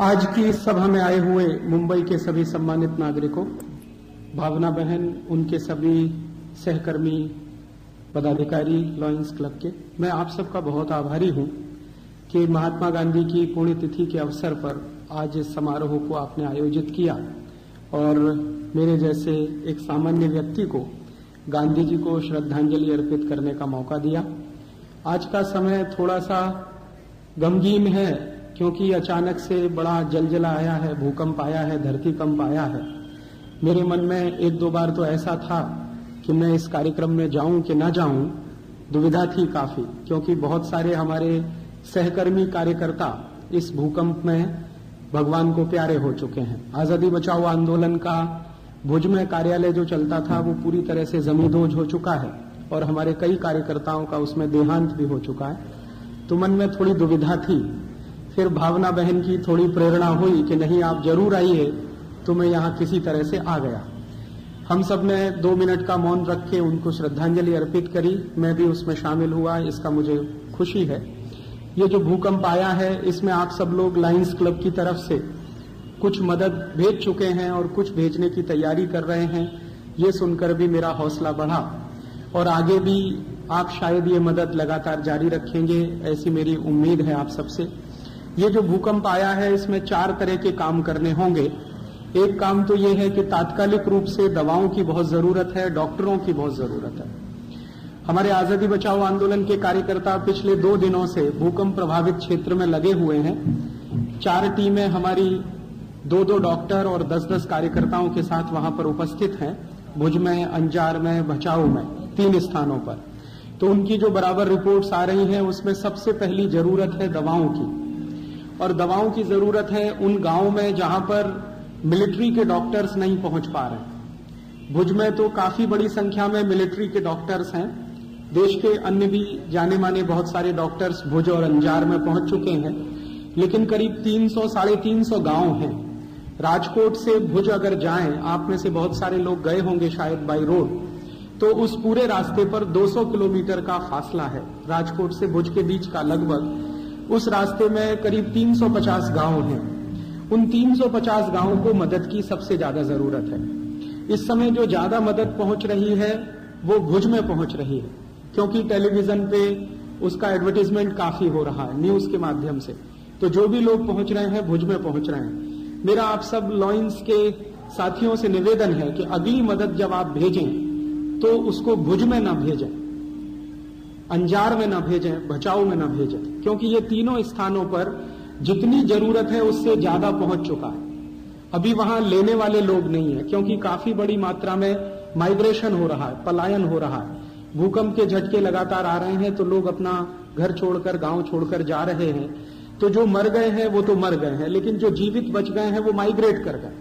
आज की इस सभा में आए हुए मुंबई के सभी सम्मानित नागरिकों, भावना बहन, उनके सभी सहकर्मी, पदाधिकारी लॉयंस क्लब के, मैं आप सबका बहुत आभारी हूँ कि महात्मा गांधी की पुण्यतिथि के अवसर पर आज इस समारोह को आपने आयोजित किया। और मेरे जैसे एक सामान्य व्यक्ति को गांधी जी को श्रद्धांजलि अर्पित करने का मौका दिया। आज का समय थोड़ा सा गमगीन है क्योंकि अचानक से बड़ा जलजला आया है, भूकंप आया है, धरती कंप आया है। मेरे मन में एक दो बार तो ऐसा था कि मैं इस कार्यक्रम में जाऊँ कि ना जाऊँ, दुविधा थी काफ़ी, क्योंकि बहुत सारे हमारे सहकर्मी कार्यकर्ता इस भूकंप में भगवान को प्यारे हो चुके हैं। आज़ादी बचाओ आंदोलन का भुज में कार्यालय जो चलता था, वो पूरी तरह से जमींदोज हो चुका है और हमारे कई कार्यकर्ताओं का उसमें देहांत भी हो चुका है। तो मन में थोड़ी दुविधा थी फिर भावना बहन की थोड़ी प्रेरणा हुई कि नहीं, आप ज़रूर आइए तो मैं यहाँ किसी तरह से आ गया। हम सबने दो मिनट का मौन रख के उनको श्रद्धांजलि अर्पित करी। मैं भी उसमें शामिल हुआ, इसका मुझे खुशी है। ये जो भूकंप आया है, इसमें आप सब लोग लाइन्स क्लब की तरफ़ से कुछ मदद भेज चुके हैं और कुछ भेजने की तैयारी कर रहे हैं। ये सुनकर भी मेरा हौसला बढ़ा। और आगे भी आप शायद ये मदद लगातार जारी रखेंगे, ऐसी मेरी उम्मीद है आप सबसे। ये जो भूकंप आया है, इसमें चार तरह के काम करने होंगे। एक काम तो ये है कि तात्कालिक रूप से दवाओं की बहुत ज़रूरत है, डॉक्टरों की बहुत ज़रूरत है। हमारे आज़ादी बचाओ आंदोलन के कार्यकर्ता पिछले दो दिनों से भूकंप प्रभावित क्षेत्र में लगे हुए हैं। चार टीमें हमारी दो दो डॉक्टर और दस दस कार्यकर्ताओं के साथ वहाँ पर उपस्थित हैं, भुज में, अंजार में बचाओ में, तीन स्थानों पर। तो उनकी जो बराबर रिपोर्ट्स आ रही हैं, उसमें सबसे पहली ज़रूरत है दवाओं की। और दवाओं की ज़रूरत है उन गाँवों में जहाँ पर मिलिट्री के डॉक्टर्स नहीं पहुँच पा रहे। भुज में तो काफ़ी बड़ी संख्या में मिलिट्री के डॉक्टर्स हैं। देश के अन्य भी जाने माने बहुत सारे डॉक्टर्स भुज और अंजार में पहुँच चुके हैं। लेकिन करीब 300 साढ़े तीन सौ गाँव हैं। राजकोट से भुज अगर जाएँ, आप में से बहुत सारे लोग गए होंगे शायद बाई रोड तो उस पूरे रास्ते पर 200 किलोमीटर का फासला है। राजकोट से भुज के बीच का लगभग उस रास्ते में करीब 350 गाँव हैं। उन 350 गाँवों को मदद की सबसे ज़्यादा ज़रूरत है। इस समय जो ज़्यादा मदद पहुँच रही है, वो भुज में पहुँच रही है, क्योंकि टेलीविज़न पे उसका एडवर्टीजमेंट काफ़ी हो रहा है न्यूज़ के माध्यम से। तो जो भी लोग पहुँच रहे हैं, भुज में पहुँच रहे हैं। मेरा आप सब लॉइंस के साथियों से निवेदन है कि अगली मदद जब आप भेजें तो उसको भुज में ना भेजें। अंजार में ना भेजें बचाओ में ना भेजें, क्योंकि ये तीनों स्थानों पर जितनी ज़रूरत है उससे ज़्यादा पहुँच चुका है। अभी वहाँ लेने वाले लोग नहीं है, क्योंकि काफ़ी बड़ी मात्रा में माइग्रेशन हो रहा है, पलायन हो रहा है। भूकंप के झटके लगातार आ रहे हैं तो लोग अपना घर छोड़कर, गाँव छोड़कर जा रहे हैं। तो जो मर गए हैं, वो तो मर गए हैं, लेकिन जो जीवित बच गए हैं, वो माइग्रेट कर गए।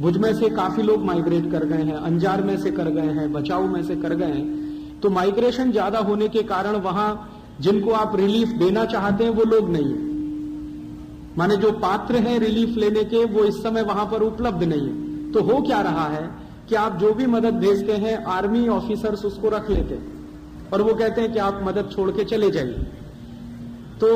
भुज में से काफ़ी लोग माइग्रेट कर गए हैं, अंजार में से कर गए हैं बचाऊ में से कर गए हैं। तो माइग्रेशन ज़्यादा होने के कारण वहाँ जिनको आप रिलीफ देना चाहते हैं, वो लोग नहीं है। माने जो पात्र हैं रिलीफ लेने के, वो इस समय वहाँ पर उपलब्ध नहीं है। तो हो क्या रहा है कि आप जो भी मदद भेजते हैं आर्मी ऑफिसर्स उसको रख लेते हैं और वो कहते हैं कि आप मदद छोड़ के चले जाइए। तो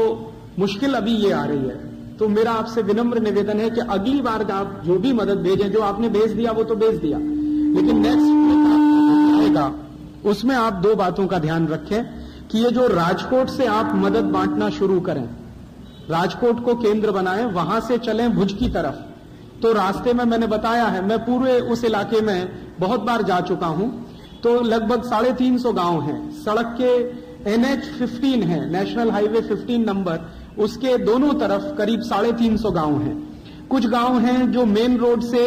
मुश्किल अभी ये आ रही है। तो मेरा आपसे विनम्र निवेदन है कि अगली बार आप जो भी मदद भेजें, जो आपने भेज दिया, वो तो भेज दिया। लेकिन नेक्स्ट आएगा। उसमें आप दो बातों का ध्यान रखें कि ये जो राजकोट से आप मदद बांटना शुरू करें, राजकोट को केंद्र बनाएँ, वहाँ से चलें भुज की तरफ़। तो रास्ते में मैंने बताया है, मैं पूरे उस इलाके में बहुत बार जा चुका हूँ। तो लगभग साढ़े तीन सौ गाँव हैं। सड़क के एनएच 15 है, नेशनल हाईवे 15 नंबर, उसके दोनों तरफ़ करीब साढ़े तीन सौ गाँव हैं। कुछ गाँव हैं जो मेन रोड से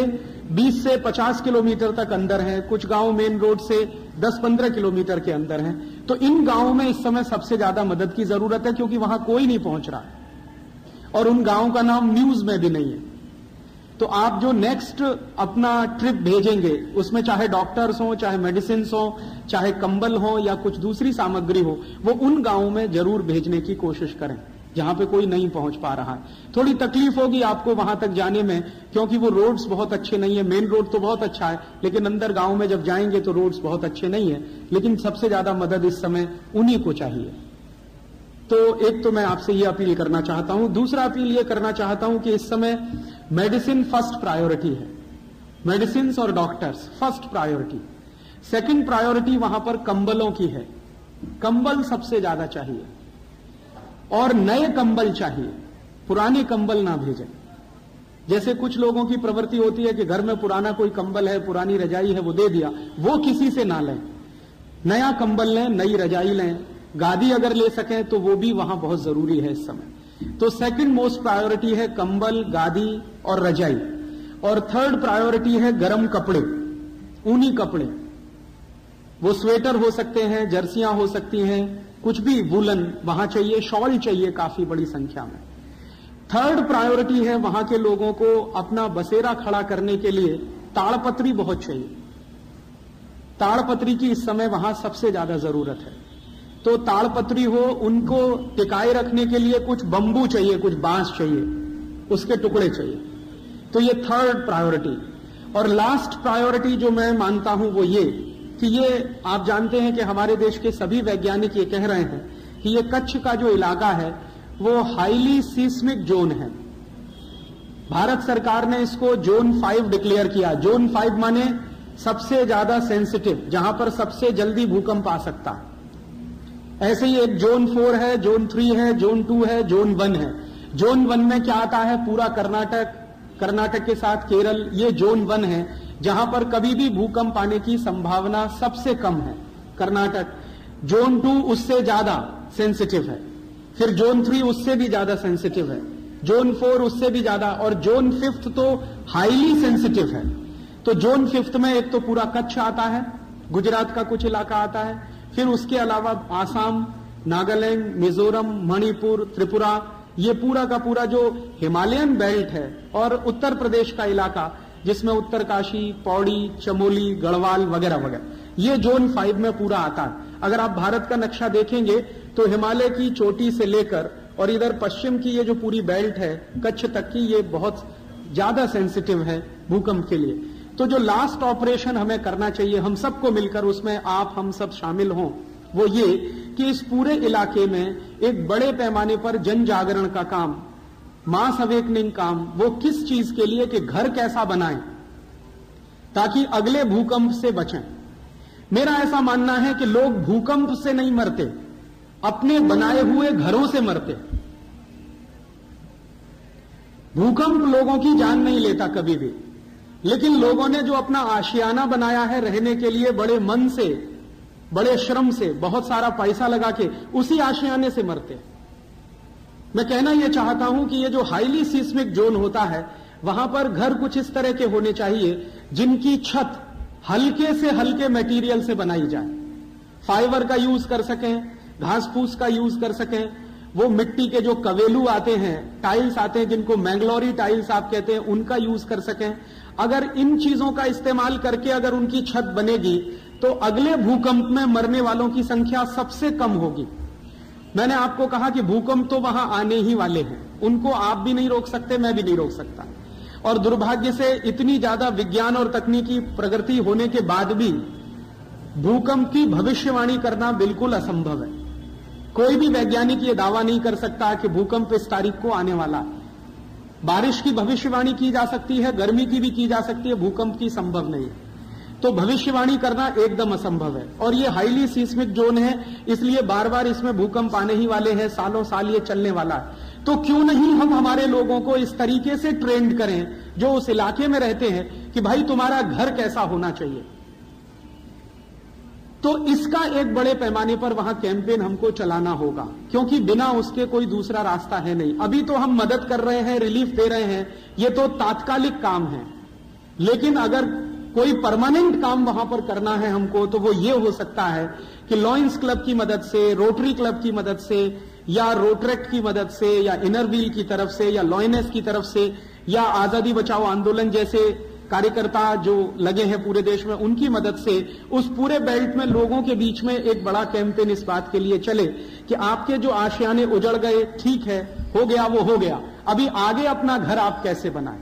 20 से 50 किलोमीटर तक अंदर हैं, कुछ गाँव मेन रोड से 10-15 किलोमीटर के अंदर हैं। तो इन गाँवों में इस समय सबसे ज़्यादा मदद की ज़रूरत है, क्योंकि वहाँ कोई नहीं पहुँच रहा। और उन गाँवों का नाम न्यूज़ में भी नहीं है। तो आप जो नेक्स्ट अपना ट्रिप भेजेंगे, उसमें चाहे डॉक्टर्स हो, चाहे मेडिसिन हो, चाहे कंबल हो या कुछ दूसरी सामग्री हो, वो उन गाँवों में ज़रूर भेजने की कोशिश करें। जहाँ पे कोई नहीं पहुँच पा रहा है। थोड़ी तकलीफ़ होगी आपको वहाँ तक जाने में, क्योंकि वो रोड्स बहुत अच्छे नहीं है। मेन रोड तो बहुत अच्छा है, लेकिन अंदर गाँव में जब जाएँगे तो रोड्स बहुत अच्छे नहीं है। लेकिन सबसे ज़्यादा मदद इस समय उन्हीं को चाहिए। तो एक तो मैं आपसे ये अपील करना चाहता हूँ। दूसरा अपील ये करना चाहता हूँ कि इस समय मेडिसिन फ़र्स्ट प्रायोरिटी है। मेडिसिन और doctors, first priority. Second priority वहाँ पर कंबलों की है। कंबल सबसे ज़्यादा चाहिए। और नए कंबल चाहिए, पुराने कंबल ना भेजें। जैसे कुछ लोगों की प्रवृत्ति होती है कि घर में पुराना कोई कंबल है, पुरानी रजाई है, वो दे दिया, वो किसी से ना लें। नया कंबल लें, नई रजाई लें, गादी अगर ले सकें तो वो भी वहाँ बहुत ज़रूरी है इस समय। तो सेकंड मोस्ट प्रायोरिटी है कंबल, गादी और रजाई। और थर्ड प्रायोरिटी है गर्म कपड़े, ऊनी कपड़े। वो स्वेटर हो सकते हैं, जर्सियाँ हो सकती हैं कुछ भी वुलन वहाँ चाहिए, शॉल चाहिए काफ़ी बड़ी संख्या में। थर्ड प्रायोरिटी है वहाँ के लोगों को अपना बसेरा खड़ा करने के लिए ताड़पत्री बहुत चाहिए। ताड़पत्री की इस समय वहाँ सबसे ज़्यादा ज़रूरत है। तो ताड़पत्री हो, उनको टिकाए रखने के लिए कुछ बंबू चाहिए, कुछ बाँस चाहिए, उसके टुकड़े चाहिए। तो ये थर्ड प्रायोरिटी और लास्ट प्रायोरिटी जो मैं मानता हूँ वो ये कि ये आप जानते हैं कि हमारे देश के सभी वैज्ञानिक ये कह रहे हैं कि ये कच्छ का जो इलाका है, वो हाईली सीस्मिक जोन है। भारत सरकार ने इसको जोन फाइव डिक्लेयर किया। जोन फाइव माने सबसे ज़्यादा सेंसिटिव जहाँ पर सबसे जल्दी भूकंप आ सकता। ऐसे ही एक जोन फोर है जोन थ्री है जोन टू है जोन वन है। जोन वन में क्या आता है? पूरा कर्नाटक कर्नाटक के साथ केरल, ये जोन वन है। जहाँ पर कभी भी भूकंप आने की संभावना सबसे कम है। कर्नाटक जोन टू उससे ज़्यादा सेंसिटिव है। फिर जोन थ्री उससे भी ज़्यादा सेंसिटिव है। जोन फोर उससे भी ज़्यादा और जोन फिफ्थ तो हाईली सेंसिटिव है। तो जोन फिफ्थ में एक तो पूरा कच्छ आता है, गुजरात का कुछ इलाका आता है। फिर उसके अलावा आसाम, नागालैंड, मिजोरम, मणिपुर, त्रिपुरा, ये पूरा का पूरा जो हिमालयन बेल्ट है और उत्तर प्रदेश का इलाका जिसमें उत्तरकाशी, पौड़ी, चमोली, गढ़वाल वगैरह वगैरह। ये जोन फाइव में पूरा आता है। अगर आप भारत का नक्शा देखेंगे तो हिमालय की चोटी से लेकर और इधर पश्चिम की ये जो पूरी बेल्ट है, कच्छ तक की ये बहुत ज़्यादा सेंसिटिव है भूकंप के लिए। तो जो लास्ट ऑपरेशन हमें करना चाहिए, हम सबको मिलकर उसमें आप, हम सब शामिल हों, वो ये कि इस पूरे इलाके में एक बड़े पैमाने पर जन जागरण का काम मास अवेकनिंग काम, वो किस चीज़ के लिए कि घर कैसा बनाएँ, ताकि अगले भूकंप से बचें। मेरा ऐसा मानना है कि लोग भूकंप से नहीं मरते, अपने बनाए हुए घरों से मरते। भूकंप लोगों की जान नहीं लेता कभी भी, लेकिन लोगों ने जो अपना आशियाना बनाया है रहने के लिए, बड़े मन से, बड़े श्रम से, बहुत सारा पैसा लगा के, उसी आशियाने से मरते हैं। मैं कहना यह चाहता हूँ कि ये जो हाईली सीस्मिक जोन होता है, वहाँ पर घर कुछ इस तरह के होने चाहिए, जिनकी छत हल्के से हल्के मटेरियल से बनाई जाए। फाइबर का यूज़ कर सकें, घास फूस का यूज़ कर सकें। वो मिट्टी के जो कवेलू आते हैं टाइल्स आते हैं, जिनको मैंगलोरी टाइल्स आप कहते हैं, उनका यूज़ कर सकें। अगर इन चीज़ों का इस्तेमाल करके अगर उनकी छत बनेगी तो अगले भूकंप में मरने वालों की संख्या सबसे कम होगी। मैंने आपको कहा कि भूकंप तो वहाँ आने ही वाले हैं। उनको आप भी नहीं रोक सकते, मैं भी नहीं रोक सकता। और दुर्भाग्य से इतनी ज़्यादा विज्ञान और तकनीकी प्रगति होने के बाद भी भूकंप की भविष्यवाणी करना बिल्कुल असंभव है। कोई भी वैज्ञानिक ये दावा नहीं कर सकता कि भूकंप इस तारीख को आने वाला है। बारिश की भविष्यवाणी की जा सकती है, गर्मी की भी की जा सकती है, भूकंप की संभव नहीं है। तो भविष्यवाणी करना एकदम असंभव है। और ये हाईली सीस्मिक जोन है, इसलिए बार बार इसमें भूकंप आने ही वाले हैं सालों साल ये चलने वाला है। तो क्यों नहीं हम हमारे लोगों को इस तरीके से ट्रेंड करें, जो उस इलाके में रहते हैं, कि भाई तुम्हारा घर कैसा होना चाहिए? तो इसका एक बड़े पैमाने पर वहाँ कैंपेन हमको चलाना होगा, क्योंकि बिना उसके कोई दूसरा रास्ता है नहीं। अभी तो हम मदद कर रहे हैं रिलीफ दे रहे हैं, ये तो तात्कालिक काम है। लेकिन अगर कोई परमानेंट काम वहाँ पर करना है हमको तो वो ये हो सकता है कि लॉयंस क्लब की मदद से रोटरी क्लब की मदद से, या रोटरेक्ट की मदद से, या इनर व्हील की तरफ़ से, या लॉयनेस की तरफ़ से, या आज़ादी बचाओ आंदोलन जैसे कार्यकर्ता जो लगे हैं पूरे देश में, उनकी मदद से उस पूरे बेल्ट में लोगों के बीच में एक बड़ा कैंपेन इस बात के लिए चले कि आपके जो आशियाने उजड़ गए, ठीक है, हो गया, वो हो गया। अभी आगे अपना घर आप कैसे बनाए?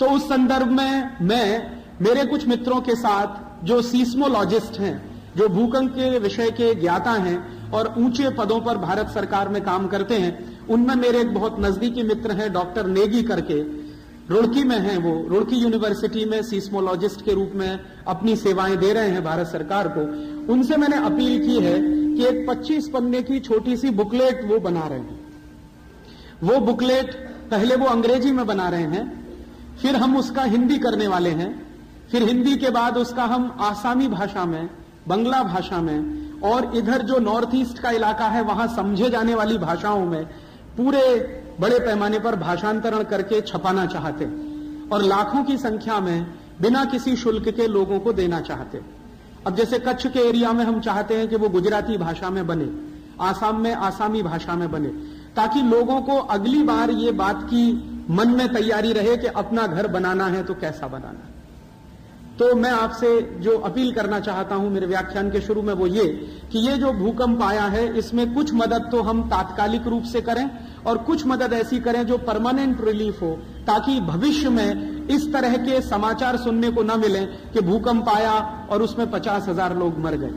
तो उस संदर्भ में मैं मेरे कुछ मित्रों के साथ जो सीस्मोलॉजिस्ट हैं, जो भूकंप के विषय के ज्ञाता हैं और ऊँचे पदों पर भारत सरकार में काम करते हैं, उनमें मेरे एक बहुत नजदीकी मित्र हैं, डॉक्टर नेगी करके। रुड़की में हैं वो, रुड़की यूनिवर्सिटी में सीस्मोलॉजिस्ट के रूप में अपनी सेवाएँ दे रहे हैं भारत सरकार को। उनसे मैंने अपील की है कि एक 25 पन्ने की छोटी सी बुकलेट वो बना रहे हैं। वो बुकलेट पहले वो अंग्रेज़ी में बना रहे हैं, फिर हम उसका हिंदी करने वाले हैं। फिर हिंदी के बाद उसका हम आसामी भाषा में, बंगला भाषा में, और इधर जो नॉर्थ ईस्ट का इलाका है, वहाँ समझे जाने वाली भाषाओं में पूरे बड़े पैमाने पर भाषांतरण करके छपाना चाहते और लाखों की संख्या में बिना किसी शुल्क के लोगों को देना चाहते। अब जैसे कच्छ के एरिया में हम चाहते हैं कि वो गुजराती भाषा में बने, आसाम में आसामी भाषा में बने, ताकि लोगों को अगली बार ये बात की मन में तैयारी रहे कि अपना घर बनाना है तो कैसा बनाना है। तो मैं आपसे जो अपील करना चाहता हूँ, मेरे व्याख्यान के शुरू में वो ये कि ये जो भूकंप आया है, इसमें कुछ मदद तो हम तात्कालिक रूप से करें और कुछ मदद ऐसी करें जो परमानेंट रिलीफ हो, ताकि भविष्य में इस तरह के समाचार सुनने को न मिले कि भूकंप आया और उसमें पचास हज़ार लोग मर गए।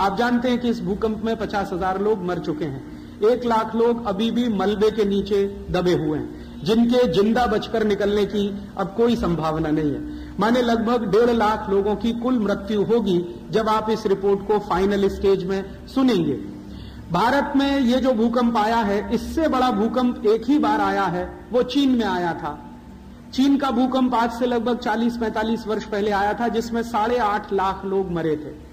आप जानते हैं कि इस भूकंप में पचास हज़ार लोग मर चुके हैं। एक लाख लोग अभी भी मलबे के नीचे दबे हुए हैं, जिनके ज़िंदा बचकर निकलने की अब कोई संभावना नहीं है। माने लगभग डेढ़ लाख लोगों की कुल मृत्यु होगी जब आप इस रिपोर्ट को फाइनल स्टेज में सुनेंगे। भारत में ये जो भूकंप आया है, इससे बड़ा भूकंप एक ही बार आया है, वो चीन में आया था। चीन का भूकंप आज से लगभग 40-45 वर्ष पहले आया था, जिसमें साढ़े आठ लाख लोग मरे थे।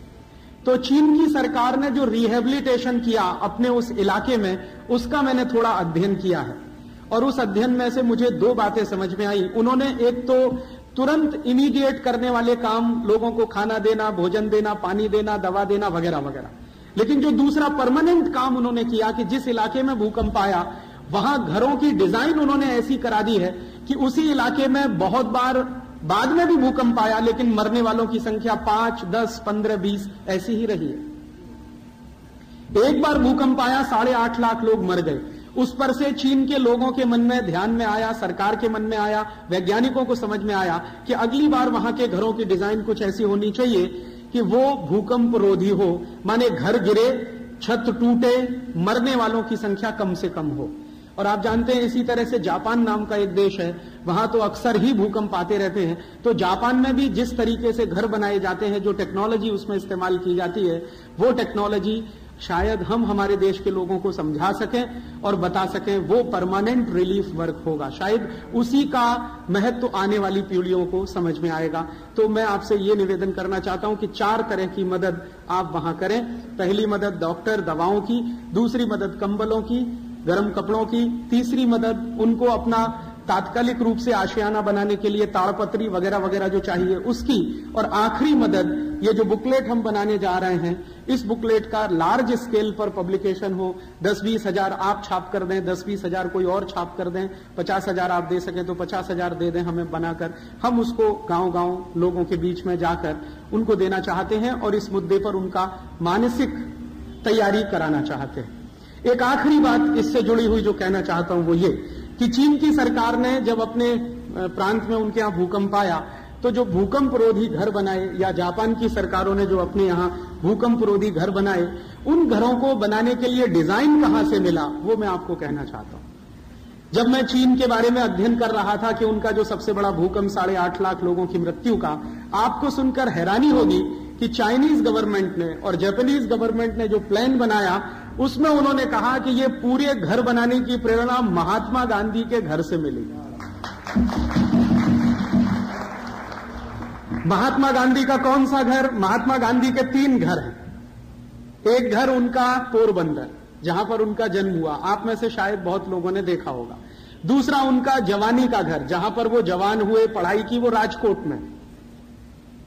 तो चीन की सरकार ने जो रिहेबिलिटेशन किया अपने उस इलाके में, उसका मैंने थोड़ा अध्ययन किया है। और उस अध्ययन में से मुझे दो बातें समझ में आई। उन्होंने एक तो तुरंत इमीडिएट करने वाले काम, लोगों को खाना देना, भोजन देना, पानी देना, दवा देना, वगैरह वगैरह। लेकिन जो दूसरा परमानेंट काम उन्होंने किया कि जिस इलाके में भूकंप आया, वहाँ घरों की डिज़ाइन उन्होंने ऐसी करा दी है कि उसी इलाके में बहुत बार बाद में भी भूकंप आया, लेकिन मरने वालों की संख्या पाँच, दस, पंद्रह, बीस ऐसी ही रही है। एक बार भूकंप आया, साढ़े आठ लाख लोग मर गए। उस पर से चीन के लोगों के मन में, ध्यान में आया, सरकार के मन में आया, वैज्ञानिकों को समझ में आया कि अगली बार वहाँ के घरों की डिज़ाइन कुछ ऐसी होनी चाहिए कि वो भूकंप रोधी हो। माने घर गिरे, छत टूटे, मरने वालों की संख्या कम से कम हो। और आप जानते हैं, इसी तरह से जापान नाम का एक देश है, वहाँ तो अक्सर ही भूकंप आते रहते हैं। तो जापान में भी जिस तरीके से घर बनाए जाते हैं, जो टेक्नोलॉजी उसमें इस्तेमाल की जाती है, वो टेक्नोलॉजी शायद हम हमारे देश के लोगों को समझा सकें और बता सकें वो परमानेंट रिलीफ वर्क होगा। शायद उसी का महत्व तो आने वाली पीढ़ियों को समझ में आएगा। तो मैं आपसे ये निवेदन करना चाहता हूँ कि चार तरह की मदद आप वहाँ करें। पहली मदद डॉक्टर दवाओं की, दूसरी मदद कंबलों की, गर्म कपड़ों की, तीसरी मदद उनको अपना तात्कालिक रूप से आशियाना बनाने के लिए ताड़पत्री वगैरह वगैरह जो चाहिए उसकी और आखिरी मदद, ये जो बुकलेट हम बनाने जा रहे हैं, इस बुकलेट का लार्ज स्केल पर पब्लिकेशन हो। दस बीस हज़ार आप छाप कर दें दस बीस हज़ार कोई और छाप कर दें, पचास हज़ार आप दे सकें तो पचास हज़ार दे दें हमें बनाकर। हम उसको गाँव गाँव लोगों के बीच में जाकर उनको देना चाहते हैं और इस मुद्दे पर उनका मानसिक तैयारी कराना चाहते हैं। एक आखिरी बात इससे जुड़ी हुई जो कहना चाहता हूँ वो ये कि चीन की सरकार ने जब अपने प्रांत में उनके यहाँ भूकंप आया तो जो भूकंप रोधी घर बनाए, या जापान की सरकारों ने जो अपने यहाँ भूकंप रोधी घर बनाए, उन घरों को बनाने के लिए डिज़ाइन कहाँ से मिला, वो मैं आपको कहना चाहता हूँ। जब मैं चीन के बारे में अध्ययन कर रहा था कि उनका जो सबसे बड़ा भूकंप साढ़े आठ लाख लोगों की मृत्यु का, आपको सुनकर हैरानी होगी कि चाइनीज़ गवर्नमेंट ने और जापानीज गवर्नमेंट ने जो प्लान बनाया उसमें उन्होंने कहा कि ये पूरे घर बनाने की प्रेरणा महात्मा गांधी के घर से मिली। महात्मा गांधी का कौन सा घर? महात्मा गांधी के तीन घर हैं। एक घर उनका पोरबंदर, जहाँ पर उनका जन्म हुआ। आप में से शायद बहुत लोगों ने देखा होगा। दूसरा उनका जवानी का घर, जहाँ पर वो जवान हुए, पढ़ाई की वो राजकोट में।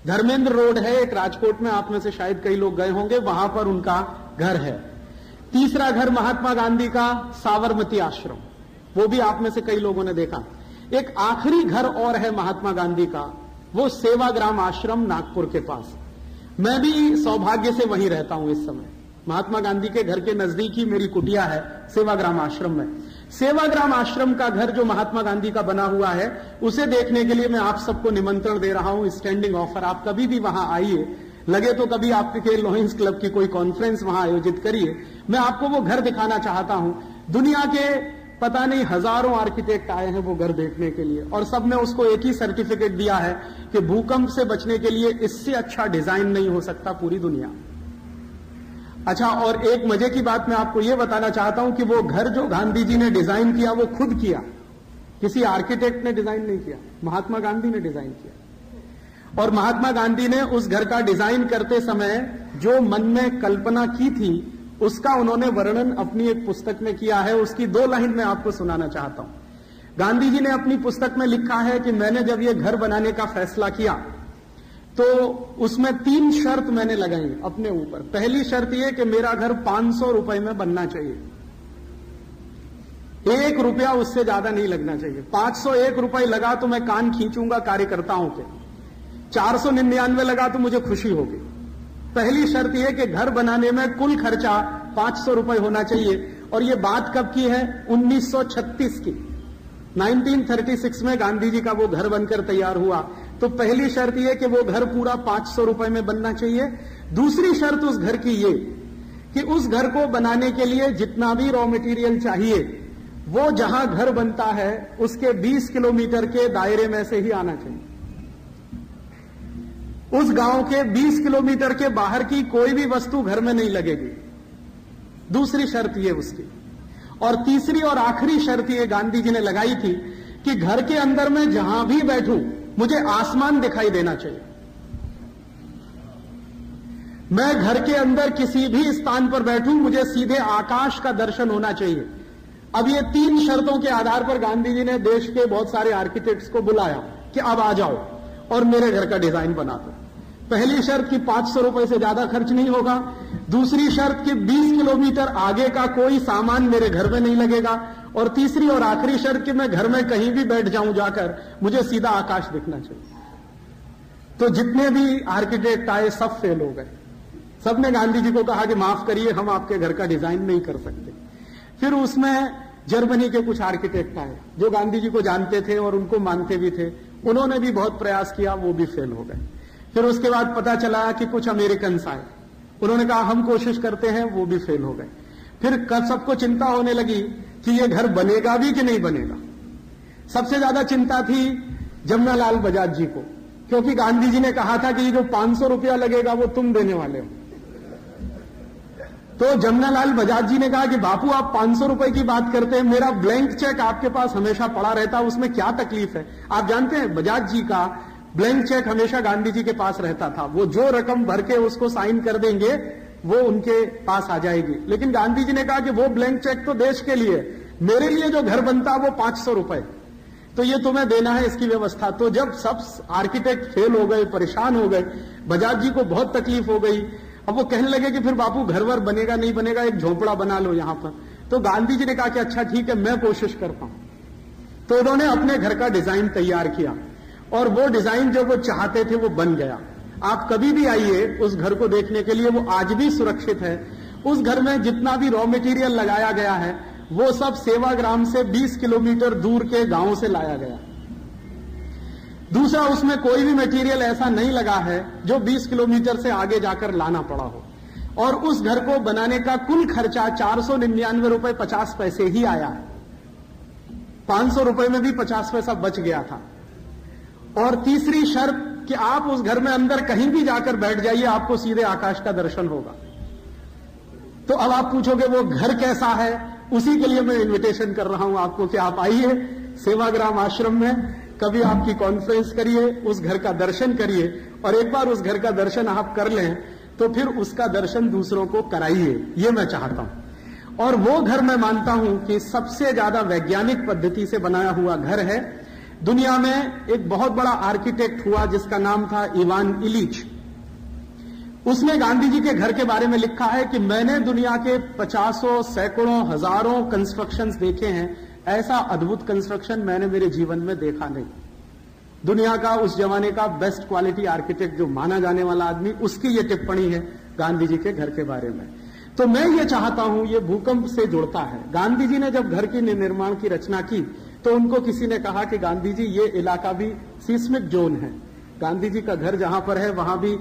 धर्मेंद्र रोड है एक राजकोट में, आप में से शायद कई लोग गए होंगे, वहाँ पर उनका घर है। तीसरा घर महात्मा गांधी का साबरमती आश्रम। वो भी आप में से कई लोगों ने देखा। एक आखिरी घर और है महात्मा गांधी का। वो सेवाग्राम आश्रम नागपुर के पास। मैं भी सौभाग्य से वहीं रहता हूँ इस समय। महात्मा गांधी के घर के नज़दीक ही मेरी कुटिया है, सेवाग्राम आश्रम में। सेवाग्राम आश्रम का घर जो महात्मा गांधी का बना हुआ है, उसे देखने के लिए मैं आप सबको निमंत्रण दे रहा हूँ। स्टैंडिंग ऑफ़र आप कभी भी वहाँ आइए। लगे तो कभी आपके लॉयंस क्लब की कोई कॉन्फ्रेंस वहाँ आयोजित करिए। मैं आपको वो घर दिखाना चाहता हूँ। दुनिया के पता नहीं हज़ारों आर्किटेक्ट आए हैं वो घर देखने के लिए। और सबने उसको एक ही सर्टिफिकेट दिया है कि भूकंप से बचने के लिए इससे अच्छा डिज़ाइन नहीं हो सकता पूरी दुनिया। अच्छा और एक मज़े की बात मैं आपको यह बताना चाहता हूँ कि वो घर जो गांधी जी ने डिज़ाइन किया, वो खुद किया। किसी आर्किटेक्ट ने डिज़ाइन नहीं किया। महात्मा गांधी ने डिज़ाइन किया। और महात्मा गांधी ने उस घर का डिज़ाइन करते समय जो मन में कल्पना की थी, उसका उन्होंने वर्णन अपनी एक पुस्तक में किया है। उसकी दो लाइन में आपको सुनाना चाहता हूँ। गांधी जी ने अपनी पुस्तक में लिखा है कि मैंने जब ये घर बनाने का फैसला किया तो उसमें तीन शर्त मैंने लगाई अपने ऊपर। पहली शर्त यह कि मेरा घर पाँच सौ रुपए में बनना चाहिए। एक रुपया उससे ज़्यादा नहीं लगना चाहिए। पाँच सौ एक रुपए लगा तो मैं कान खींचूँगा कार्यकर्ताओं के। चार सौ निन्यानवे लगा तो मुझे खुशी होगी। पहली शर्त यह कि घर बनाने में कुल खर्चा पाँच सौ रुपए होना चाहिए। और यह बात कब की है? 1936 की। 1936 में गांधी जी का वो घर बनकर तैयार हुआ। तो पहली शर्त यह कि वो घर पूरा पाँच सौ रुपए में बनना चाहिए। दूसरी शर्त उस घर की ये कि उस घर को बनाने के लिए जितना भी रॉ मटेरियल चाहिए, वो जहाँ घर बनता है, उसके 20 किलोमीटर के दायरे में से ही आना चाहिए। उस गाँव के 20 किलोमीटर के बाहर की कोई भी वस्तु घर में नहीं लगेगी। दूसरी शर्त ये उसकी। और तीसरी और आखिरी शर्त ये गांधी जी ने लगाई थी कि घर के अंदर में जहाँ भी बैठूं, मुझे आसमान दिखाई देना चाहिए। मैं घर के अंदर किसी भी स्थान पर बैठूं, मुझे सीधे आकाश का दर्शन होना चाहिए। अब ये तीन शर्तों के आधार पर गांधी जी ने देश के बहुत सारे आर्किटेक्ट्स को बुलाया कि अब आ जाओ। और मेरे घर का डिज़ाइन बना दो। पहली शर्त की पाँच सौ रुपए से ज़्यादा खर्च नहीं होगा। दूसरी शर्त की बीस किलोमीटर आगे का कोई सामान मेरे घर में नहीं लगेगा। और तीसरी और आखिरी शर्त कि मैं घर में कहीं भी बैठ जाऊँ जाकर मुझे सीधा आकाश दिखना चाहिए। तो जितने भी आर्किटेक्ट आए, सब फेल हो गए। सबने गांधी जी को कहा कि माफ़ करिए, हम आपके घर का डिज़ाइन नहीं कर सकते। फिर उसमें जर्मनी के कुछ आर्किटेक्ट आए, जो गांधी जी को जानते थे और उनको मानते भी थे। उन्होंने भी बहुत प्रयास किया, वो भी फेल हो गए। फिर उसके बाद पता चला कि कुछ अमेरिकन आए। उन्होंने कहा, हम कोशिश करते हैं, वो भी फेल हो गए। फिर सबको चिंता होने लगी कि ये घर बनेगा भी कि नहीं बनेगा? सबसे ज़्यादा चिंता थी जमुनालाल बजाज जी को, क्योंकि गांधी जी ने कहा था कि ये जो पाँच सौ रुपया लगेगा, वो तुम देने वाले हो। तो जमुनालाल बजाज जी ने कहा कि, बापू, आप पाँच सौ रुपए की बात करते हैं, मेरा ब्लैंक चेक आपके पास हमेशा पड़ा रहता है, उसमें क्या तकलीफ़ है? आप जानते हैं, बजाज जी का ब्लैंक चेक हमेशा गांधी जी के पास रहता था। वो जो रकम भर के उसको साइन कर देंगे, वो उनके पास आ जाएगी। लेकिन गांधी जी ने कहा कि वो ब्लैंक चेक तो देश के लिए, मेरे लिए जो घर बनता वो पाँच सौ रुपए। तो ये तुम्हें देना है इसकी व्यवस्था। तो जब सब आर्किटेक्ट फेल हो गए, परेशान हो गए, बजाज जी को बहुत तकलीफ़ हो गई अब वो कहने लगे कि फिर बापू घर वर बनेगा, नहीं बनेगा, एक झोंपड़ा बना लो यहाँ पर। तो गांधी जी ने कहा कि अच्छा ठीक है, मैं कोशिश करता हूँ। तो उन्होंने अपने घर का डिज़ाइन तैयार किया। और वो डिज़ाइन जो वो चाहते थे, वो बन गया। आप कभी भी आइए उस घर को देखने के लिए, वो आज भी सुरक्षित है। उस घर में जितना भी रॉ मटेरियल लगाया गया है, वो सब सेवाग्राम से 20 किलोमीटर दूर के गाँव से लाया गया दूसरा, उसमें कोई भी मटेरियल ऐसा नहीं लगा है जो 20 किलोमीटर से आगे जाकर लाना पड़ा हो। और उस घर को बनाने का कुल खर्चा चार सौ निन्यानवे रुपए पचास पैसे ही आया है। पाँच सौ रुपए में भी पचास पैसा बच गया था। और तीसरी शर्त कि आप उस घर में अंदर कहीं भी जाकर बैठ जाइए, आपको सीधे आकाश का दर्शन होगा। तो अब आप पूछोगे, वो घर कैसा है? उसी के लिए मैं इनविटेशन कर रहा हूँ आपको कि आप आइए सेवाग्राम आश्रम में। कभी आपकी कॉन्फ्रेंस करिए, उस घर का दर्शन करिए और एक बार उस घर का दर्शन आप कर लें तो फिर उसका दर्शन दूसरों को कराइए, ये मैं चाहता हूँ। और वो घर मैं मानता हूँ कि सबसे ज़्यादा वैज्ञानिक पद्धति से बनाया हुआ घर है। दुनिया में एक बहुत बड़ा आर्किटेक्ट हुआ जिसका नाम था इवान इलीच। उसने गांधी जी के घर के बारे में लिखा है कि मैंने दुनिया के पचासों, सैकड़ों, हज़ारों कंस्ट्रक्शंस देखे हैं ऐसा अद्भुत कंस्ट्रक्शन मैंने मेरे जीवन में देखा नहीं। दुनिया का उस जमाने का बेस्ट क्वालिटी आर्किटेक्ट जो माना जाने वाला आदमी, उसकी ये टिप्पणी है गांधी जी के घर के बारे में। तो मैं ये चाहता हूँ, ये भूकंप से जुड़ता है। गांधी जी ने जब घर की निर्माण की रचना की तो उनको किसी ने कहा कि गांधी जी, ये इलाका भी सीस्मिक जोन है। गांधी जी का घर जहाँ पर है, वहाँ भी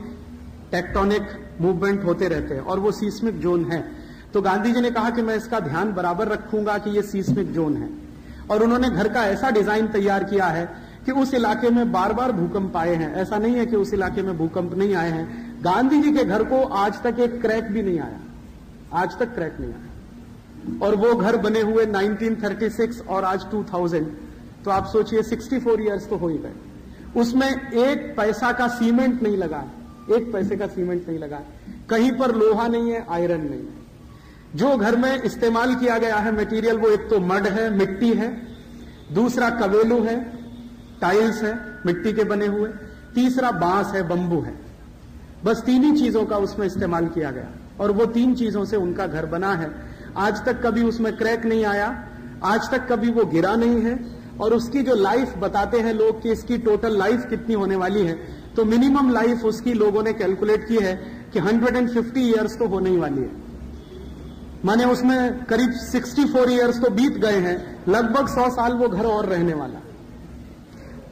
टेक्टोनिक मूवमेंट होते रहते हैं और वो सीस्मिक जोन है। तो गांधी जी ने कहा कि मैं इसका ध्यान बराबर रखूँगा कि ये सीस्मिक जोन है। और उन्होंने घर का ऐसा डिज़ाइन तैयार किया है कि उस इलाके में बार बार भूकंप आए हैं। ऐसा नहीं है कि उस इलाके में भूकंप नहीं आए हैं। गांधी जी के घर को आज तक एक क्रैक भी नहीं आया। आज तक क्रैक नहीं आया। और वो घर बने हुए 1936 और आज 2000 तो आप सोचिए 64 इयर्स तो हो ही गए। उसमें एक पैसा का सीमेंट नहीं लगा। एक पैसे का सीमेंट नहीं लगा। कहीं पर लोहा नहीं है आयरन नहीं है। जो घर में इस्तेमाल किया गया है मटेरियल वो एक तो मड है, मिट्टी है, दूसरा कवेलू है टाइल्स है, मिट्टी के बने हुए, तीसरा बाँस है, बंबू है। बस तीन ही चीज़ों का उसमें इस्तेमाल किया गया और वो तीन चीज़ों से उनका घर बना है। आज तक कभी उसमें क्रैक नहीं आया, आज तक कभी वो गिरा नहीं है और उसकी जो लाइफ बताते हैं लोग कि इसकी टोटल लाइफ कितनी होने वाली है तो मिनिमम लाइफ उसकी लोगों ने कैलकुलेट की है कि 150 इयर्स तो होने ही वाली है। माने उसमें करीब 64 इयर्स तो बीत गए हैं। लगभग 100 साल वो घर और रहने वाला।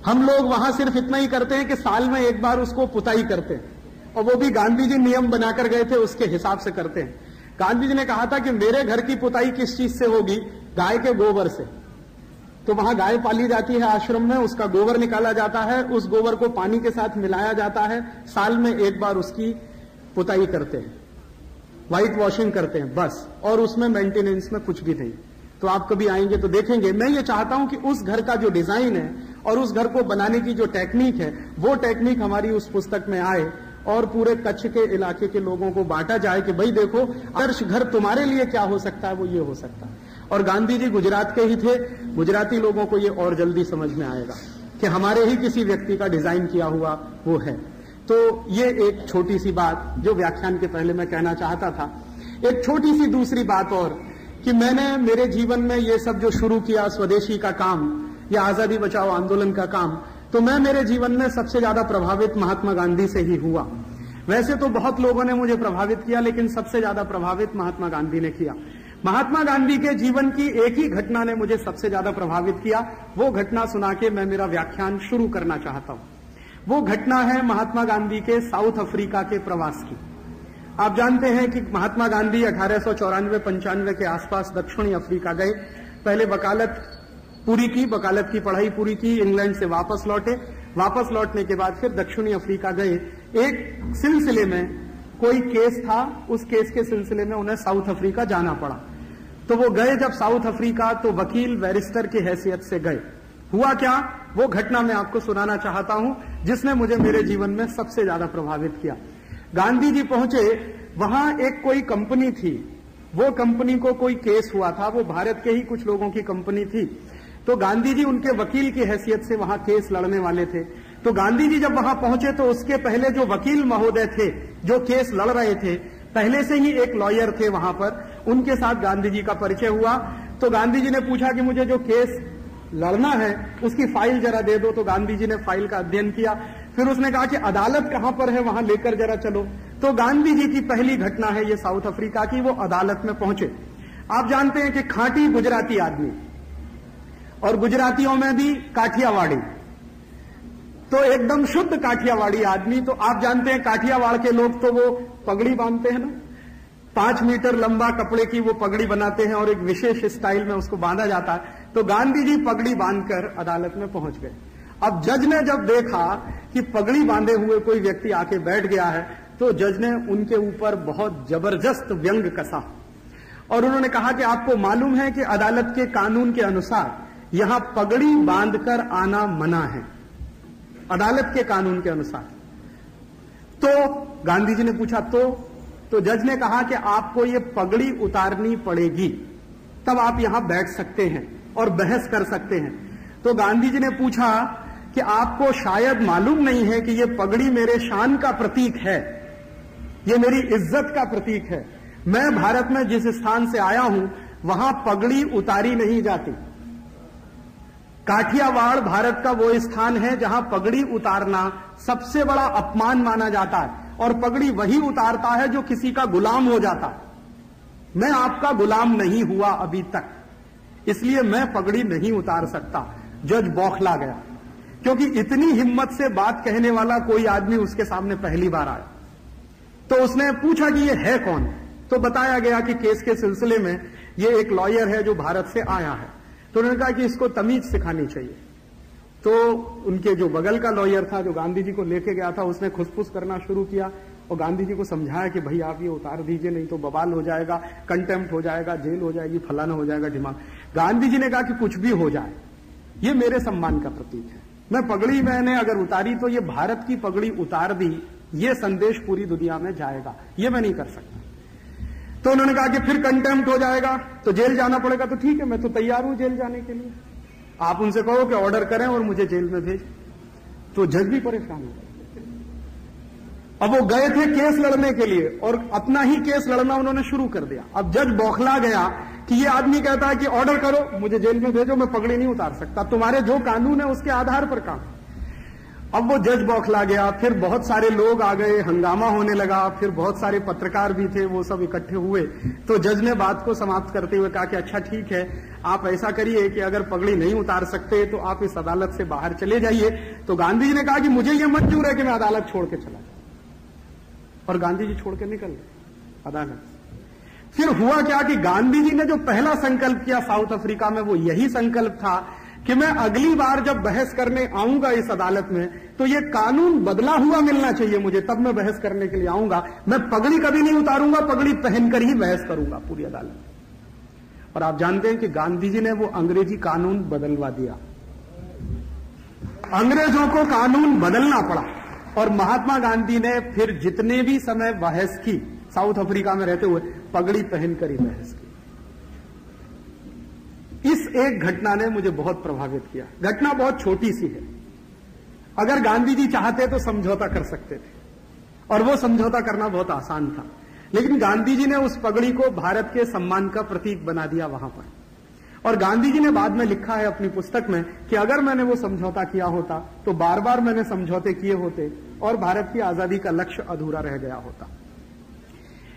हम लोग वहाँ सिर्फ़ इतना ही करते हैं कि साल में एक बार उसको पुताई करते हैं। और वो भी गांधी जी नियम बनाकर गए थे, उसके हिसाब से करते हैं। गांधी जी ने कहा था कि मेरे घर की पुताई किस चीज़ से होगी? गाय के गोबर से। तो वहाँ गाय पाली जाती है आश्रम में, उसका गोबर निकाला जाता है, उस गोबर को पानी के साथ मिलाया जाता है। साल में एक बार उसकी पुताई करते हैं। व्हाइट वॉशिंग करते हैं, बस। और उसमें मेंटेनेंस में कुछ भी नहीं। तो आप कभी आएँगे तो देखेंगे। मैं ये चाहता हूँ कि उस घर का जो डिज़ाइन है और उस घर को बनाने की जो टेक्निक है, वो टेक्निक हमारी उस पुस्तक में आए और पूरे कच्छ के इलाके के लोगों को बांटा जाए कि भाई देखो, आदर्श घर तुम्हारे लिए क्या हो सकता है, वो ये हो सकता है। और गांधी जी गुजरात के ही थे। गुजराती लोगों को ये और जल्दी समझ में आएगा कि हमारे ही किसी व्यक्ति का डिज़ाइन किया हुआ वो है। तो ये एक छोटी सी बात जो व्याख्यान के पहले मैं कहना चाहता था। एक छोटी सी दूसरी बात और, कि मैंने मेरे जीवन में ये सब जो शुरू किया, स्वदेशी का काम, या आज़ादी बचाओ आंदोलन का काम तो मैं मेरे जीवन में सबसे ज़्यादा प्रभावित महात्मा गांधी से ही हुआ। वैसे तो बहुत लोगों ने मुझे प्रभावित किया, लेकिन सबसे ज़्यादा प्रभावित महात्मा गांधी ने किया। महात्मा गांधी के जीवन की एक ही घटना ने मुझे सबसे ज़्यादा प्रभावित किया। वो घटना सुना के मैं मेरा व्याख्यान शुरू करना चाहता हूँ। वो घटना है महात्मा गांधी के साउथ अफ्रीका के प्रवास की। आप जानते हैं कि महात्मा गांधी अठारह सौ चौरानवे, पंचानवे के आसपास दक्षिणी अफ्रीका गए। पहले वकालत पूरी की, वकालत की पढ़ाई पूरी की, इंग्लैंड से वापस लौटे। वापस लौटने के बाद फिर दक्षिणी अफ्रीका गए। एक सिलसिले में कोई केस था, उस केस के सिलसिले में उन्हें साउथ अफ्रीका जाना पड़ा। तो वो गए जब साउथ अफ्रीका तो वकील बैरिस्टर की हैसियत से गए। हुआ क्या? वो घटना मैं आपको सुनाना चाहता हूँ, जिसने मुझे मेरे जीवन में सबसे ज़्यादा प्रभावित किया। गांधी जी पहुँचे, वहाँ एक कोई कंपनी थी। वो कंपनी को कोई केस हुआ था, वो भारत के ही कुछ लोगों की कंपनी थी। तो गांधी जी उनके वकील की हैसियत से वहाँ केस लड़ने वाले थे। तो गांधी जी जब वहाँ पहुँचे तो उसके पहले जो वकील महोदय थे, जो केस लड़ रहे थे, पहले से ही एक लॉयर थे वहाँ पर। उनके साथ गांधी जी का परिचय हुआ। तो गांधी जी ने पूछा कि मुझे जो केस लड़ना है, उसकी फ़ाइल जरा दे दो तो गांधी जी ने फ़ाइल का अध्ययन किया। फिर उसने कहा कि अदालत कहाँ पर है, वहाँ लेकर जरा चलो। तो गांधी जी की पहली घटना है ये साउथ अफ्रीका की, वो अदालत में पहुँचे। आप जानते हैं कि खांटी गुजराती आदमी और गुजरातियों में भी काठियावाड़ी। तो एकदम शुद्ध काठियावाड़ी आदमी तो आप जानते हैं काठियावाड़ के लोग तो वो पगड़ी बांधते हैं ना? पाँच मीटर लंबा कपड़े की वो पगड़ी बनाते हैं और एक विशेष स्टाइल में उसको बांधा जाता है। तो गांधी जी पगड़ी बांधकर अदालत में पहुँच गए। अब जज ने जब देखा कि पगड़ी बांधे हुए कोई व्यक्ति आके बैठ गया है तो जज ने उनके ऊपर बहुत ज़बरदस्त व्यंग कसा। और उन्होंने कहा कि आपको मालूम है कि अदालत के कानून के अनुसार यहाँ पगड़ी बांधकर आना मना है। अदालत के कानून के अनुसार। तो गांधी जी ने पूछा तो तो जज ने कहा कि आपको ये पगड़ी उतारनी पड़ेगी, तब आप यहाँ बैठ सकते हैं। और बहस कर सकते हैं। तो गांधी जी ने पूछा कि आपको शायद मालूम नहीं है कि ये पगड़ी मेरे शान का प्रतीक है। ये मेरी इज़्ज़त का प्रतीक है। मैं भारत में जिस स्थान से आया हूँ, वहाँ पगड़ी उतारी नहीं जाती। काठियावाड़ भारत का वो स्थान है जहाँ पगड़ी उतारना सबसे बड़ा अपमान माना जाता है और पगड़ी वही उतारता है जो किसी का गुलाम हो जाता। मैं आपका गुलाम नहीं हुआ अभी तक। इसलिए मैं पगड़ी नहीं उतार सकता। जज बौखला गया। क्योंकि इतनी हिम्मत से बात कहने वाला कोई आदमी उसके सामने पहली बार आया। तो उसने पूछा कि ये है कौन? तो बताया गया कि केस के सिलसिले में ये एक लॉयर है जो भारत से आया है। तो उन्होंने कहा कि इसको तमीज सिखानी चाहिए। तो उनके जो बगल का लॉयर था, जो गांधी जी को लेके गया था, उसने खुसफुस करना शुरू किया और गांधी जी को समझाया कि भाई आप ये उतार दीजिए, नहीं तो बवाल हो जाएगा कंटेम्प्ट हो जाएगा, जेल हो जाएगी, फलाना हो जाएगा, दिमाग। गांधी जी ने कहा कि कुछ भी हो जाए, ये मेरे सम्मान का प्रतीक है। मैं पगड़ी मैंने अगर उतारी तो ये भारत की पगड़ी उतार दी, ये संदेश पूरी दुनिया में जाएगा, ये मैं नहीं कर सकता। तो उन्होंने कहा कि फिर कंटेम्प्ट हो जाएगा तो जेल जाना पड़ेगा तो ठीक है, मैं तो तैयार हूँ जेल जाने के लिए। आप उनसे कहो कि ऑर्डर करें और मुझे जेल में भेज। तो जज भी परेशान हो अब वो गए थे केस लड़ने के लिए, और अपना ही केस लड़ना उन्होंने शुरू कर दिया। अब जज बौखला गया कि ये आदमी कहता है कि ऑर्डर करो, मुझे जेल में भेजो, मैं पगड़ी नहीं उतार सकता। तुम्हारे जो कानून है, उसके आधार पर काम। अब वो जज बौखला गया, फिर बहुत सारे लोग आ गए, हंगामा होने लगा, फिर बहुत सारे पत्रकार भी थे, वो सब इकट्ठे हुए। तो जज ने बात को समाप्त करते हुए कहा कि अच्छा ठीक है, आप ऐसा करिए कि अगर पगड़ी नहीं उतार सकते तो आप इस अदालत से बाहर चले जाइए। तो गांधी जी ने कहा कि मुझे यह मंजूर है कि मैं अदालत छोड़ के चला और गांधी जी छोड़ के निकल गए, अदालत फिर हुआ क्या कि गांधी जी ने जो पहला संकल्प किया साउथ अफ्रीका में, वो यही संकल्प था कि मैं अगली बार जब बहस करने आऊँगा इस अदालत में तो ये कानून बदला हुआ मिलना चाहिए मुझे, तब मैं बहस करने के लिए आऊँगा। मैं पगड़ी कभी नहीं उतारूँगा, पगड़ी पहनकर ही बहस करूँगा पूरी अदालत। और आप जानते हैं कि गांधी जी ने वो अंग्रेज़ी कानून बदलवा दिया। अंग्रेज़ों को कानून बदलना पड़ा और महात्मा गांधी ने फिर जितने भी समय बहस की साउथ अफ्रीका में रहते हुए पगड़ी पहनकर ही बहस की। इस एक घटना ने मुझे बहुत प्रभावित किया। घटना बहुत छोटी सी है। अगर गांधी जी चाहते तो समझौता कर सकते थे। और वो समझौता करना बहुत आसान था। लेकिन गांधी जी ने उस पगड़ी को भारत के सम्मान का प्रतीक बना दिया वहाँ पर। और गांधी जी ने बाद में लिखा है अपनी पुस्तक में कि अगर मैंने वो समझौता किया होता तो बार बार मैंने समझौते किए होते और भारत की आज़ादी का लक्ष्य अधूरा रह गया होता।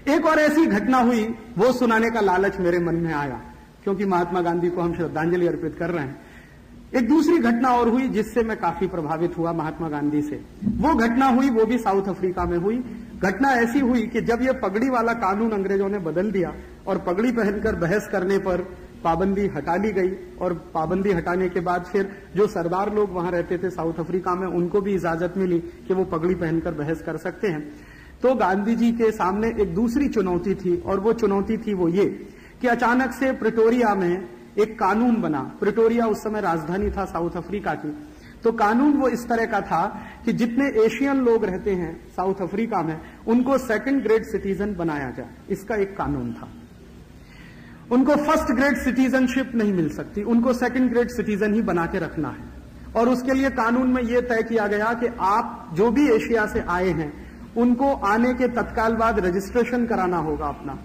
एक और ऐसी घटना हुई, वो सुनाने का लालच मेरे मन में आया, क्योंकि महात्मा गांधी को हम श्रद्धांजलि अर्पित कर रहे हैं। एक दूसरी घटना और हुई, जिससे मैं काफ़ी प्रभावित हुआ महात्मा गांधी से। वो घटना हुई, वो भी साउथ अफ्रीका में हुई। घटना ऐसी हुई कि जब ये पगड़ी वाला कानून अंग्रेज़ों ने बदल दिया और पगड़ी पहनकर बहस करने पर पाबंदी हटा ली गई और पाबंदी हटाने के बाद फिर जो सरदार लोग वहाँ रहते थे साउथ अफ्रीका में, उनको भी इजाज़त मिली कि वो पगड़ी पहनकर बहस कर सकते हैं। तो गांधी जी के सामने एक दूसरी चुनौती थी, और वो चुनौती थी वो ये कि अचानक से प्रिटोरिया में एक कानून बना। प्रिटोरिया उस समय राजधानी था साउथ अफ्रीका की। तो कानून वो इस तरह का था कि जितने एशियन लोग रहते हैं साउथ अफ्रीका में, उनको सेकंड ग्रेड सिटीजन बनाया जाए। इसका एक कानून था। उनको फ़र्स्ट ग्रेड सिटीजनशिप नहीं मिल सकती। उनको सेकंड ग्रेड सिटीजन ही बना के रखना है। और उसके लिए कानून में यह तय किया गया कि आप जो भी एशिया से आए हैं उनको आने के तत्काल बाद रजिस्ट्रेशन कराना होगा अपना।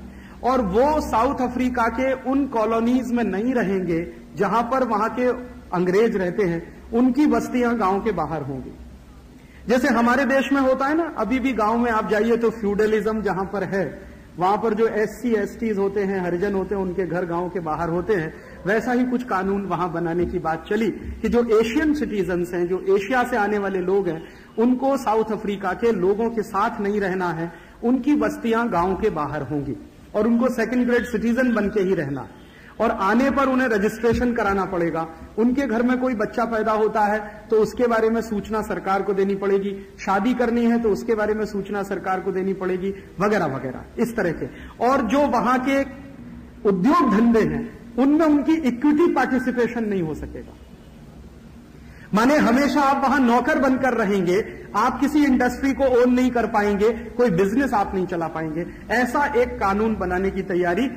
और वो साउथ अफ्रीका के उन कॉलोनीज में नहीं रहेंगे, जहाँ पर वहाँ के अंग्रेज़ रहते हैं, उनकी बस्तियाँ गाँव के बाहर होंगी। जैसे हमारे देश में होता है ना, अभी भी गाँव में आप जाइए तो फ्यूडलिज्म जहाँ पर है, वहाँ पर जो एस सी होते हैं, हरिजन होते हैं, उनके घर गाँव के बाहर होते हैं वैसा ही कुछ कानून वहाँ बनाने की बात चली कि जो एशियन सिटीजन्स हैं, जो एशिया से आने वाले लोग हैं, उनको साउथ अफ्रीका के लोगों के साथ नहीं रहना है। उनकी बस्तियाँ गाँव के बाहर होंगी और उनको सेकंड ग्रेड सिटीजन बन के ही रहना। और आने पर उन्हें रजिस्ट्रेशन कराना पड़ेगा। उनके घर में कोई बच्चा पैदा होता है तो उसके बारे में सूचना सरकार को देनी पड़ेगी। शादी करनी है तो उसके बारे में सूचना सरकार को देनी पड़ेगी, वगैरह वगैरह, इस तरह के। और जो वहाँ के उद्योग धंधे हैं उनमें उनकी इक्विटी पार्टिसिपेशन नहीं हो सकेगा। माने हमेशा आप वहाँ नौकर बनकर रहेंगे, आप किसी इंडस्ट्री को ओन नहीं कर पाएँगे, कोई बिज़नेस आप नहीं चला पाएँगे। ऐसा एक कानून बनाने की तैयारी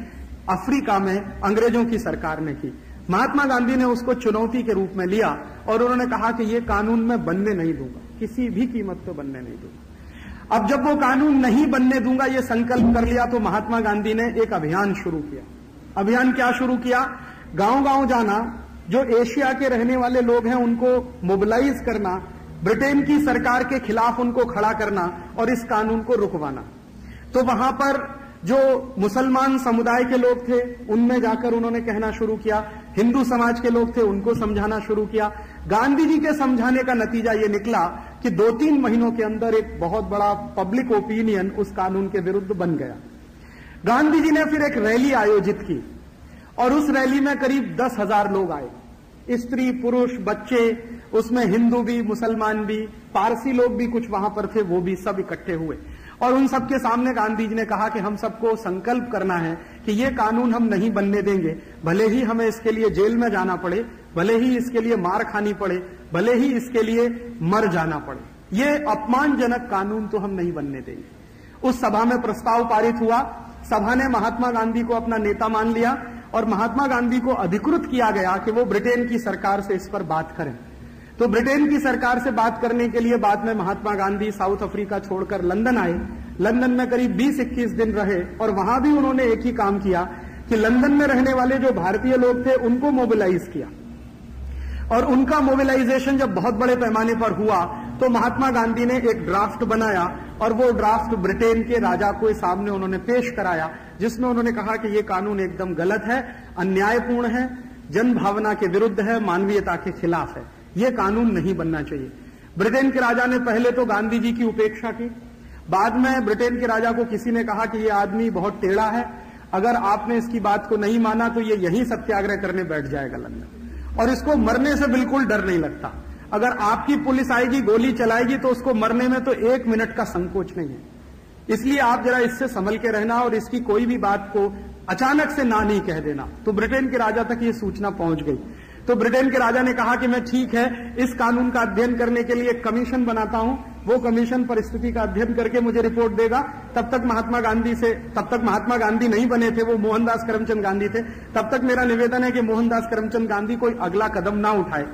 अफ्रीका में, अंग्रेज़ों की सरकार ने की। महात्मा गांधी ने उसको चुनौती के रूप में लिया और उन्होंने कहा कि यह कानून मैं बनने नहीं दूँगा। किसी भी कीमत पर बनने नहीं दूँगा। अब जब वो कानून नहीं बनने दूँगा, ये संकल्प कर लिया तो महात्मा गांधी ने एक अभियान शुरू किया। अभियान क्या शुरू किया? गाँव गाँव जाना, जो एशिया के रहने वाले लोग हैं, उनको मोबिलाइज करना, ब्रिटेन की सरकार के खिलाफ उनको खड़ा करना और इस कानून को रुकवाना। तो वहाँ पर जो मुसलमान समुदाय के लोग थे, उनमें जाकर उन्होंने कहना शुरू किया। हिंदू समाज के लोग थे, उनको समझाना शुरू किया। गांधी जी के समझाने का नतीजा ये निकला कि दो तीन महीनों के अंदर एक बहुत बड़ा पब्लिक ओपिनियन उस कानून के विरुद्ध बन गया। गांधी जी ने फिर एक रैली आयोजित की और उस रैली में करीब दस हज़ार लोग आए। स्त्री, पुरुष, बच्चे, उसमें हिंदू भी, मुसलमान भी, पारसी लोग भी कुछ वहाँ पर थे, वो भी सब इकट्ठे हुए। और उन सबके सामने गांधी जी ने कहा कि हम सबको संकल्प करना है कि ये कानून हम नहीं बनने देंगे। भले ही हमें इसके लिए जेल में जाना पड़े, भले ही इसके लिए मार खानी पड़े, भले ही इसके लिए मर जाना पड़े। ये अपमानजनक कानून तो हम नहीं बनने देंगे। उस सभा में प्रस्ताव पारित हुआ सभा ने महात्मा गांधी को अपना नेता मान लिया और महात्मा गांधी को अधिकृत किया गया कि वो ब्रिटेन की सरकार से इस पर बात करें। तो ब्रिटेन की सरकार से बात करने के लिए बाद में महात्मा गांधी साउथ अफ्रीका छोड़कर लंदन आए। लंदन में करीब 20-21 दिन रहे और वहाँ भी उन्होंने एक ही काम किया कि लंदन में रहने वाले जो भारतीय लोग थे, उनको मोबिलाइज किया। और उनका मोबिलाइजेशन जब बहुत बड़े पैमाने पर हुआ तो महात्मा गांधी ने एक ड्राफ्ट बनाया और वो ड्राफ्ट ब्रिटेन के राजा को सामने उन्होंने पेश कराया, जिसमें उन्होंने कहा कि ये कानून एकदम गलत है, अन्यायपूर्ण है जन भावना के विरुद्ध है, मानवीयता के खिलाफ है। ये कानून नहीं बनना चाहिए। ब्रिटेन के राजा ने पहले तो गांधी जी की उपेक्षा की। बाद में ब्रिटेन के राजा को किसी ने कहा कि ये आदमी बहुत टेढ़ा है। अगर आपने इसकी बात को नहीं माना तो ये यही सत्याग्रह करने बैठ जाएगा लंदन। और इसको मरने से बिल्कुल डर नहीं लगता। अगर आपकी पुलिस आएगी, गोली चलाएगी तो उसको मरने में तो एक मिनट का संकोच नहीं है। इसलिए आप जरा इससे संभल के रहना और इसकी कोई भी बात को अचानक से ना नहीं कह देना। तो ब्रिटेन के राजा तक ये सूचना पहुँच गई। तो ब्रिटेन के राजा ने कहा कि मैं ठीक है, इस कानून का अध्ययन करने के लिए कमीशन बनाता हूँ। वो कमीशन परिस्थिति का अध्ययन करके मुझे रिपोर्ट देगा। तब तक महात्मा गांधी से, तब तक महात्मा गांधी नहीं बने थे, वो मोहनदास करमचंद गांधी थे। तब तक मेरा निवेदन है कि मोहनदास करमचंद गांधी कोई अगला कदम ना उठाए।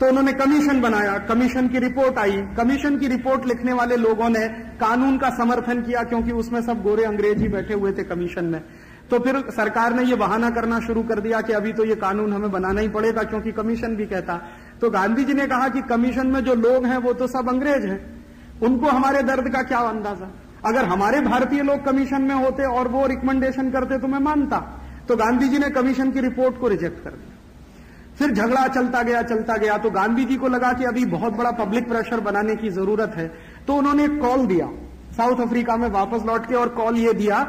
तो उन्होंने कमीशन बनाया, कमीशन की रिपोर्ट आई। कमीशन की रिपोर्ट लिखने वाले लोगों ने कानून का समर्थन किया क्योंकि उसमें सब गोरे अंग्रेज़ी बैठे हुए थे कमीशन में। तो फिर सरकार ने ये बहाना करना शुरू कर दिया कि अभी तो ये कानून हमें बनाना ही पड़ेगा क्योंकि कमीशन भी कहता। तो गांधी जी ने कहा कि कमीशन में जो लोग हैं वो तो सब अंग्रेज़ हैं। उनको हमारे दर्द का क्या अंदाज़ा? अगर हमारे भारतीय लोग कमीशन में होते और वो रिकमेंडेशन करते तो मैं मानता। तो गांधी जी ने कमीशन की रिपोर्ट को रिजेक्ट कर दिया। फिर झगड़ा चलता गया चलता गया। तो गांधी जी को लगा कि अभी बहुत बड़ा पब्लिक प्रेशर बनाने की ज़रूरत है। तो उन्होंने एक कॉल दिया साउथ अफ्रीका में वापस लौट के और कॉल ये दिया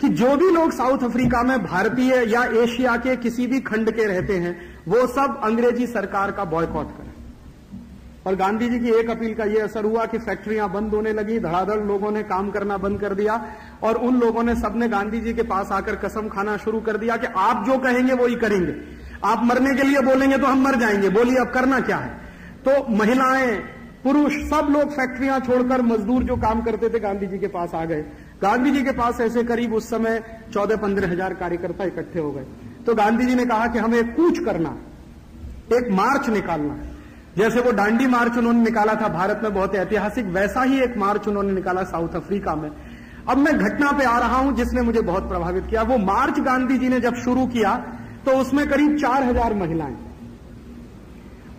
कि जो भी लोग साउथ अफ्रीका में भारतीय या एशिया के किसी भी खंड के रहते हैं, वो सब अंग्रेज़ी सरकार का बॉयकॉट करें। और गांधी जी की एक अपील का यह असर हुआ कि फैक्ट्रियाँ बंद होने लगी, धड़ाधड़ लोगों ने काम करना बंद कर दिया और उन लोगों ने सबने गांधी जी के पास आकर कसम खाना शुरू कर दिया कि आप जो कहेंगे वो ही करेंगे। आप मरने के लिए बोलेंगे तो हम मर जाएँगे। बोलिए, अब करना क्या है? तो महिलाएँ, पुरुष, सब लोग फैक्ट्रियाँ छोड़कर मजदूर जो काम करते थे गांधी जी के पास आ गए। गांधी जी के पास ऐसे करीब उस समय चौदह पंद्रह हज़ार कार्यकर्ता इकट्ठे हो गए। तो गांधी जी ने कहा कि हमें कूच करना, एक मार्च निकालना जैसे वो डांडी मार्च उन्होंने निकाला था, भारत में बहुत ऐतिहासिक, वैसा ही एक मार्च उन्होंने निकाला साउथ अफ्रीका में। अब मैं घटना पे आ रहा हूँ जिसने मुझे बहुत प्रभावित किया। वो मार्च गांधी जी ने जब शुरू किया तो उसमें करीब चार हज़ार महिलाएँ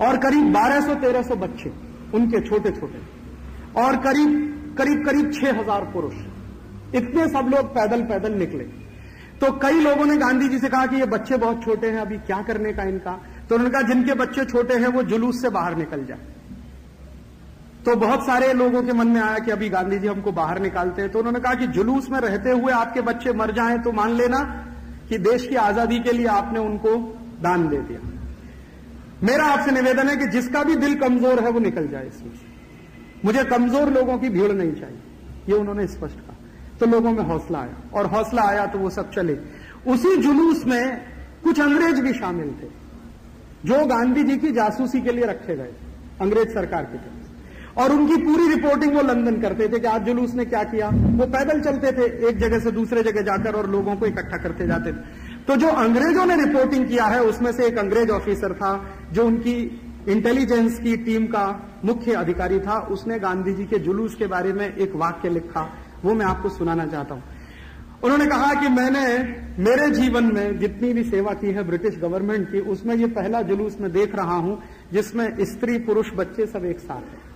और करीब बारह सौ, तेरह सौ बच्चे, उनके छोटे छोटे। और करीब करीब करीब छह हज़ार पुरुष। इतने सब लोग पैदल पैदल निकले। तो कई लोगों ने गांधी जी से कहा कि ये बच्चे बहुत छोटे हैं, अभी क्या करने का इनका? तो उन्होंने कहा, जिनके बच्चे छोटे हैं, वो जुलूस से बाहर निकल जाए। तो बहुत सारे लोगों के मन में आया कि अभी गांधी जी हमको बाहर निकालते हैं। तो उन्होंने कहा कि जुलूस में रहते हुए आपके बच्चे मर जाएँ तो मान लेना कि देश की आज़ादी के लिए आपने उनको दान दे दिया। मेरा आपसे निवेदन है कि जिसका भी दिल कमज़ोर है वो निकल जाए इसमें मुझे कमज़ोर लोगों की भीड़ नहीं चाहिए। ये उन्होंने स्पष्ट कहा। तो लोगों में हौसला आया। और हौसला आया तो वो सब चले। उसी जुलूस में कुछ अंग्रेज़ भी शामिल थे, जो गांधी जी की जासूसी के लिए रखे गए अंग्रेज़ सरकार की तरफ़ और उनकी पूरी रिपोर्टिंग वो लंदन करते थे कि आज जुलूस ने क्या किया। वो पैदल चलते थे, एक जगह से दूसरे जगह जाकर और लोगों को इकट्ठा करते जाते थे। तो जो अंग्रेज़ों ने रिपोर्टिंग किया है, उसमें से एक अंग्रेज़ ऑफिसर था, जो उनकी इंटेलिजेंस की टीम का मुख्य अधिकारी था। उसने गांधी जी के जुलूस के बारे में एक वाक्य लिखा। वो मैं आपको सुनाना चाहता हूँ। उन्होंने कहा कि मैंने, मेरे जीवन में जितनी भी सेवा की है ब्रिटिश गवर्नमेंट की, उसमें ये पहला जुलूस मैं देख रहा हूँ, जिसमें स्त्री पुरुष बच्चे सब एक साथ हैं।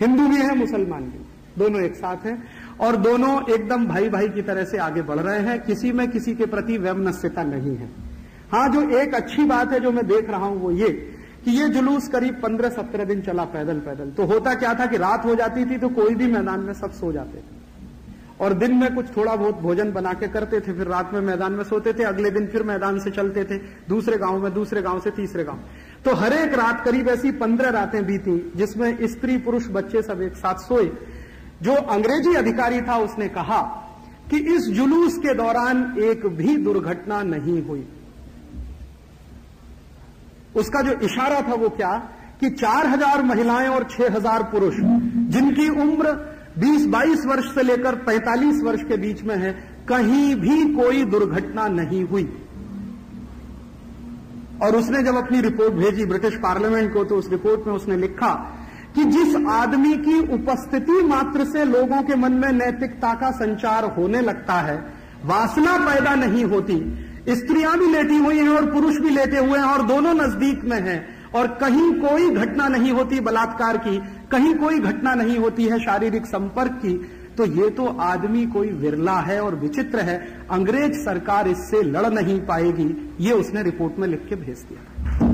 हिंदू भी है, मुसलमान भी दोनों एक साथ हैं और दोनों एकदम भाई भाई की तरह से आगे बढ़ रहे हैं। किसी में किसी के प्रति वैमनस्यता नहीं है। हाँ जो एक अच्छी बात है जो मैं देख रहा हूँ वो ये कि ये जुलूस करीब पंद्रह सत्रह दिन चला पैदल पैदल तो होता क्या था कि रात हो जाती थी तो कोई भी मैदान में सब सो जाते थे। और दिन में कुछ थोड़ा बहुत भोजन बना के करते थे, फिर रात में मैदान में सोते थे, अगले दिन फिर मैदान से चलते थे, दूसरे गाँव में, दूसरे गाँव से तीसरे गाँव। तो हर एक रात करीब ऐसी पंद्रह रातें बीती, जिसमें स्त्री पुरुष बच्चे सब एक साथ सोए। जो अंग्रेज़ी अधिकारी था, उसने कहा कि इस जुलूस के दौरान एक भी दुर्घटना नहीं हुई। उसका जो इशारा था, वो क्या? कि 4000 महिलाएँ और 6000 पुरुष, जिनकी उम्र 20-22 वर्ष से लेकर 45 वर्ष के बीच में है, कहीं भी कोई दुर्घटना नहीं हुई। और उसने जब अपनी रिपोर्ट भेजी ब्रिटिश पार्लियामेंट को तो उस रिपोर्ट में उसने लिखा कि जिस आदमी की उपस्थिति मात्र से लोगों के मन में नैतिकता का संचार होने लगता है, वासना पैदा नहीं होती। स्त्रियाँ भी लेटी हुई हैं और पुरुष भी लेटे हुए हैं और दोनों नज़दीक में हैं। और कहीं कोई घटना नहीं होती बलात्कार की, कहीं कोई घटना नहीं होती है शारीरिक संपर्क की। तो ये तो आदमी कोई विरला है और विचित्र है। अंग्रेज़ सरकार इससे लड़ नहीं पाएगी। ये उसने रिपोर्ट में लिख के भेज दिया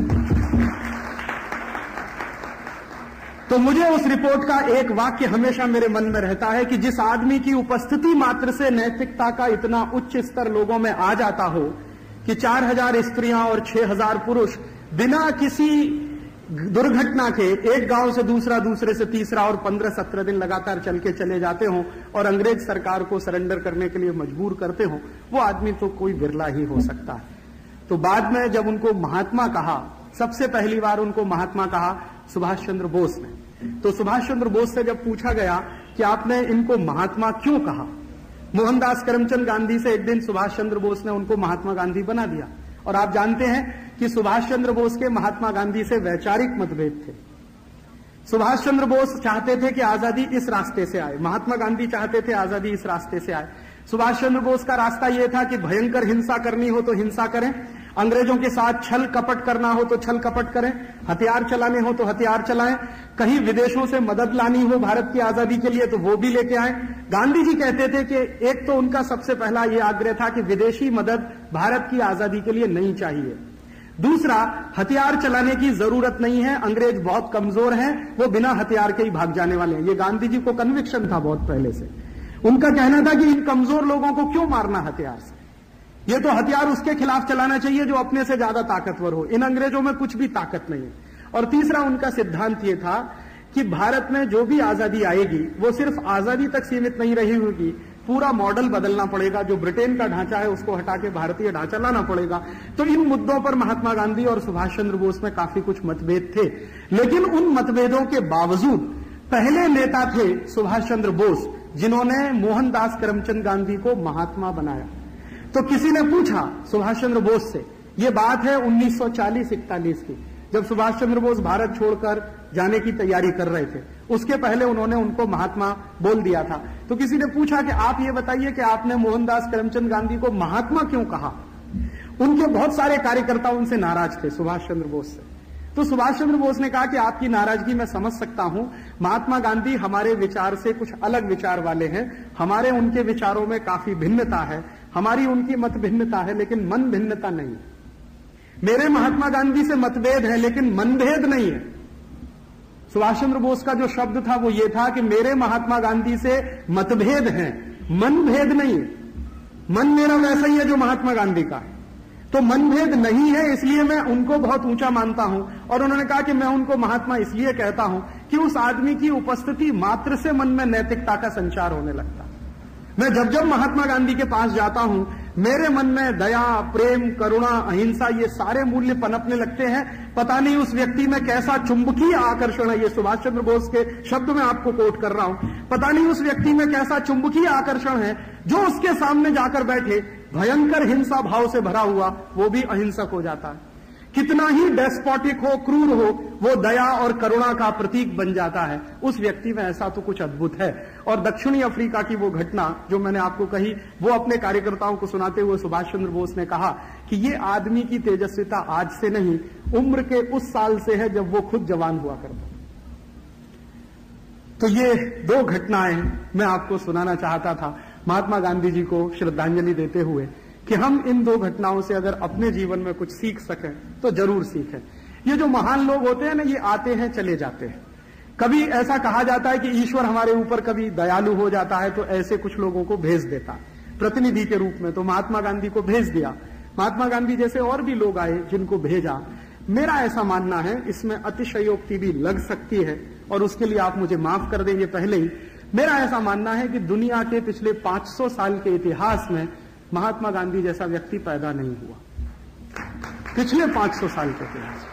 तो मुझे उस रिपोर्ट का एक वाक्य हमेशा मेरे मन में रहता है कि जिस आदमी की उपस्थिति मात्र से नैतिकता का इतना उच्च स्तर लोगों में आ जाता हो कि चार हज़ार स्त्रियाँ और छह हज़ार पुरुष बिना किसी दुर्घटना के एक गाँव से दूसरा, दूसरे से तीसरा और पंद्रह, सत्रह दिन लगातार चल के चले जाते हो और अंग्रेज़ सरकार को सरेंडर करने के लिए मजबूर करते हो, वो आदमी तो कोई बिरला ही हो सकता है। तो बाद में जब उनको महात्मा कहा, सबसे पहली बार उनको महात्मा कहा सुभाष चंद्र बोस ने। तो सुभाष चंद्र बोस से जब पूछा गया कि आपने इनको महात्मा क्यों कहा, मोहनदास करमचंद गांधी से एक दिन सुभाष चंद्र बोस ने उनको महात्मा गांधी बना दिया। और आप जानते हैं कि सुभाष चंद्र बोस के महात्मा गांधी से वैचारिक मतभेद थे। सुभाष चंद्र बोस चाहते थे कि आज़ादी इस रास्ते से आए। महात्मा गांधी चाहते थे आज़ादी इस रास्ते से आए। सुभाष चंद्र बोस का रास्ता यह था कि भयंकर हिंसा करनी हो तो हिंसा करें अंग्रेज़ों के साथ छल कपट करना हो तो छल कपट करें, हथियार चलाने हो तो हथियार चलाएँ, कहीं विदेशों से मदद लानी हो भारत की आज़ादी के लिए तो वो भी लेके आए। गांधी जी कहते थे कि एक तो उनका सबसे पहला ये आग्रह था कि विदेशी मदद भारत की आज़ादी के लिए नहीं चाहिए। दूसरा, हथियार चलाने की ज़रूरत नहीं है, अंग्रेज़ बहुत कमज़ोर हैं, वो बिना हथियार के ही भाग जाने वाले हैं। ये गांधी जी को कन्विक्शन था बहुत पहले से। उनका कहना था कि इन कमज़ोर लोगों को क्यों मारना हथियार से? ये तो हथियार उसके खिलाफ चलाना चाहिए जो अपने से ज़्यादा ताकतवर हो। इन अंग्रेज़ों में कुछ भी ताकत नहीं और तीसरा उनका सिद्धांत ये था कि भारत में जो भी आज़ादी आएगी, वो सिर्फ़ आज़ादी तक सीमित नहीं रही होगी। पूरा मॉडल बदलना पड़ेगा। जो ब्रिटेन का ढांचा है, उसको हटा के भारतीय ढांचा लाना पड़ेगा। तो इन मुद्दों पर महात्मा गांधी और सुभाष चंद्र बोस में काफ़ी कुछ मतभेद थे। लेकिन उन मतभेदों के बावजूद पहले नेता थे सुभाष चंद्र बोस, जिन्होंने मोहनदास करमचंद गांधी को महात्मा बनाया। तो किसी ने पूछा सुभाष चंद्र बोस से, ये बात है 1940-41 की, जब सुभाष चंद्र बोस भारत छोड़कर जाने की तैयारी कर रहे थे, उसके पहले उन्होंने उनको महात्मा बोल दिया था। तो किसी ने पूछा कि आप ये बताइए कि आपने मोहनदास करमचंद गांधी को महात्मा क्यों कहा? उनके बहुत सारे कार्यकर्ता उनसे नाराज़ थे सुभाष चंद्र बोस से। तो सुभाष चंद्र बोस ने कहा कि आपकी नाराज़गी मैं समझ सकता हूँ, महात्मा गांधी हमारे विचार से कुछ अलग विचार वाले हैं, हमारे उनके विचारों में काफ़ी भिन्नता है हमारी उनकी मत भिन्नता है, लेकिन मन भिन्नता नहीं है। मेरे महात्मा गांधी से मतभेद है, लेकिन मनभेद नहीं है। सुभाष चंद्र बोस का जो शब्द था, वो ये था कि मेरे महात्मा गांधी से मतभेद है, मनभेद नहीं है। मन मेरा वैसा ही है जो महात्मा गांधी का है। तो मनभेद नहीं है, इसलिए मैं उनको बहुत ऊँचा मानता हूँ। और उन्होंने कहा कि मैं उनको महात्मा इसलिए कहता हूँ कि उस आदमी की उपस्थिति मात्र से मन में नैतिकता का संचार होने लगता। मैं जब जब महात्मा गांधी के पास जाता हूँ, मेरे मन में दया, प्रेम, करुणा, अहिंसा, ये सारे मूल्य पनपने लगते हैं। पता नहीं उस व्यक्ति में कैसा चुंबकीय आकर्षण है। ये सुभाष चंद्र बोस के शब्द में आपको कोट कर रहा हूँ। पता नहीं उस व्यक्ति में कैसा चुंबकीय आकर्षण है, जो उसके सामने जाकर बैठे, भयंकर हिंसा भाव से भरा हुआ, वो भी अहिंसक हो जाता है। कितना ही डेस्पोटिक हो, क्रूर हो, वो दया और करुणा का प्रतीक बन जाता है। उस व्यक्ति में ऐसा तो कुछ अद्भुत है। और दक्षिणी अफ्रीका की वो घटना, जो मैंने आपको कही, वो अपने कार्यकर्ताओं को सुनाते हुए सुभाष चंद्र बोस ने कहा कि ये आदमी की तेजस्विता आज से नहीं, उम्र के उस साल से है जब वो खुद जवान हुआ करता तो ये दो घटनाएँ मैं आपको सुनाना चाहता था। महात्मा गांधी जी को श्रद्धांजलि देते हुए। कि हम इन दो घटनाओं से अगर अपने जीवन में कुछ सीख सकें तो ज़रूर सीखें। ये जो महान लोग होते हैं ना, ये आते हैं, चले जाते हैं। कभी ऐसा कहा जाता है कि ईश्वर हमारे ऊपर कभी दयालु हो जाता है तो ऐसे कुछ लोगों को भेज देता। प्रतिनिधि के रूप में तो महात्मा गांधी को भेज दिया। महात्मा गांधी जैसे और भी लोग आए जिनको भेजा। मेरा ऐसा मानना है, इसमें अतिशयोक्ति भी लग सकती है, और उसके लिए आप मुझे माफ़ कर देंगे पहले ही। मेरा ऐसा मानना है कि दुनिया के पिछले 500 साल के इतिहास में महात्मा गांधी जैसा व्यक्ति पैदा नहीं हुआ। पिछले 500 साल के इतिहास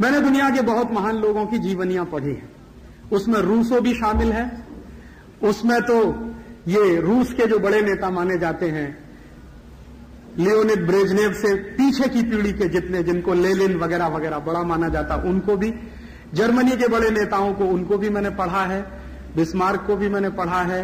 मैंने दुनिया के बहुत महान लोगों की जीवनियाँ पढ़ी हैं। उसमें रूसो भी शामिल है। उसमें तो ये रूस के जो बड़े नेता माने जाते हैं लियोनिद ब्रेजनेव से पीछे की पीढ़ी के जितने, जिनको लेलिन वगैरह वगैरह बड़ा माना जाता उनको भी, जर्मनी के बड़े नेताओं को उनको भी मैंने पढ़ा है, बिस्मार्क को भी मैंने पढ़ा है।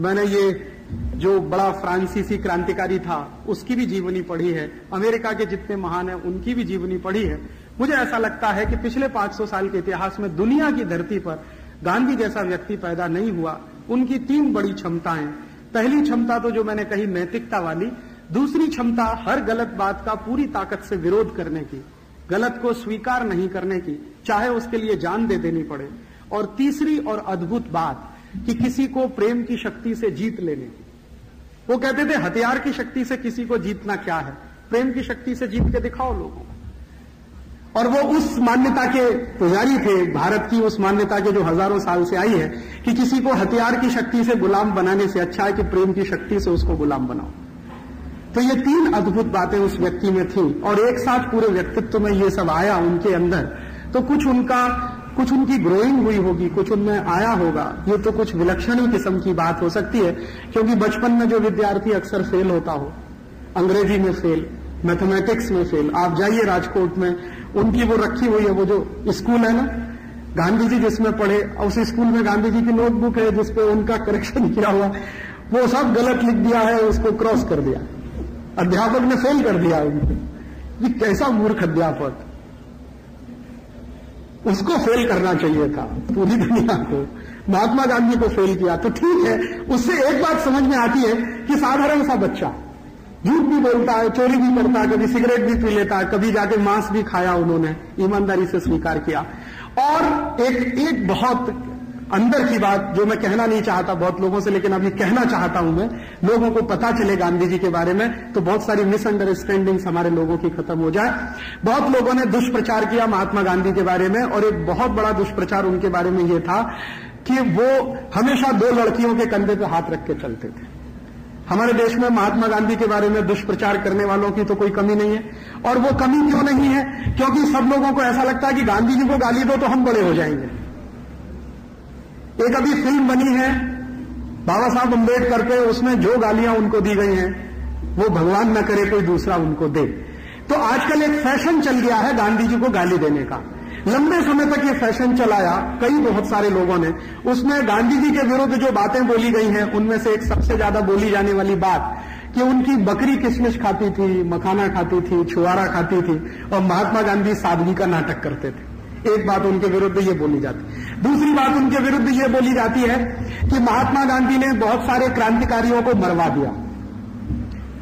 मैंने ये जो बड़ा फ्रांसीसी क्रांतिकारी था, उसकी भी जीवनी पढ़ी है। अमेरिका के जितने महान हैं, उनकी भी जीवनी पढ़ी है। मुझे ऐसा लगता है कि पिछले 500 साल के इतिहास में दुनिया की धरती पर गांधी जैसा व्यक्ति पैदा नहीं हुआ। उनकी तीन बड़ी क्षमताएँ। पहली क्षमता तो जो मैंने कही, नैतिकता वाली। दूसरी क्षमता, हर गलत बात का पूरी ताकत से विरोध करने की। गलत को स्वीकार नहीं करने की, चाहे उसके लिए जान दे देनी पड़े। और तीसरी और अद्भुत बात कि किसी को प्रेम की शक्ति से जीत लेने की। वो कहते थे, हथियार की शक्ति से किसी को जीतना क्या है? प्रेम की शक्ति से जीत के दिखाओ लोगों को। और वो उस मान्यता के पुजारी थे, भारत की उस मान्यता के जो हज़ारों साल से आई है, कि किसी को हथियार की शक्ति से गुलाम बनाने से अच्छा है कि प्रेम की शक्ति से उसको गुलाम बनाओ। तो ये तीन अद्भुत बातें उस व्यक्ति में थी, और एक साथ पूरे व्यक्तित्व में ये सब आया उनके अंदर। तो कुछ उनका कुछ उनकी ग्रोइंग हुई होगी, कुछ उनमें आया होगा। ये तो कुछ विलक्षण ही किस्म की बात हो सकती है, क्योंकि बचपन में जो विद्यार्थी अक्सर फेल होता हो, अंग्रेज़ी में फेल मैथमेटिक्स में फेल आप जाइए राजकोट में, उनकी वो रखी हुई है, वो जो स्कूल है ना गांधी जी जिसमें पढ़े, उस स्कूल में गांधी जी की नोटबुक है जिसपे उनका करेक्शन किया हुआ, वो सब गलत लिख दिया है, उसको क्रॉस कर दिया। अध्यापक ने फेल कर दिया उनको। ये कैसा मूर्ख अध्यापक? उसको फेल करना चाहिए था, पूरी दुनिया को। महात्मा गांधी को फेल किया। तो ठीक है, उससे एक बात समझ में आती है कि साधारण सा बच्चा झूठ भी बोलता है, चोरी भी करता है, कभी सिगरेट भी पी लेता है, कभी जाके मांस भी खाया उन्होंने, ईमानदारी से स्वीकार किया। और एक एक बहुत अंदर की बात जो मैं कहना नहीं चाहता बहुत लोगों से, लेकिन अभी कहना चाहता हूँ मैं, लोगों को पता चले गांधी जी के बारे में तो बहुत सारी मिसअंडरस्टैंडिंग्स हमारे लोगों की खत्म हो जाए। बहुत लोगों ने दुष्प्रचार किया महात्मा गांधी के बारे में, और एक बहुत बड़ा दुष्प्रचार उनके बारे में यह था कि वो हमेशा दो लड़कियों के कंधे पर हाथ रख के चलते थे। हमारे देश में महात्मा गांधी के बारे में दुष्प्रचार करने वालों की तो कोई कमी नहीं है, और वो कमी क्यों नहीं है? क्योंकि सब लोगों को ऐसा लगता है कि गांधी जी को गाली दो तो हम बड़े हो जाएँगे। एक अभी फ़िल्म बनी है, बाबा साहब अंबेडकर पे उसमें जो गालियाँ उनको दी गई हैं, वो भगवान न करे, कोई दूसरा उनको दे। तो आजकल एक फ़ैशन चल गया है गांधी जी को गाली देने का। लंबे समय तक ये फ़ैशन चलाया, कई बहुत सारे लोगों ने। उसमें गांधी जी के विरुद्ध जो बातें बोली गई हैं, उनमें से एक सबसे ज़्यादा बोली जाने वाली बात कि उनकी बकरी किशमिश खाती थी, मखाना खाती थी, छुआरा खाती थी, और महात्मा गांधी सादगी का नाटक करते थे। एक बात उनके विरुद्ध ये बोली जाती है। दूसरी बात उनके विरुद्ध ये बोली जाती है कि महात्मा गांधी ने बहुत सारे क्रांतिकारियों को मरवा दिया।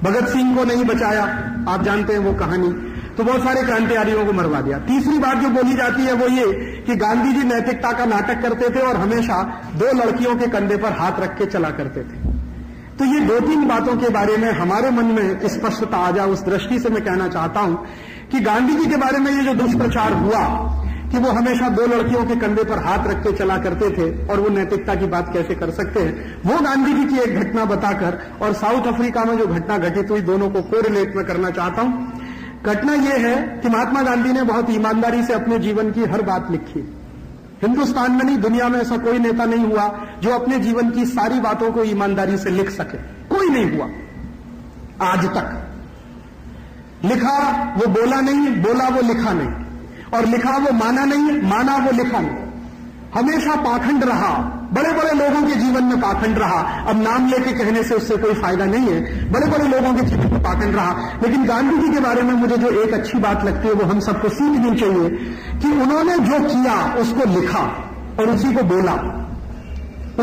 भगत सिंह को नहीं बचाया, आप जानते हैं वो कहानी। तो बहुत सारे क्रांतिकारियों को मरवा दिया। तीसरी बात जो बोली जाती है वो ये कि गांधी जी नैतिकता का नाटक करते थे और हमेशा दो लड़कियों के कंधे पर हाथ रख के चला करते थे। तो ये दो तीन बातों के बारे में हमारे मन में स्पष्टता आ जाए, उस दृष्टि से मैं कहना चाहता हूँ कि गांधी जी के बारे में ये जो दुष्प्रचार हुआ कि वो हमेशा दो लड़कियों के कंधे पर हाथ रख के चला करते थे और वो नैतिकता की बात कैसे कर सकते हैं? वो गांधी जी की एक घटना बताकर और साउथ अफ्रीका में जो घटना घटित हुई, दोनों को कोरिलेट में करना चाहता हूँ। घटना यह है कि महात्मा गांधी ने बहुत ईमानदारी से अपने जीवन की हर बात लिखी। हिंदुस्तान में नहीं, दुनिया में ऐसा कोई नेता नहीं हुआ जो अपने जीवन की सारी बातों को ईमानदारी से लिख सके। कोई नहीं हुआ। आज तक। लिखा वो बोला नहीं, बोला वो लिखा नहीं। और लिखा वो माना नहीं माना वो लिखा नहीं। हमेशा पाखंड रहा। बड़े बड़े लोगों के जीवन में पाखंड रहा। अब नाम लेके कहने से उससे कोई फ़ायदा नहीं है। बड़े बड़े लोगों के जीवन में पाखंड रहा। लेकिन गांधी जी के बारे में मुझे जो एक अच्छी बात लगती है, वो हम सबको सीखनी चाहिए कि उन्होंने जो किया, उसको लिखा और उसी को बोला।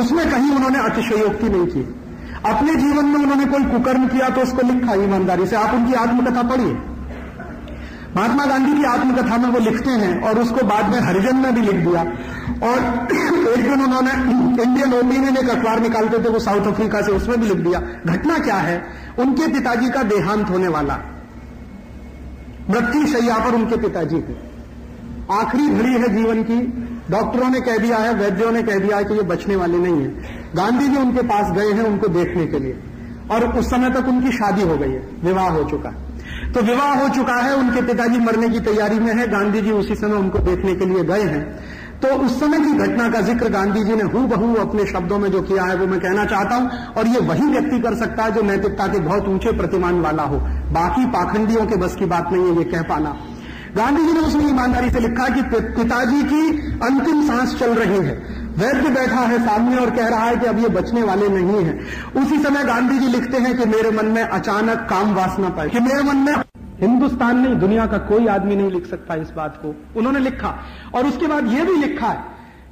उसमें कहीं उन्होंने अतिशयोक्ति नहीं की। अपने जीवन में उन्होंने कोई कुकर्म किया तो उसको लिखा, ईमानदारी से। आप उनकी आत्मकथा पढ़िए। महात्मा गांधी की आत्मकथा में वो लिखते हैं और उसको बाद में हरिजन में भी लिख दिया। और एक दिन उन्होंने इंडियन ओपिनियन एक अखबार निकालते थे, वो साउथ अफ्रीका से, उसमें भी लिख दिया। घटना क्या है? उनके पिताजी का देहांत होने वाला। मृत्यु शैया पर उनके पिताजी थे आखिरी घड़ी है जीवन की। डॉक्टरों ने कह दिया है, वैद्यों ने कह दिया है कि ये बचने वाले नहीं है। गांधी जी उनके पास गए हैं उनको देखने के लिए। और उस समय तक उनकी शादी हो गई है, विवाह हो चुका है। तो विवाह हो चुका है, उनके पिताजी मरने की तैयारी में है गांधी जी उसी समय उनको देखने के लिए गए हैं। तो उस समय की घटना का ज़िक्र गांधी जी ने हु बहू अपने शब्दों में जो किया है, वो मैं कहना चाहता हूँ, और ये वही व्यक्ति कर सकता है जो नैतिकता के बहुत ऊँचे प्रतिमान वाला हो। बाकी पाखंडियों के बस की बात नहीं है, ये कह पाना। गांधी जी ने उसमें ईमानदारी से लिखा कि पिताजी की अंतिम सांस चल रही है। वैद्य बैठा है सामने और कह रहा है कि अब ये बचने वाले नहीं है। उसी समय गांधी जी लिखते हैं कि मेरे मन में अचानक काम वासना पाए कि मेरे मन में हिंदुस्तान नहीं, दुनिया का कोई आदमी नहीं लिख सकता इस बात को। उन्होंने लिखा। और उसके बाद यह भी लिखा है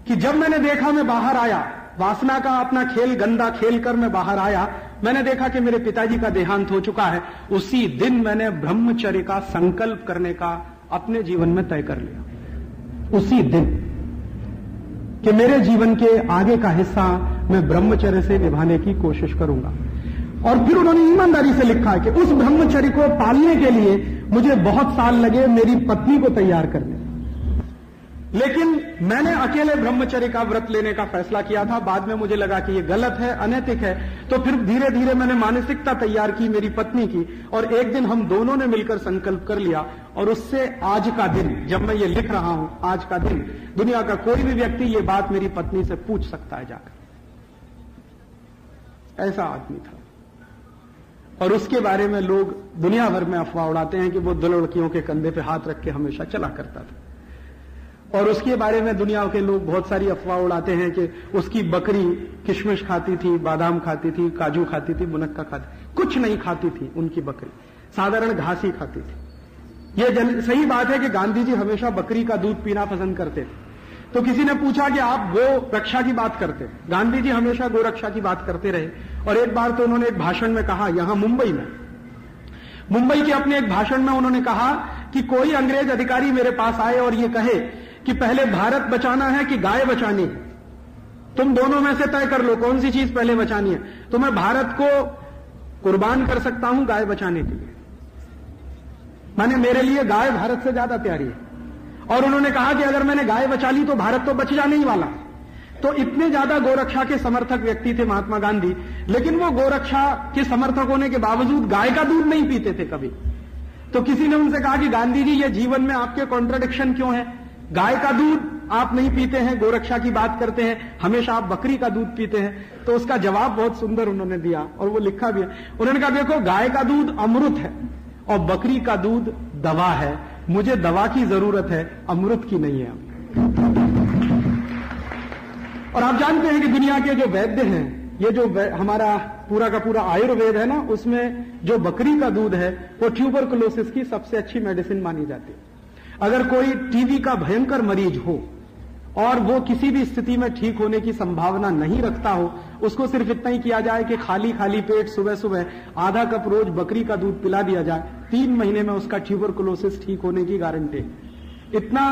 कि जब मैंने देखा मैं बाहर आया, वासना का अपना खेल, गंदा खेल कर मैं बाहर आया, मैंने देखा कि मेरे पिताजी का देहांत हो चुका है। उसी दिन मैंने ब्रह्मचर्य का संकल्प करने का अपने जीवन में तय कर लिया। उसी दिन कि मेरे जीवन के आगे का हिस्सा मैं ब्रह्मचर्य से निभाने की कोशिश करूँगा। और फिर उन्होंने ईमानदारी से लिखा कि उस ब्रह्मचर्य को पालने के लिए मुझे बहुत साल लगे मेरी पत्नी को तैयार करने। लेकिन मैंने अकेले ब्रह्मचर्य का व्रत लेने का फैसला किया था। बाद में मुझे लगा कि ये गलत है, अनैतिक है। तो फिर धीरे धीरे मैंने मानसिकता तैयार की मेरी पत्नी की और एक दिन हम दोनों ने मिलकर संकल्प कर लिया और उससे आज का दिन, जब मैं ये लिख रहा हूँ, आज का दिन, दुनिया का कोई भी व्यक्ति ये बात मेरी पत्नी से पूछ सकता है जाकर। ऐसा आदमी था। और उसके बारे में लोग दुनिया भर में अफवाह उड़ाते हैं कि वो दो लड़कियों के कंधे पे हाथ रख के हमेशा चला करता था। और उसके बारे में दुनिया के लोग बहुत सारी अफवाह उड़ाते हैं कि उसकी बकरी किशमिश खाती थी, बादाम खाती थी, काजू खाती थी, मुनक्का खाती कुछ नहीं खाती थी उनकी बकरी। साधारण घास ही खाती थी। ये जन, सही बात है कि गांधी जी हमेशा बकरी का दूध पीना पसंद करते थे। तो किसी ने पूछा कि आप गो रक्षा की बात करते गांधी जी हमेशा गो रक्षा की बात करते रहे। और एक बार तो उन्होंने एक भाषण में कहा यहाँ मुंबई में। मुंबई के अपने एक भाषण में उन्होंने कहा कि कोई अंग्रेज़ अधिकारी मेरे पास आए और ये कहे कि पहले भारत बचाना है कि गाय बचानी है? तुम दोनों में से तय कर लो कौन सी चीज़ पहले बचानी है? तो मैं भारत को कुर्बान कर सकता हूँ गाय बचाने के लिए। माने मेरे लिए गाय भारत से ज़्यादा प्यारी है। और उन्होंने कहा कि अगर मैंने गाय बचा ली तो भारत तो बच जाने ही वाला। तो इतने ज़्यादा गोरक्षा के समर्थक व्यक्ति थे महात्मा गांधी, लेकिन वो गोरक्षा के समर्थक होने के बावजूद गाय का दूध नहीं पीते थे कभी। तो किसी ने उनसे कहा कि गांधी जी ये जीवन में आपके कॉन्ट्रडिक्शन क्यों है? गाय का दूध आप नहीं पीते हैं, गोरक्षा की बात करते हैं, हमेशा आप बकरी का दूध पीते हैं। तो उसका जवाब बहुत सुंदर उन्होंने दिया और वो लिखा भी है। उन्होंने कहा, देखो, गाय का दूध अमृत है। और बकरी का दूध दवा है। मुझे दवा की ज़रूरत है, अमृत की नहीं है। और आप जानते हैं कि दुनिया के जो वैद्य हैं, ये जो हमारा पूरा का पूरा आयुर्वेद है ना, उसमें जो बकरी का दूध है, वो ट्यूबरकुलोसिस की सबसे अच्छी मेडिसिन मानी जाती है। अगर कोई टीबी का भयंकर मरीज़ हो और वो किसी भी स्थिति में ठीक होने की संभावना नहीं रखता हो, उसको सिर्फ़ इतना ही किया जाए कि खाली खाली पेट सुबह सुबह आधा कप रोज बकरी का दूध पिला दिया जाए। तीन महीने में उसका ट्यूबरकुलोसिस ठीक होने की गारंटी। इतना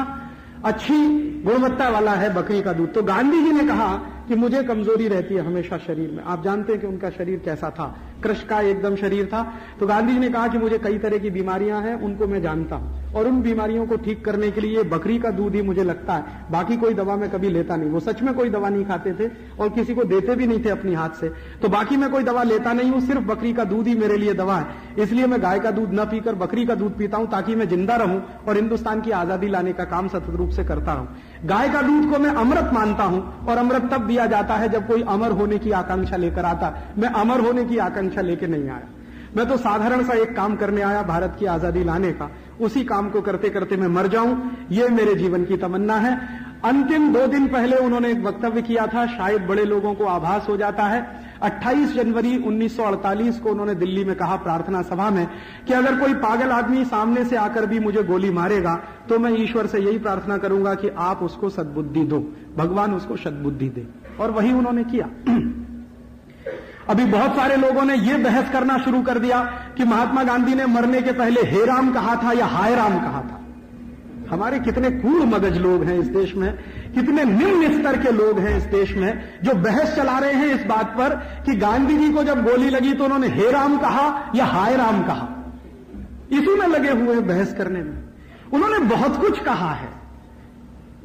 अच्छी गुणवत्ता वाला है बकरी का दूध। तो गांधी जी ने कहा कि मुझे कमज़ोरी रहती है हमेशा शरीर में। आप जानते हैं कि उनका शरीर कैसा था। कृष का एकदम शरीर था। तो गांधी जी ने कहा कि मुझे कई तरह की बीमारियाँ हैं, उनको मैं जानता हूँ। और उन बीमारियों को ठीक करने के लिए बकरी का दूध ही मुझे लगता है। बाकी कोई दवा मैं कभी लेता नहीं। वो सच में कोई दवा नहीं खाते थे और किसी को देते भी नहीं थे अपने हाथ से। तो बाकी मैं कोई दवा लेता नहीं हूँ, सिर्फ़ बकरी का दूध ही मेरे लिए दवा है। इसलिए मैं गाय का दूध न पीकर बकरी का दूध पीता हूँ ताकि मैं ज़िंदा रहूँ और हिंदुस्तान की आज़ादी लाने का काम सतत रूप से करता रहूँ। गाय का दूध को मैं अमृत मानता हूँ, और अमृत तब दिया जाता है जब कोई अमर होने की आकांक्षा लेकर आता। मैं अमर होने की आकांक्षा लेकर नहीं आया। मैं तो साधारण सा एक काम करने आया, भारत की आज़ादी लाने का। उसी काम को करते करते मैं मर जाऊँ, ये मेरे जीवन की तमन्ना है। अंतिम दो दिन पहले उन्होंने एक वक्तव्य किया था, शायद बड़े लोगों को आभास हो जाता है। 28 जनवरी 1948 को उन्होंने दिल्ली में कहा प्रार्थना सभा में कि अगर कोई पागल आदमी सामने से आकर भी मुझे गोली मारेगा तो मैं ईश्वर से यही प्रार्थना करूँगा कि आप उसको सद्बुद्धि दो। भगवान उसको सद्बुद्धि दे। और वही उन्होंने किया। अभी बहुत सारे लोगों ने यह बहस करना शुरू कर दिया कि महात्मा गांधी ने मरने के पहले हे राम कहा था या हाय राम कहा था। हमारे कितने कूड़ मगज लोग हैं इस देश में, कितने निम्न स्तर के लोग हैं इस देश में, जो बहस चला रहे हैं इस बात पर कि गांधी जी को जब गोली लगी तो उन्होंने हे राम कहा या हाय राम कहा। इसी में लगे हुए हैं बहस करने में। उन्होंने बहुत कुछ कहा है।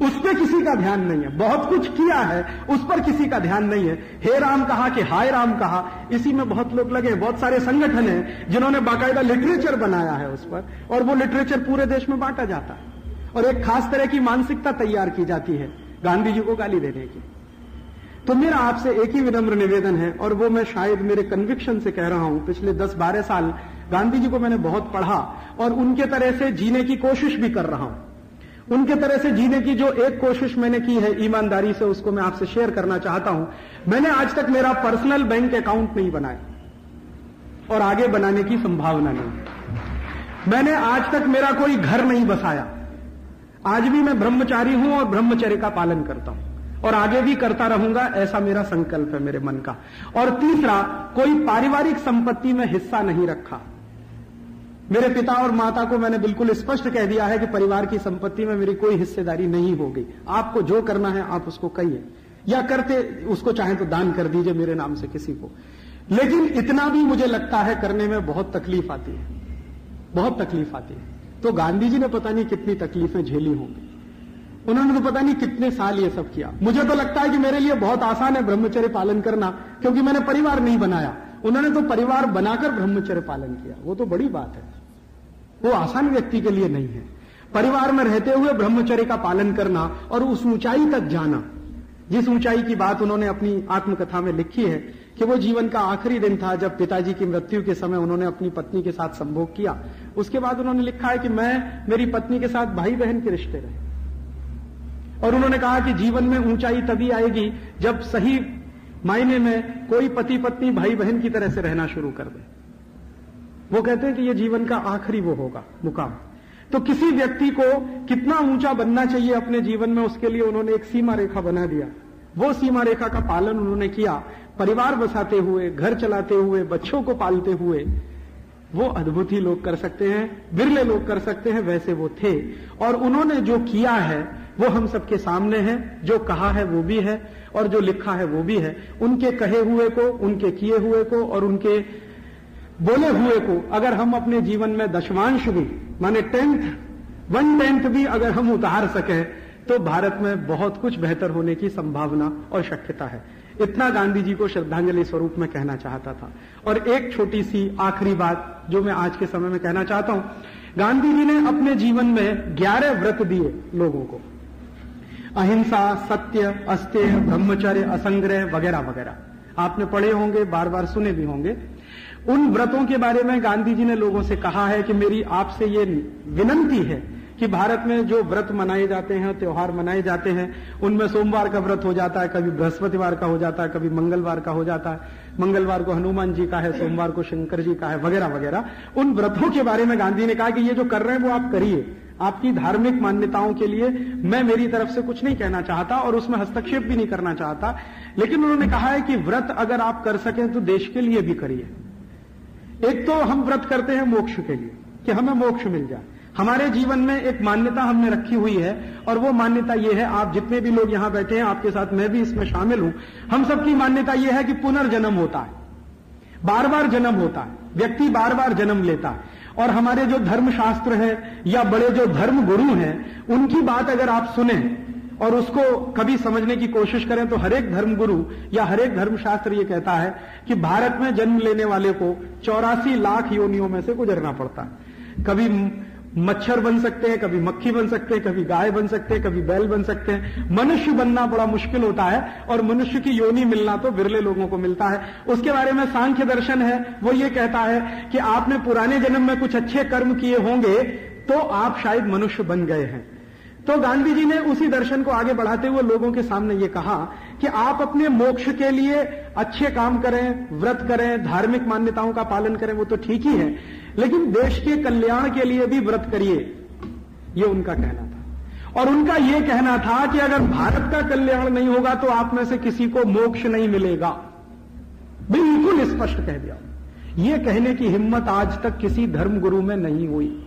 उस पर किसी का ध्यान नहीं है। बहुत कुछ किया है, उस पर किसी का ध्यान नहीं है। हे राम कहा कि हाय राम कहा। इसी में बहुत लोग लगे बहुत सारे संगठन हैं जिन्होंने बाकायदा लिटरेचर बनाया है उस पर, और वो लिटरेचर पूरे देश में बांटा जाता है। और एक खास तरह की मानसिकता तैयार की जाती है गांधी जी को गाली देने की। तो मेरा आपसे एक ही विनम्र निवेदन है और वो मैं शायद मेरे कन्विक्शन से कह रहा हूँ। पिछले 10-12 साल गांधी जी को मैंने बहुत पढ़ा और उनके तरह से जीने की कोशिश भी कर रहा हूँ। उनके तरह से जीने की जो एक कोशिश मैंने की है, ईमानदारी से उसको मैं आपसे शेयर करना चाहता हूँ। मैंने आज तक मेरा पर्सनल बैंक अकाउंट नहीं बनाया और आगे बनाने की संभावना नहीं। मैंने आज तक मेरा कोई घर नहीं बसाया। आज भी मैं ब्रह्मचारी हूँ और ब्रह्मचर्य का पालन करता हूँ। और आगे भी करता रहूँगा, ऐसा मेरा संकल्प है मेरे मन का। और तीसरा, कोई पारिवारिक संपत्ति में हिस्सा नहीं रखा। मेरे पिता और माता को मैंने बिल्कुल स्पष्ट कह दिया है कि परिवार की संपत्ति में मेरी कोई हिस्सेदारी नहीं होगी आपको जो करना है, आप उसको कहिए। या करते, उसको चाहे तो दान कर दीजिए मेरे नाम से किसी को। लेकिन इतना भी मुझे लगता है करने में बहुत तकलीफ़ आती है। बहुत तकलीफ़ आती है। तो गांधी जी ने पता नहीं कितनी तकलीफें झेली होंगी। उन्होंने तो पता नहीं कितने साल ये सब किया। मुझे तो लगता है कि मेरे लिए बहुत आसान है ब्रह्मचर्य पालन करना, क्योंकि मैंने परिवार नहीं बनाया। उन्होंने तो परिवार बनाकर ब्रह्मचर्य पालन किया। वो तो बड़ी बात है। वो आसान व्यक्ति के लिए नहीं है। परिवार में रहते हुए ब्रह्मचर्य का पालन करना और उस ऊंचाई तक जाना, जिस ऊंचाई की बात उन्होंने अपनी आत्मकथा में लिखी है कि वो जीवन का आखिरी दिन था जब पिताजी की मृत्यु के समय उन्होंने अपनी पत्नी के साथ संभोग किया। उसके बाद उन्होंने लिखा है कि मैं मेरी पत्नी के साथ भाई बहन के रिश्ते रहे। और उन्होंने कहा कि जीवन में ऊंचाई तभी आएगी जब सही मायने में कोई पति पत्नी भाई बहन की तरह से रहना शुरू कर दे। वो कहते हैं कि ये जीवन का आखिरी वो होगा, मुकाम। तो किसी व्यक्ति को कितना ऊँचा बनना चाहिए अपने जीवन में, उसके लिए उन्होंने एक सीमा रेखा बना दिया। वो सीमा रेखा का पालन उन्होंने किया। परिवार बसाते हुए, घर चलाते हुए, बच्चों को पालते हुए, वो अद्भुत ही लोग कर सकते हैं, बिरले लोग कर सकते हैं, वैसे वो थे। और उन्होंने जो किया है, वो हम सबके सामने है, जो कहा है वो भी है, और जो लिखा है वो भी है। उनके कहे हुए को, उनके किए हुए को, और उनके बोले हुए को, अगर हम अपने जीवन में दशमांश भी, माने टेंथ, वन टेंथ भी अगर हम उतार सके तो भारत में बहुत कुछ बेहतर होने की संभावना और शक्यता है। इतना गांधी जी को श्रद्धांजलि स्वरूप में कहना चाहता था। और एक छोटी सी आखिरी बात जो मैं आज के समय में कहना चाहता हूँ गांधी जी ने अपने जीवन में ग्यारह व्रत दिए लोगों को। अहिंसा, सत्य, अस्त्य, ब्रह्मचर्य, असंग्रह वगैरह वगैरह। आपने पढ़े होंगे बार बार सुने भी होंगे। उन व्रतों के बारे में गांधी जी ने लोगों से कहा है कि मेरी आपसे ये विनंती है कि भारत में जो व्रत मनाए जाते हैं, त्योहार मनाए जाते हैं, उनमें सोमवार का व्रत हो जाता है, कभी बृहस्पतिवार का हो जाता है, कभी मंगलवार का हो जाता है। मंगलवार को हनुमान जी का है, सोमवार को शंकर जी का है, वगैरह वगैरह। उन व्रतों के बारे में गांधी ने कहा कि ये जो कर रहे हैं, वो आप करिए। आपकी धार्मिक मान्यताओं के लिए मैं मेरी तरफ़ से कुछ नहीं कहना चाहता और उसमें हस्तक्षेप भी नहीं करना चाहता। लेकिन उन्होंने कहा है कि व्रत अगर आप कर सकें तो देश के लिए भी करिए। एक तो हम व्रत करते हैं मोक्ष के लिए, कि हमें मोक्ष मिल जाए। हमारे जीवन में एक मान्यता हमने रखी हुई है, और वो मान्यता ये है, आप जितने भी लोग यहाँ बैठे हैं, आपके साथ मैं भी इसमें शामिल हूँ, हम सबकी मान्यता ये है कि पुनर्जन्म होता है। बार बार जन्म होता है। व्यक्ति बार बार जन्म लेता है। और हमारे जो धर्मशास्त्र है, या बड़े जो धर्म गुरु हैं, उनकी बात अगर आप सुने, और उसको कभी समझने की कोशिश करें तो हरेक धर्मगुरु या हरेक धर्मशास्त्र ये कहता है कि भारत में जन्म लेने वाले को चौरासी लाख योनियों में से गुजरना पड़ता है। कभी मच्छर बन सकते हैं, कभी मक्खी बन सकते हैं, कभी गाय बन सकते हैं, कभी बैल बन सकते हैं। मनुष्य बनना बड़ा मुश्किल होता है और मनुष्य की योनि मिलना तो बिरले लोगों को मिलता है। उसके बारे में सांख्य दर्शन है, वो ये कहता है कि आपने पुराने जन्म में कुछ अच्छे कर्म किए होंगे तो आप शायद मनुष्य बन गए हैं। तो गांधी जी ने उसी दर्शन को आगे बढ़ाते हुए लोगों के सामने ये कहा कि आप अपने मोक्ष के लिए अच्छे काम करें, व्रत करें, धार्मिक मान्यताओं का पालन करें, वो तो ठीक ही है। लेकिन देश के कल्याण के लिए भी व्रत करिए। ये उनका कहना था। और उनका यह कहना था कि अगर भारत का कल्याण नहीं होगा तो आप में से किसी को मोक्ष नहीं मिलेगा। बिल्कुल स्पष्ट कह दिया। यह कहने की हिम्मत आज तक किसी धर्म गुरु में नहीं हुई।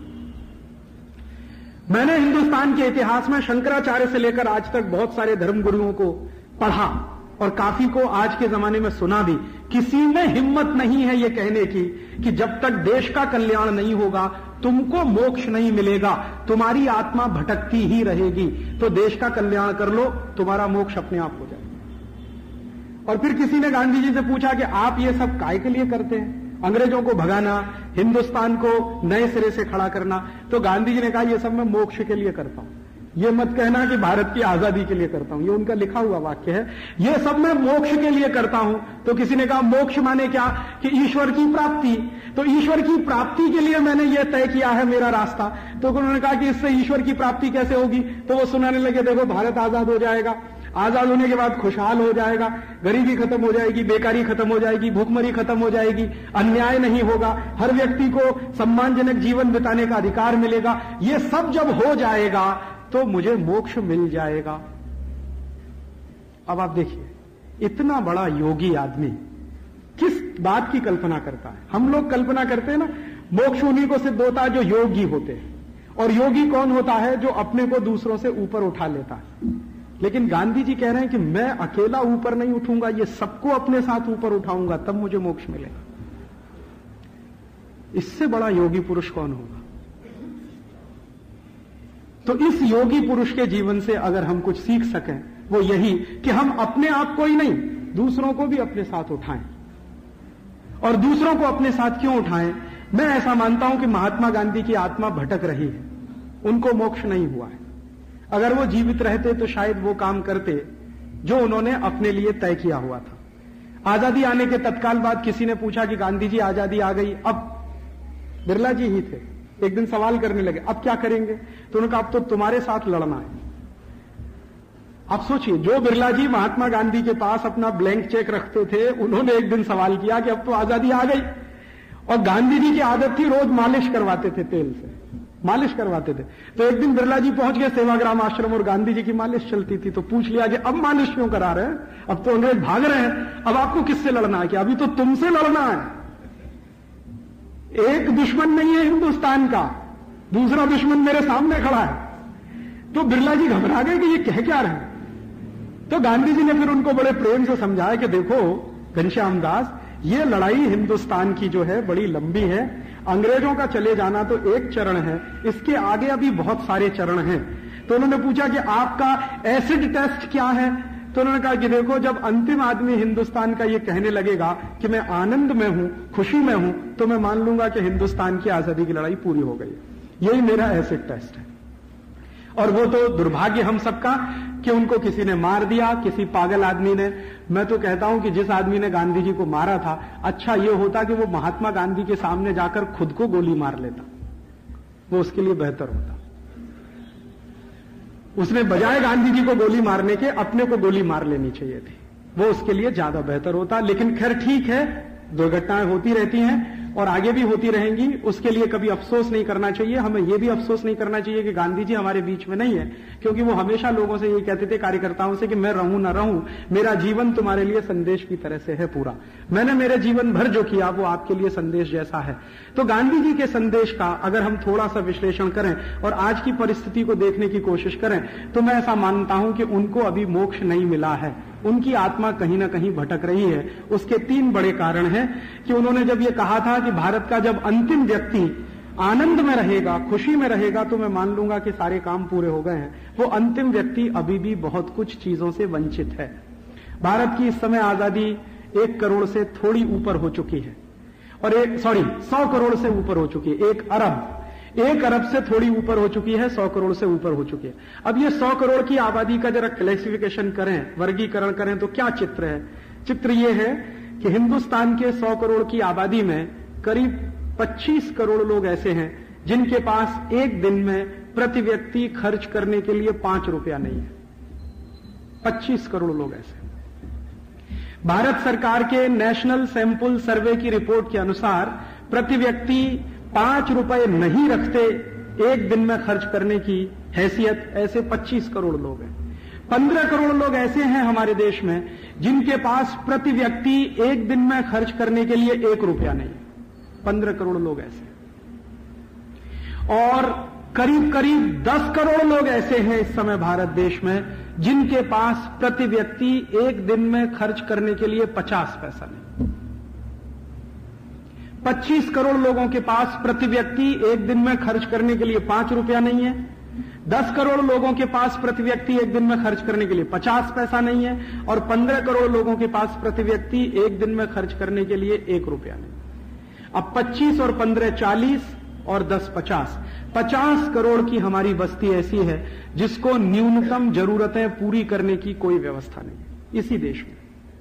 मैंने हिंदुस्तान के इतिहास में शंकराचार्य से लेकर आज तक बहुत सारे धर्म गुरुओं को पढ़ा। और काफ़ी को आज के जमाने में सुना भी। किसी में हिम्मत नहीं है यह कहने की कि जब तक देश का कल्याण नहीं होगा, तुमको मोक्ष नहीं मिलेगा। तुम्हारी आत्मा भटकती ही रहेगी। तो देश का कल्याण कर लो, तुम्हारा मोक्ष अपने आप हो जाएगा। और फिर किसी ने गांधी जी से पूछा कि आप ये सब काय के लिए करते हैं? अंग्रेज़ों को भगाना, हिंदुस्तान को नए सिरे से खड़ा करना। तो गांधी जी ने कहा यह सब मैं मोक्ष के लिए करता हूँ। ये मत कहना कि भारत की आज़ादी के लिए करता हूँ। ये उनका लिखा हुआ वाक्य है। ये सब मैं मोक्ष के लिए करता हूँ। तो किसी ने कहा, मोक्ष माने क्या? कि ईश्वर की प्राप्ति। तो ईश्वर की प्राप्ति के लिए मैंने ये तय किया है मेरा रास्ता। तो उन्होंने कहा कि इससे ईश्वर की प्राप्ति कैसे होगी? तो वो सुनाने लगे, देखो, भारत आज़ाद हो जाएगा। आज़ाद होने के बाद खुशहाल हो जाएगा। गरीबी खत्म हो जाएगी, बेकारी खत्म हो जाएगी, भूखमरी खत्म हो जाएगी। अन्याय नहीं होगा। हर व्यक्ति को सम्मानजनक जीवन बिताने का अधिकार मिलेगा। ये सब जब हो जाएगा तो मुझे मोक्ष मिल जाएगा। अब आप देखिए, इतना बड़ा योगी आदमी किस बात की कल्पना करता है? हम लोग कल्पना करते हैं ना, मोक्ष उन्हीं को सिद्ध होता है जो योगी होते हैं। और योगी कौन होता है जो अपने को दूसरों से ऊपर उठा लेता है? लेकिन गांधी जी कह रहे हैं कि मैं अकेला ऊपर नहीं उठूँगा, ये सबको अपने साथ ऊपर उठाऊँगा, तब मुझे मोक्ष मिलेगा। इससे बड़ा योगी पुरुष कौन होगा? तो इस योगी पुरुष के जीवन से अगर हम कुछ सीख सकें, वो यही कि हम अपने आप को ही नहीं, दूसरों को भी अपने साथ उठाएँ। और दूसरों को अपने साथ क्यों उठाएँ? मैं ऐसा मानता हूँ कि महात्मा गांधी की आत्मा भटक रही है। उनको मोक्ष नहीं हुआ है। अगर वो जीवित रहते तो शायद वो काम करते जो उन्होंने अपने लिए तय किया हुआ था। आज़ादी आने के तत्काल बाद किसी ने पूछा कि गांधी जी, आज़ादी आ गई, अब बिरला जी ही थे। एक दिन सवाल करने लगे, अब क्या करेंगे? तो उन्होंने कहा, अब तो तुम्हारे साथ लड़ना है। आप सोचिए, जो बिरला जी महात्मा गांधी के पास अपना ब्लैंक चेक रखते थे, उन्होंने एक दिन सवाल किया कि अब तो आज़ादी आ गई। और गांधी जी की आदत थी, रोज मालिश करवाते थे तेल से। मालिश करवाते थे। तो एक दिन बिरला जी पहुँच गए सेवाग्राम आश्रम और गांधी जी की मालिश चलती थी तो पूछ लिया कि अब मालिश क्यों करा रहे हैं? अब तो अंग्रेज़ भाग रहे हैं। अब आपको किससे लड़ना है कि अभी तो तुमसे लड़ना है? एक दुश्मन नहीं है हिंदुस्तान का, दूसरा दुश्मन मेरे सामने खड़ा है। तो बिरला जी घबरा गए कि ये कह क्या रहे तो गांधी जी ने फिर उनको बड़े प्रेम से समझाया कि देखो, घनश्याम दास, ये लड़ाई हिंदुस्तान की जो है बड़ी लंबी है। अंग्रेज़ों का चले जाना तो एक चरण है, इसके आगे अभी बहुत सारे चरण हैं। तो उन्होंने पूछा कि आपका एसिड टेस्ट क्या है? तो उन्होंने कहा कि देखो, जब अंतिम आदमी हिंदुस्तान का ये कहने लगेगा कि मैं आनंद में हूँ, खुशी में हूँ तो मैं मान लूँगा कि हिंदुस्तान की आज़ादी की लड़ाई पूरी हो गई यही मेरा एसिड टेस्ट है। और वो तो दुर्भाग्य हम सबका कि उनको किसी ने मार दिया, किसी पागल आदमी ने। मैं तो कहता हूँ कि जिस आदमी ने गांधी जी को मारा था अच्छा ये होता कि वो महात्मा गांधी के सामने जाकर खुद को गोली मार लेता। वो उसके लिए बेहतर होता। उसने बजाय गांधी जी को गोली मारने के अपने को गोली मार लेनी चाहिए थी। वो उसके लिए ज़्यादा बेहतर होता, लेकिन खैर ठीक है, दुर्घटनाएँ होती रहती हैं। और आगे भी होती रहेंगी, उसके लिए कभी अफसोस नहीं करना चाहिए। हमें यह भी अफसोस नहीं करना चाहिए कि गांधी जी हमारे बीच में नहीं है, क्योंकि वो हमेशा लोगों से ये कहते थे, कार्यकर्ताओं से कि मैं रहूँ ना रहूँ, मेरा जीवन तुम्हारे लिए संदेश की तरह से है पूरा। मैंने मेरे जीवन भर जो किया, वो आपके लिए संदेश जैसा है। तो गांधी जी के संदेश का अगर हम थोड़ा सा विश्लेषण करें और आज की परिस्थिति को देखने की कोशिश करें तो मैं ऐसा मानता हूँ कि उनको अभी मोक्ष नहीं मिला है। उनकी आत्मा कहीं ना कहीं भटक रही है। उसके तीन बड़े कारण हैं कि उन्होंने जब ये कहा था कि भारत का जब अंतिम व्यक्ति आनंद में रहेगा, खुशी में रहेगा तो मैं मान लूँगा कि सारे काम पूरे हो गए हैं। वो अंतिम व्यक्ति अभी भी बहुत कुछ चीज़ों से वंचित है। भारत की इस समय आज़ादी एक करोड़ से थोड़ी ऊपर हो चुकी है। और एक, सॉरी, सौ करोड़ से ऊपर हो चुकी है। एक अरब एक अरब से थोड़ी ऊपर हो चुकी है, सौ करोड़ से ऊपर हो चुकी है। अब ये सौ करोड़ की आबादी का जरा क्लेसिफिकेशन करें, वर्गीकरण करें तो क्या चित्र है? चित्र ये है कि हिंदुस्तान के सौ करोड़ की आबादी में करीब 25 करोड़ लोग ऐसे हैं, जिनके पास एक दिन में प्रति व्यक्ति खर्च करने के लिए पाँच रुपया नहीं है। 25 करोड़ लोग ऐसे भारत सरकार के नेशनल सैंपल सर्वे की रिपोर्ट के अनुसार प्रति व्यक्ति पाँच रुपए नहीं रखते, एक दिन में खर्च करने की हैसियत ऐसे 25 करोड़ लोग हैं। पंद्रह करोड़ लोग ऐसे हैं हमारे देश में, जिनके पास प्रति व्यक्ति एक दिन में खर्च करने के लिए एक रुपया नहीं। पंद्रह करोड़ लोग ऐसे और करीब करीब दस करोड़ लोग ऐसे हैं इस समय भारत देश में, जिनके पास प्रति व्यक्ति एक दिन में खर्च करने के लिए पचास पैसा नहीं। पच्चीस करोड़ लोगों के पास प्रति व्यक्ति एक दिन में खर्च करने के लिए पाँच रुपया नहीं है। दस करोड़ लोगों के पास प्रति व्यक्ति एक दिन में खर्च करने के लिए पचास पैसा नहीं है और पंद्रह करोड़ लोगों के पास प्रति व्यक्ति एक दिन में खर्च करने के लिए एक रुपया नहीं। अब पच्चीस और पंद्रह चालीस और दस पचास। पचास करोड़ की हमारी बस्ती ऐसी है जिसको न्यूनतम जरूरतें पूरी करने की कोई व्यवस्था नहीं इसी देश में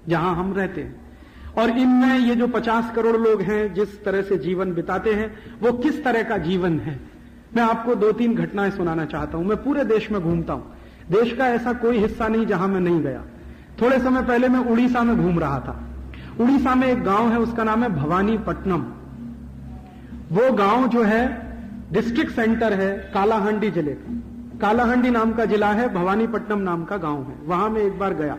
जहाँ हम रहते हैं और इनमें ये जो पचास करोड़ लोग हैं, जिस तरह से जीवन बिताते हैं, वो किस तरह का जीवन है? मैं आपको दो तीन घटनाएँ सुनाना चाहता हूँ। मैं पूरे देश में घूमता हूँ। देश का ऐसा कोई हिस्सा नहीं जहाँ मैं नहीं गया। थोड़े समय पहले मैं उड़ीसा में घूम रहा था। उड़ीसा में एक गाँव है, उसका नाम है भवानी पट्टनम वो गाँव जो है डिस्ट्रिक्ट सेंटर है, कालाहांडी ज़िले का। कालाहांडी नाम का जिला है, भवानीपट्टनम नाम का गाँव है। वहाँ मैं एक बार गया।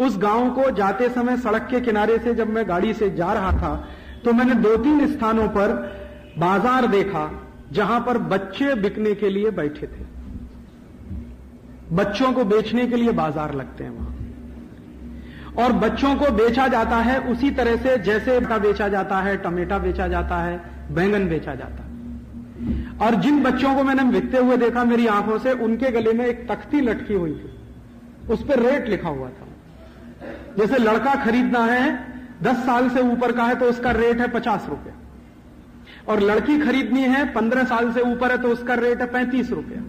उस गाँव को जाते समय सड़क के किनारे से जब मैं गाड़ी से जा रहा था तो मैंने दो तीन स्थानों पर बाज़ार देखा, जहाँ पर बच्चे बिकने के लिए बैठे थे। बच्चों को बेचने के लिए बाज़ार लगते हैं वहाँ। और बच्चों को बेचा जाता है उसी तरह से जैसे का बेचा जाता है, टमेटा बेचा जाता है, बैंगन बेचा जाता है। और जिन बच्चों को मैंने बिकते हुए देखा मेरी आँखों से, उनके गले में एक तख्ती लटकी हुई थी। उस पर रेट लिखा हुआ था। जैसे लड़का खरीदना है, दस साल से ऊपर का है तो उसका रेट है पचास रुपया। और लड़की खरीदनी है, पंद्रह साल से ऊपर है तो उसका रेट है पैंतीस रुपया।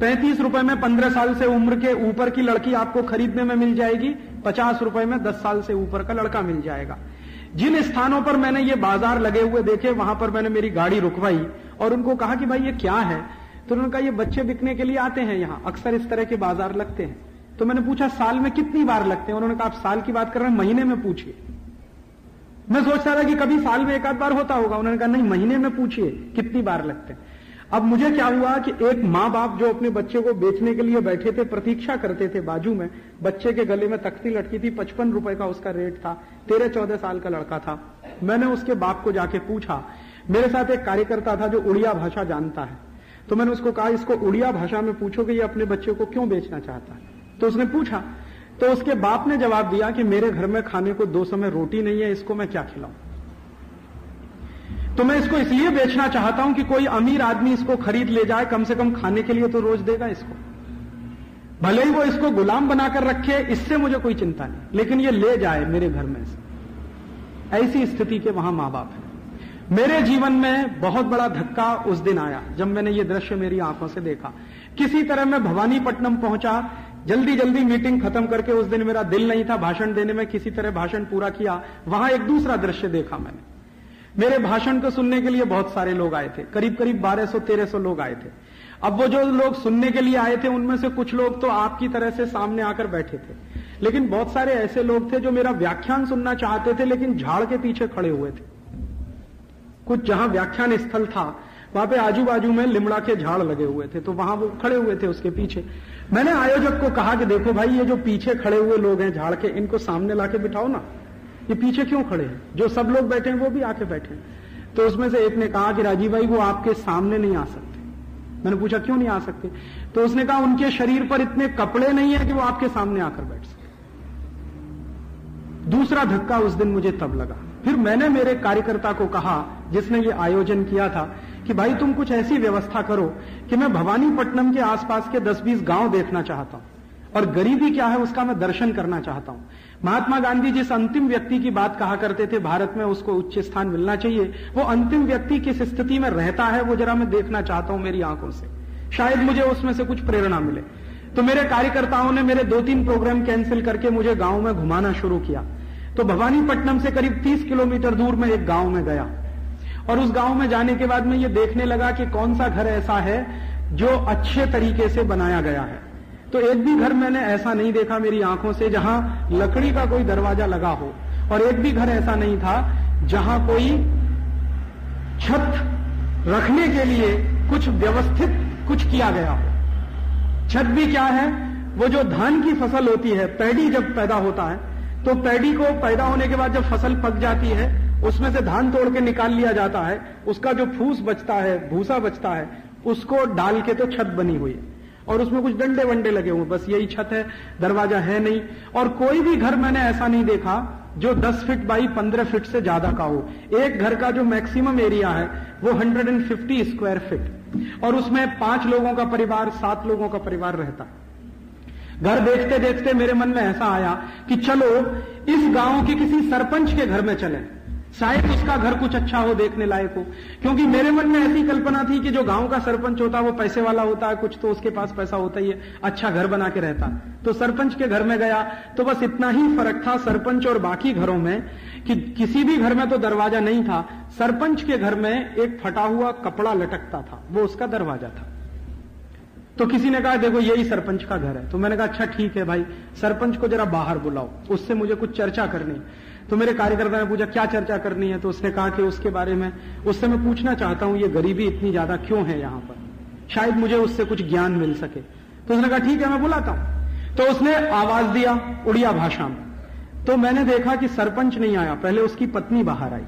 पैंतीस रुपए में पंद्रह साल से उम्र के ऊपर की लड़की आपको खरीदने में मिल जाएगी, पचास रुपए में दस साल से ऊपर का लड़का मिल जाएगा। जिन स्थानों पर मैंने ये बाज़ार लगे हुए देखे, वहाँ पर मैंने मेरी गाड़ी रुकवाई और उनको कहा कि भाई ये क्या है? तो उन्होंने कहा, ये बच्चे बिकने के लिए आते हैं यहाँ, अक्सर इस तरह के बाज़ार लगते हैं। तो मैंने पूछा, साल में कितनी बार लगते हैं? उन्होंने कहा, आप साल की बात कर रहे हैं, महीने में पूछिए। मैं सोचता था कि कभी साल में एक आध बार होता होगा। उन्होंने कहा, नहीं, महीने में पूछिए, कितनी बार लगते हैं। अब मुझे क्या हुआ कि एक माँ बाप जो अपने बच्चे को बेचने के लिए बैठे थे, प्रतीक्षा करते थे बाजू में, बच्चे के गले में तख्ती लटकी थी, पचपन रुपए का उसका रेट था तेरह चौदह साल का लड़का था। मैंने उसके बाप को जाके पूछा, मेरे साथ एक कार्यकर्ता था जो उड़िया भाषा जानता है। तो मैंने उसको कहा, इसको उड़िया भाषा में पूछो कि ये अपने बच्चे को क्यों बेचना चाहता है? तो उसने पूछा तो उसके बाप ने जवाब दिया कि मेरे घर में खाने को दो समय रोटी नहीं है, इसको मैं क्या खिलाऊं? तो मैं इसको इसलिए बेचना चाहता हूँ कि कोई अमीर आदमी इसको खरीद ले जाए, कम से कम खाने के लिए तो रोज देगा इसको। भले ही वो इसको गुलाम बनाकर रखे, इससे मुझे कोई चिंता नहीं, लेकिन ये ले जाए मेरे घर में से ऐसी स्थिति के वहाँ माँ बाप है। मेरे जीवन में बहुत बड़ा धक्का उस दिन आया, जब मैंने ये दृश्य मेरी आँखों से देखा। किसी तरह मैं भवानीपट्टनम पहुँचा जल्दी जल्दी मीटिंग खत्म करके उस दिन मेरा दिल नहीं था भाषण देने में, किसी तरह भाषण पूरा किया, वहाँ एक दूसरा दृश्य देखा मैंने। मेरे भाषण को सुनने के लिए बहुत सारे लोग आए थे करीब करीब 1200 1300 लोग आए थे। अब वो जो लोग सुनने के लिए आए थे, उनमें से कुछ लोग तो आपकी तरह से सामने आकर बैठे थे। लेकिन बहुत सारे ऐसे लोग थे जो मेरा व्याख्यान सुनना चाहते थे, लेकिन झाड़ के पीछे खड़े हुए थे। कुछ जहाँ व्याख्यान स्थल था, वहाँ पे आजू बाजू में लिमड़ा के झाड़ लगे हुए थे तो वहाँ वो खड़े हुए थे उसके पीछे। मैंने आयोजक को कहा कि देखो भाई, ये जो पीछे खड़े हुए लोग हैं झाड़ के, इनको सामने लाके बिठाओ ना। ये पीछे क्यों खड़े हैं? जो सब लोग बैठे हैं, वो भी आके बैठे हैं। तो उसमें से एक ने कहा कि राजीव भाई, वो आपके सामने नहीं आ सकते। मैंने पूछा, क्यों नहीं आ सकते? तो उसने कहा, उनके शरीर पर इतने कपड़े नहीं है कि वो आपके सामने आकर बैठ सके। दूसरा धक्का उस दिन मुझे तब लगा। फिर मैंने मेरे कार्यकर्ता को कहा, जिसने ये आयोजन किया था कि भाई तुम कुछ ऐसी व्यवस्था करो कि मैं भवानीपट्टनम के आसपास के 10-20 गाँव देखना चाहता हूँ। और गरीबी क्या है उसका मैं दर्शन करना चाहता हूँ। महात्मा गांधी जिस अंतिम व्यक्ति की बात कहा करते थे, भारत में उसको उच्च स्थान मिलना चाहिए, वो अंतिम व्यक्ति किस स्थिति में रहता है वो जरा मैं देखना चाहता हूँ मेरी आँखों से। शायद मुझे उसमें से कुछ प्रेरणा मिले। तो मेरे कार्यकर्ताओं ने मेरे दो तीन प्रोग्राम कैंसिल करके मुझे गाँव में घुमाना शुरू किया। तो भवानीपट्टनम से करीब 30 किलोमीटर दूर में एक गाँव में गया। और उस गाँव में जाने के बाद मैं ये देखने लगा कि कौन सा घर ऐसा है जो अच्छे तरीके से बनाया गया है। तो एक भी घर मैंने ऐसा नहीं देखा मेरी आँखों से जहाँ लकड़ी का कोई दरवाज़ा लगा हो। और एक भी घर ऐसा नहीं था जहाँ कोई छत रखने के लिए कुछ व्यवस्थित कुछ किया गया हो। छत भी क्या है? वो जो धान की फ़सल होती है, पैडी जब पैदा होता है तो पैडी को पैदा होने के बाद जब फ़सल पक जाती है उसमें से धान तोड़ के निकाल लिया जाता है, उसका जो फूस बचता है, भूसा बचता है, उसको डाल के तो छत बनी हुई है। और उसमें कुछ डंडे वंडे लगे हुए बस यही छत है, दरवाज़ा है नहीं। और कोई भी घर मैंने ऐसा नहीं देखा जो 10 फीट बाई 15 फीट से ज़्यादा का हो। एक घर का जो मैक्सिमम एरिया है, वो 150 स्क्वायर फीट। और उसमें पाँच लोगों का परिवार, सात लोगों का परिवार रहता है। घर देखते देखते मेरे मन में ऐसा आया कि चलो, इस गाँव के किसी सरपंच के घर में चलें। शायद उसका घर कुछ अच्छा हो देखने लायक हो। क्योंकि मेरे मन में ऐसी कल्पना थी कि जो गाँव का सरपंच होता है वो पैसे वाला होता है कुछ तो उसके पास पैसा होता ही है अच्छा घर बना के रहता। तो सरपंच के घर में गया तो बस इतना ही फ़र्क था सरपंच और बाकी घरों में, कि किसी भी घर में तो दरवाज़ा नहीं था। सरपंच के घर में एक फटा हुआ कपड़ा लटकता था, वो उसका दरवाज़ा था। तो किसी ने कहा, देखो, यही सरपंच का घर है। तो मैंने कहा अच्छा ठीक है भाई, सरपंच को जरा बाहर बुलाओ, उससे मुझे कुछ चर्चा करनी तो मेरे कार्यकर्ता ने पूछा, क्या चर्चा करनी है? तो उसने कहा कि उसके बारे में उससे मैं पूछना चाहता हूँ, ये गरीबी इतनी ज़्यादा क्यों है यहाँ पर? शायद मुझे उससे कुछ ज्ञान मिल सके। तो उसने कहा, ठीक है, मैं बुलाता हूँ। तो उसने आवाज़ दिया उड़िया भाषा में। तो मैंने देखा कि सरपंच नहीं आया, पहले उसकी पत्नी बाहर आई।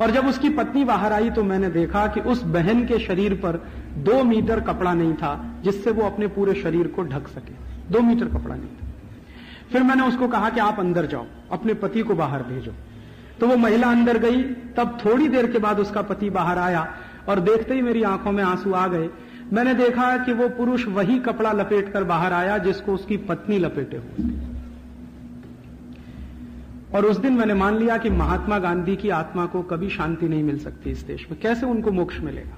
और जब उसकी पत्नी बाहर आई तो मैंने देखा कि उस बहन के शरीर पर दो मीटर कपड़ा नहीं था, जिससे वो अपने पूरे शरीर को ढक सके। दो मीटर कपड़ा नहीं था। फिर मैंने उसको कहा कि आप अंदर जाओ, अपने पति को बाहर भेजो। तो वो महिला अंदर गई, तब थोड़ी देर के बाद उसका पति बाहर आया और देखते ही मेरी आँखों में आँसू आ गए। मैंने देखा कि वो पुरुष वही कपड़ा लपेट कर बाहर आया जिसको उसकी पत्नी लपेटे हुए थे। और उस दिन मैंने मान लिया कि महात्मा गांधी की आत्मा को कभी शांति नहीं मिल सकती इस देश में। कैसे उनको मोक्ष मिलेगा?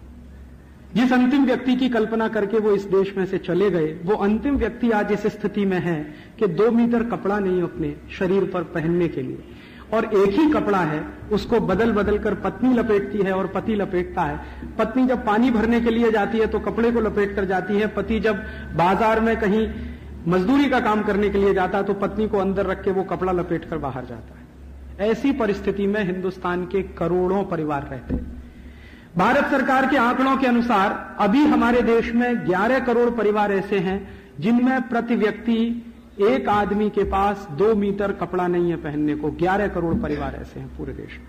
जिस अंतिम व्यक्ति की कल्पना करके वो इस देश में से चले गए, वो अंतिम व्यक्ति आज इस स्थिति में है कि दो मीटर कपड़ा नहीं अपने शरीर पर पहनने के लिए। और एक ही कपड़ा है, उसको बदल बदल कर पत्नी लपेटती है और पति लपेटता है। पत्नी जब पानी भरने के लिए जाती है तो कपड़े को लपेट कर जाती है। पति जब बाज़ार में कहीं मजदूरी का काम करने के लिए जाता है तो पत्नी को अंदर रख के वो कपड़ा लपेट कर बाहर जाता है। ऐसी परिस्थिति में हिंदुस्तान के करोड़ों परिवार रहते हैं। भारत सरकार के आंकड़ों के अनुसार अभी हमारे देश में 11 करोड़ परिवार ऐसे हैं जिनमें प्रति व्यक्ति एक आदमी के पास दो मीटर कपड़ा नहीं है पहनने को। 11 करोड़ परिवार ऐसे हैं पूरे देश में।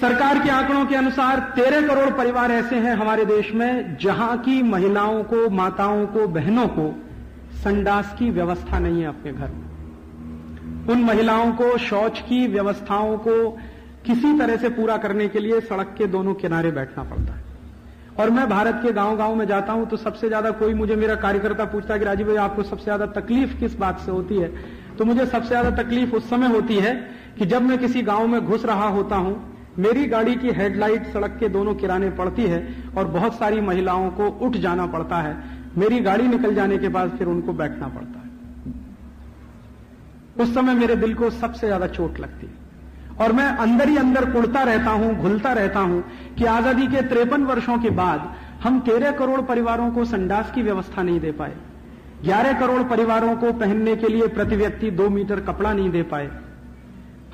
सरकार के आंकड़ों के अनुसार 13 करोड़ परिवार ऐसे हैं हमारे देश में जहाँ की महिलाओं को, माताओं को, बहनों को संडास की व्यवस्था नहीं है अपने घर में। उन महिलाओं को, शौच की व्यवस्थाओं को किसी तरह से पूरा करने के लिए सड़क के दोनों किनारे बैठना पड़ता है। और मैं भारत के गाँव गाँव में जाता हूँ तो सबसे ज़्यादा कोई मुझे मेरा कार्यकर्ता पूछता है कि राजीव भाई, आपको सबसे ज़्यादा तकलीफ़ किस बात से होती है? तो मुझे सबसे ज़्यादा तकलीफ़ उस समय होती है कि जब मैं किसी गाँव में घुस रहा होता हूँ, मेरी गाड़ी की हेडलाइट सड़क के दोनों किराने पड़ती है और बहुत सारी महिलाओं को उठ जाना पड़ता है। मेरी गाड़ी निकल जाने के बाद फिर उनको बैठना पड़ता है। उस समय मेरे दिल को सबसे ज़्यादा चोट लगती है। और मैं अंदर ही अंदर कुड़ता रहता हूँ, घुलता रहता हूँ कि आज़ादी के त्रेपन वर्षों के बाद हम तेरह करोड़ परिवारों को संडास की व्यवस्था नहीं दे पाए। ग्यारह करोड़ परिवारों को पहनने के लिए प्रति व्यक्ति दो मीटर कपड़ा नहीं दे पाए।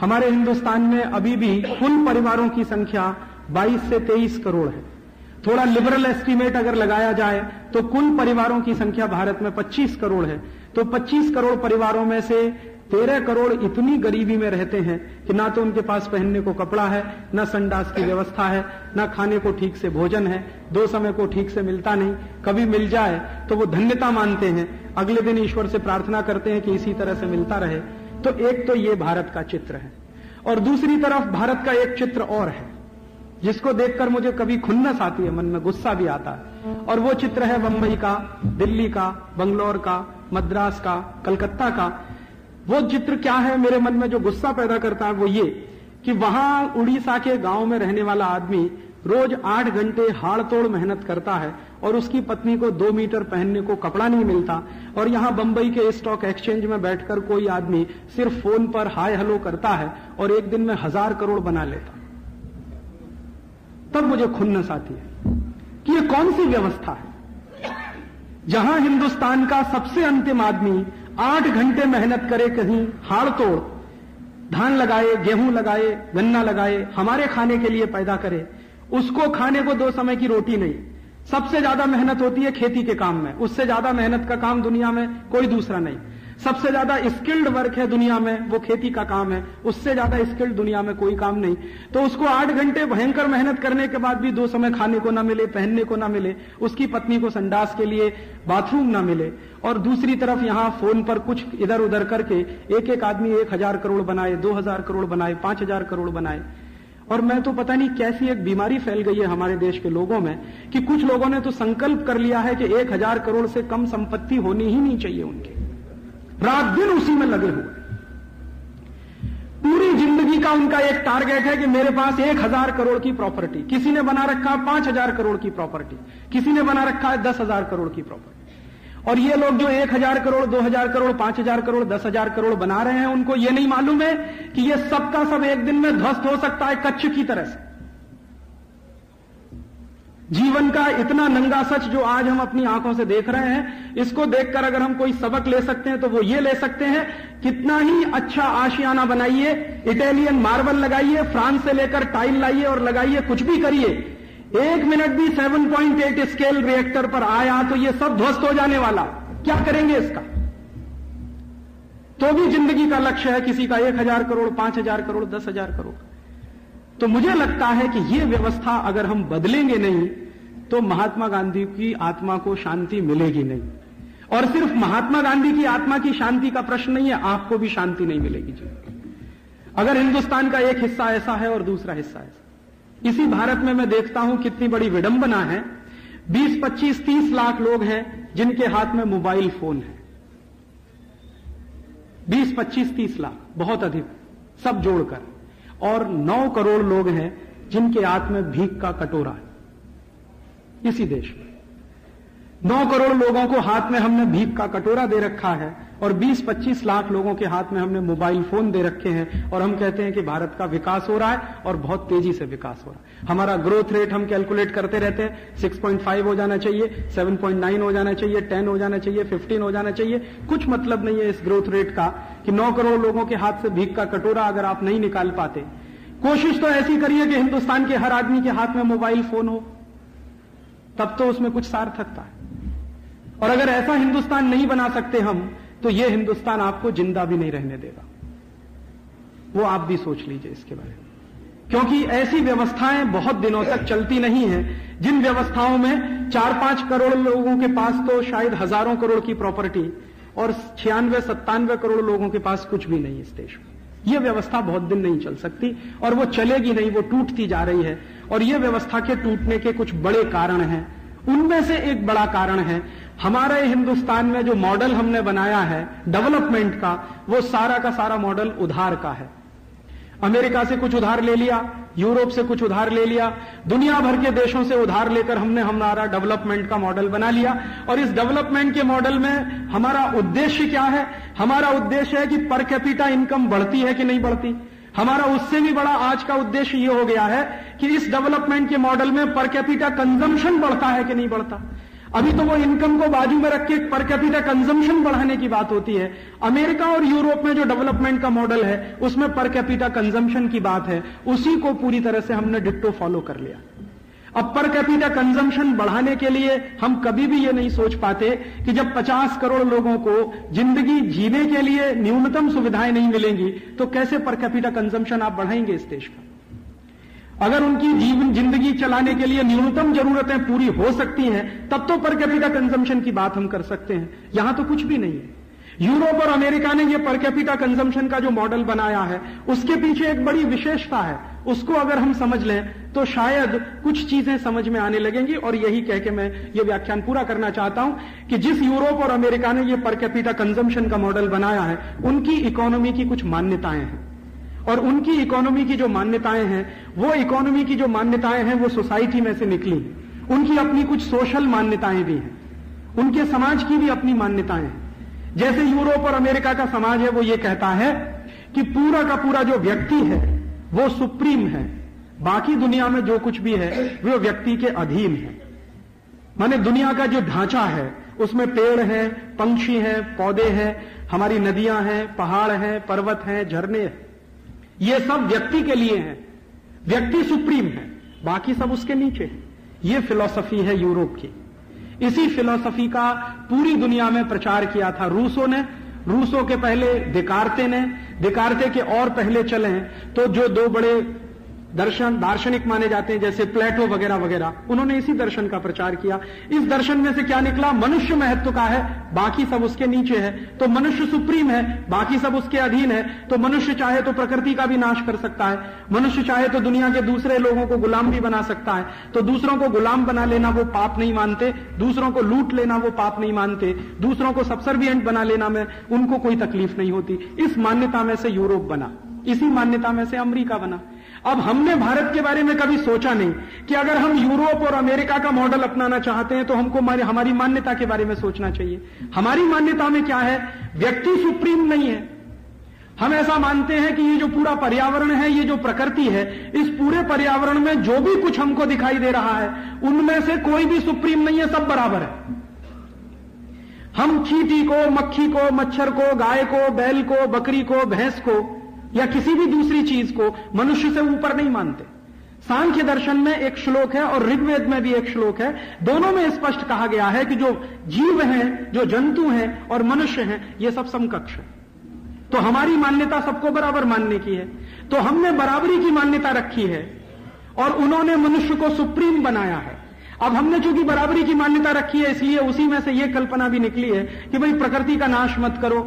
हमारे हिंदुस्तान में अभी भी कुल परिवारों की संख्या 22 से 23 करोड़ है। थोड़ा लिबरल एस्टीमेट अगर लगाया जाए तो कुल परिवारों की संख्या भारत में 25 करोड़ है। तो 25 करोड़ परिवारों में से तेरह करोड़ इतनी गरीबी में रहते हैं कि ना तो उनके पास पहनने को कपड़ा है, ना संडास की व्यवस्था है, ना खाने को ठीक से भोजन है, दो समय को ठीक से मिलता नहीं, कभी मिल जाए तो वो धन्यता मानते हैं। अगले दिन ईश्वर से प्रार्थना करते हैं कि इसी तरह से मिलता रहे। तो एक तो ये भारत का चित्र है और दूसरी तरफ़ भारत का एक चित्र और है, जिसको देखकर मुझे कभी खुन्नस आती है, मन में गुस्सा भी आता है। और वो चित्र है बंबई का, दिल्ली का, बंगलोर का, मद्रास का, कलकत्ता का। वो चित्र क्या है मेरे मन में जो गुस्सा पैदा करता है वो ये कि वहाँ उड़ीसा के गाँव में रहने वाला आदमी रोज आठ घंटे हाड़ तोड़ मेहनत करता है और उसकी पत्नी को दो मीटर पहनने को कपड़ा नहीं मिलता। और यहाँ बंबई के स्टॉक एक्सचेंज में बैठकर कोई आदमी सिर्फ़ फ़ोन पर हाय हेलो करता है और एक दिन में हज़ार करोड़ बना लेता। तब मुझे खुन्नस आती है कि ये कौन सी व्यवस्था है? जहाँ हिंदुस्तान का सबसे अंतिम आदमी आठ घंटे मेहनत करे कहीं हाड़ तोड़, धान लगाए, गेहूँ लगाए, गन्ना लगाए, हमारे खाने के लिए पैदा करे। उसको खाने को दो समय की रोटी नहीं। सबसे ज़्यादा मेहनत होती है खेती के काम में। उससे ज़्यादा मेहनत का काम दुनिया में कोई दूसरा नहीं। सबसे ज़्यादा स्किल्ड वर्क है दुनिया में, वो खेती का काम है। उससे ज़्यादा स्किल्ड दुनिया में कोई काम नहीं। तो उसको आठ घंटे भयंकर मेहनत करने के बाद भी दो समय खाने को ना मिले, पहनने को ना मिले, उसकी पत्नी को संडास के लिए बाथरूम ना मिले। और दूसरी तरफ़ यहाँ फ़ोन पर कुछ इधर उधर करके एक एक आदमी एक हज़ार करोड़ बनाए, दो हज़ार करोड़ बनाए, पाँच हज़ार करोड़ बनाए। और मैं तो पता नहीं कैसी एक बीमारी फैल गई है हमारे देश के लोगों में कि कुछ लोगों ने तो संकल्प कर लिया है कि एक हज़ार करोड़ से कम संपत्ति होनी ही नहीं चाहिए उनकी। रात दिन उसी में लगे हुए। पूरी ज़िंदगी का उनका एक टारगेट है कि मेरे पास एक हज़ार करोड़ की प्रॉपर्टी। किसी ने बना रखा है पाँच हज़ार करोड़ की प्रॉपर्टी। किसी ने बना रखा है दस हज़ार करोड़ की प्रॉपर्टी। और ये लोग जो एक हज़ार करोड़, दो हज़ार करोड़, पाँच हज़ार करोड़, दस हज़ार करोड़ बना रहे हैं, उनको ये नहीं मालूम है कि ये सबका सब एक दिन में ध्वस्त हो सकता है कच्छ की तरह से। जीवन का इतना नंगा सच जो आज हम अपनी आँखों से देख रहे हैं, इसको देखकर अगर हम कोई सबक ले सकते हैं तो वो ये ले सकते हैं, कितना ही अच्छा आशियाना बनाइए, इटालियन मार्बल लगाइए, फ्रांस से लेकर टाइल लाइए और लगाइए, कुछ भी करिए। एक मिनट भी 7.8 स्केल रिएक्टर पर आया तो ये सब ध्वस्त हो जाने वाला। क्या करेंगे इसका? तो भी ज़िंदगी का लक्ष्य है किसी का एक हज़ार करोड़, पाँच हज़ार करोड़, दस हज़ार करोड़। तो मुझे लगता है कि यह व्यवस्था अगर हम बदलेंगे नहीं तो महात्मा गांधी की आत्मा को शांति मिलेगी नहीं। और सिर्फ़ महात्मा गांधी की आत्मा की शांति का प्रश्न नहीं है आपको भी शांति नहीं मिलेगी जी। अगर हिंदुस्तान का एक हिस्सा ऐसा है और दूसरा हिस्सा ऐसा। इसी भारत में मैं देखता हूँ कितनी बड़ी विडंबना है। 20, 25, 30 लाख लोग हैं जिनके हाथ में मोबाइल फ़ोन है। 20, 25, 30 लाख बहुत अधिक सब जोड़कर। और 9 करोड़ लोग हैं जिनके हाथ में भीख का कटोरा है। इसी देश में। नौ करोड़ लोगों को हाथ में हमने भीख का कटोरा दे रखा है और 20-25 लाख लोगों के हाथ में हमने मोबाइल फ़ोन दे रखे हैं और हम कहते हैं कि भारत का विकास हो रहा है और बहुत तेज़ी से विकास हो रहा है। हमारा ग्रोथ रेट हम कैलकुलेट करते रहते हैं। 6.5 हो जाना चाहिए 7.9 हो जाना चाहिए 10 हो जाना चाहिए 15 हो जाना चाहिए। कुछ मतलब नहीं है इस ग्रोथ रेट का कि नौ करोड़ लोगों के हाथ से भीख का कटोरा अगर आप नहीं निकाल पाते। कोशिश तो ऐसी करिए कि हिंदुस्तान के हर आदमी के हाथ में मोबाइल फ़ोन हो। तब तो उसमें कुछ सार्थकता है। और अगर ऐसा हिंदुस्तान नहीं बना सकते हम तो यह हिंदुस्तान आपको ज़िंदा भी नहीं रहने देगा। वो आप भी सोच लीजिए इसके बारे में। क्योंकि ऐसी व्यवस्थाएँ बहुत दिनों तक चलती नहीं है। जिन व्यवस्थाओं में चार पाँच करोड़ लोगों के पास तो शायद हज़ारों करोड़ की प्रॉपर्टी और छियानवे, सत्तानवे करोड़ लोगों के पास कुछ भी नहीं इस देश में। यह व्यवस्था बहुत दिन नहीं चल सकती और वो चलेगी नहीं, वो टूटती जा रही है। और यह व्यवस्था के टूटने के कुछ बड़े कारण हैं। उनमें से एक बड़ा कारण है, हमारे हिंदुस्तान में जो मॉडल हमने बनाया है, डेवलपमेंट का, वो सारा का सारा मॉडल उधार का है। अमेरिका से कुछ उधार ले लिया, यूरोप से कुछ उधार ले लिया, दुनिया भर के देशों से उधार लेकर हमने हमारा डेवलपमेंट का मॉडल बना लिया। और इस डेवलपमेंट के मॉडल में हमारा उद्देश्य क्या है? हमारा उद्देश्य है कि पर कैपिटा इनकम बढ़ती है कि नहीं बढ़ती? हमारा उससे भी बड़ा आज का उद्देश्य यह हो गया है कि इस डेवलपमेंट के मॉडल में पर कैपिटा कंजम्पशन बढ़ता है कि नहीं बढ़ता? अभी तो वो इनकम को बाजू में रख के पर कैपिटा कंजम्पशन बढ़ाने की बात होती है। अमेरिका और यूरोप में जो डेवलपमेंट का मॉडल है, उसमें पर कैपिटा कंजम्पशन की बात है। उसी को पूरी तरह से हमने डिट्टो फॉलो कर लिया। अब पर कैपिटा कंजम्पशन बढ़ाने के लिए हम कभी भी ये नहीं सोच पाते कि जब 50 करोड़ लोगों को ज़िंदगी जीने के लिए न्यूनतम सुविधाएँ नहीं मिलेंगी तो कैसे पर कैपिटा कंजम्पशन आप बढ़ाएँगे इस देश का? अगर उनकी जीवन, ज़िंदगी चलाने के लिए न्यूनतम जरूरतें पूरी हो सकती हैं, तब तो पर कैपिटा कंजम्पशन की बात हम कर सकते हैं। यहाँ तो कुछ भी नहीं है। यूरोप और अमेरिका ने यह पर कैपिटा कंजम्पशन का जो मॉडल बनाया है, उसके पीछे एक बड़ी विशेषता है। उसको अगर हम समझ लें तो शायद कुछ चीज़ें समझ में आने लगेंगी, और यही कह के मैं ये व्याख्यान पूरा करना चाहता हूँ कि जिस यूरोप और अमेरिका ने यह पर कैपिटा कंजम्पशन का मॉडल बनाया है, उनकी इकोनॉमी की कुछ मान्यताएँ हैं। और उनकी इकोनॉमी की जो मान्यताएँ हैं, वो इकोनॉमी की जो मान्यताएँ हैं, वो सोसाइटी में से निकली। उनकी अपनी कुछ सोशल मान्यताएँ भी हैं। उनके समाज की भी अपनी मान्यताएँ हैं। जैसे यूरोप और अमेरिका का समाज है, वो ये कहता है कि पूरा का पूरा जो व्यक्ति है वो सुप्रीम है। बाकी दुनिया में जो कुछ भी है, वो व्यक्ति के अधीन है। माने दुनिया का जो ढांचा है, उसमें पेड़ है, पंक्षी हैं, पौधे हैं, हमारी नदियाँ हैं, पहाड़ हैं, पर्वत हैं, झरने हैं। ये सब व्यक्ति के लिए हैं। व्यक्ति सुप्रीम है। बाकी सब उसके नीचे है। ये फिलॉसफी है यूरोप की। इसी फिलॉसफी का पूरी दुनिया में प्रचार किया था रूसों ने रूसों के पहले दिकारते ने, दिकारते के और पहले चले हैं। तो जो दो बड़े दर्शन, दार्शनिक माने जाते हैं, जैसे प्लेटो वगैरह वगैरह। उन्होंने इसी दर्शन का प्रचार किया। इस दर्शन में से क्या निकला? मनुष्य महत्व का है, बाकी सब उसके नीचे है। तो मनुष्य सुप्रीम है, बाकी सब उसके अधीन है। तो मनुष्य चाहे तो प्रकृति का भी नाश कर सकता है। मनुष्य चाहे तो दुनिया के दूसरे लोगों को गुलाम भी बना सकता है। तो दूसरों को गुलाम बना लेना वो पाप नहीं मानते। दूसरों को लूट लेना वो पाप नहीं मानते। दूसरों को सबसर्वियंट बना लेना में, उनको कोई तकलीफ़ नहीं होती। इस मान्यता में से यूरोप बना। इसी मान्यता में से अमरीका बना। अब हमने भारत के बारे में कभी सोचा नहीं कि अगर हम यूरोप और अमेरिका का मॉडल अपनाना चाहते हैं तो हमको हमारी मान्यता के बारे में सोचना चाहिए। हमारी मान्यता में क्या है? व्यक्ति सुप्रीम नहीं है। हम ऐसा मानते हैं कि ये जो पूरा पर्यावरण है, ये जो प्रकृति है, इस पूरे पर्यावरण में जो भी कुछ हमको दिखाई दे रहा है, उनमें से कोई भी सुप्रीम नहीं है, सब बराबर है। हम चीटी को, मक्खी को, मच्छर को, गाय को, बैल को, बकरी को, भैंस को या किसी भी दूसरी चीज़ को मनुष्य से ऊपर नहीं मानते। सांख्य दर्शन में एक श्लोक है और ऋग्वेद में भी एक श्लोक है। दोनों में स्पष्ट कहा गया है कि जो जीव हैं, जो जंतु हैं और मनुष्य हैं, ये सब समकक्ष है। तो हमारी मान्यता सबको बराबर मानने की है। तो हमने बराबरी की मान्यता रखी है और उन्होंने मनुष्य को सुप्रीम बनाया है। अब हमने चूँकि बराबरी की मान्यता रखी है, इसलिए उसी में से यह कल्पना भी निकली है कि भाई प्रकृति का नाश मत करो,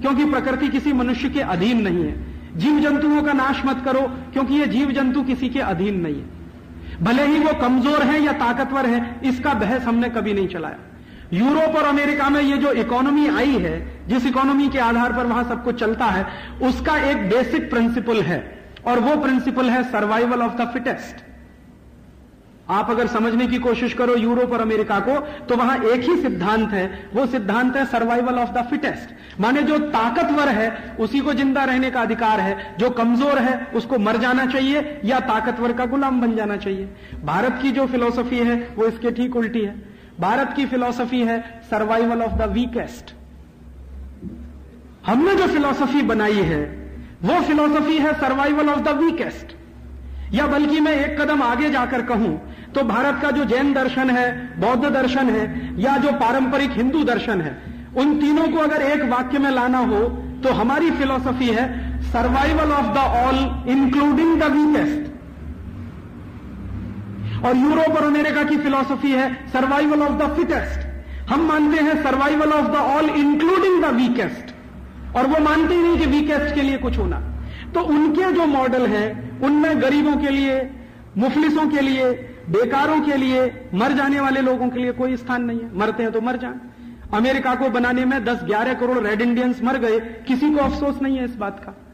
क्योंकि प्रकृति किसी मनुष्य के अधीन नहीं है। जीव जंतुओं का नाश मत करो, क्योंकि ये जीव जंतु किसी के अधीन नहीं है। भले ही वो कमज़ोर है या ताकतवर है, इसका बहस हमने कभी नहीं चलाया। यूरोप और अमेरिका में ये जो इकोनॉमी आई है, जिस इकोनॉमी के आधार पर वहाँ सब कुछ चलता है, उसका एक बेसिक प्रिंसिपल है, और वो प्रिंसिपल है सर्वाइवल ऑफ़ द फिटेस्ट आप अगर समझने की कोशिश करो यूरोप और अमेरिका को तो वहाँ एक ही सिद्धांत है। वो सिद्धांत है सर्वाइवल ऑफ़ द फिटेस्ट माने जो ताकतवर है, उसी को ज़िंदा रहने का अधिकार है। जो कमज़ोर है, उसको मर जाना चाहिए, या ताकतवर का गुलाम बन जाना चाहिए। भारत की जो फिलोसफी है, वो इसके ठीक उल्टी है। भारत की फिलोसफी है सर्वाइवल ऑफ़ द वीकेस्ट हमने जो फिलोसफी बनाई है, वो फिलोसफी है सर्वाइवल ऑफ़ द वीकेस्ट या बल्कि मैं एक कदम आगे जाकर कहूँ तो भारत का जो जैन दर्शन है, बौद्ध दर्शन है, या जो पारंपरिक हिंदू दर्शन है, उन तीनों को अगर एक वाक्य में लाना हो तो हमारी फिलॉसफी है survival of the all including the weakest और यूरोप और अमेरिका की फिलॉसफी है सर्वाइवल ऑफ़ द फिटेस्ट हम मानते हैं survival of the all including the weakest और वो मानते ही नहीं कि वीकेस्ट के लिए कुछ होना। तो उनके जो मॉडल हैं, उनमें गरीबों के लिए, मुफलिसों के लिए बेकारों के लिए, मर जाने वाले लोगों के लिए कोई स्थान नहीं है। मरते हैं तो मर जाए। अमेरिका को बनाने में 10-11 करोड़ रेड इंडियंस मर गए। किसी को अफसोस नहीं है इस बात का।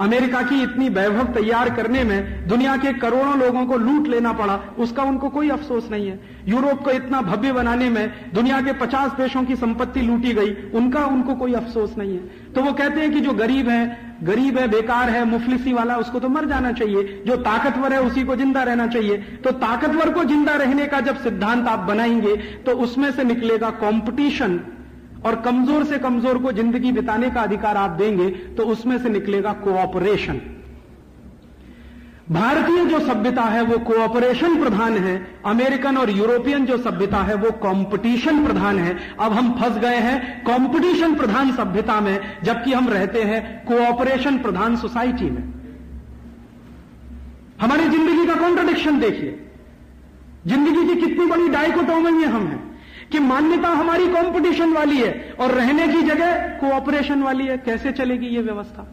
अमेरिका की इतनी वैभव तैयार करने में दुनिया के करोड़ों लोगों को लूट लेना पड़ा, उसका उनको कोई अफसोस नहीं है। यूरोप को इतना भव्य बनाने में दुनिया के 50 देशों की संपत्ति लूटी गई, उनका उनको कोई अफसोस नहीं है। तो वो कहते हैं कि जो गरीब है गरीब है, बेकार है, मुफलिसी वाला, उसको तो मर जाना चाहिए। जो ताकतवर है, उसी को ज़िंदा रहना चाहिए। तो ताकतवर को ज़िंदा रहने का जब सिद्धांत आप बनाएँगे तो उसमें से निकलेगा कॉम्पिटिशन और कमज़ोर से कमज़ोर को ज़िंदगी बिताने का अधिकार आप देंगे तो उसमें से निकलेगा कोऑपरेशन भारतीय जो सभ्यता है, वो कोऑपरेशन प्रधान है। अमेरिकन और यूरोपियन जो सभ्यता है, वो कंपटीशन प्रधान है। अब हम फंस गए हैं कंपटीशन प्रधान सभ्यता में, जबकि हम रहते हैं कोऑपरेशन प्रधान सोसाइटी में। हमारी ज़िंदगी का कॉन्ट्रडिक्शन देखिए। ज़िंदगी की कितनी बड़ी डायकोटोमनी हम हैं। कि मान्यता हमारी कंपटीशन वाली है और रहने की जगह कोऑपरेशन वाली है। कैसे चलेगी ये व्यवस्था?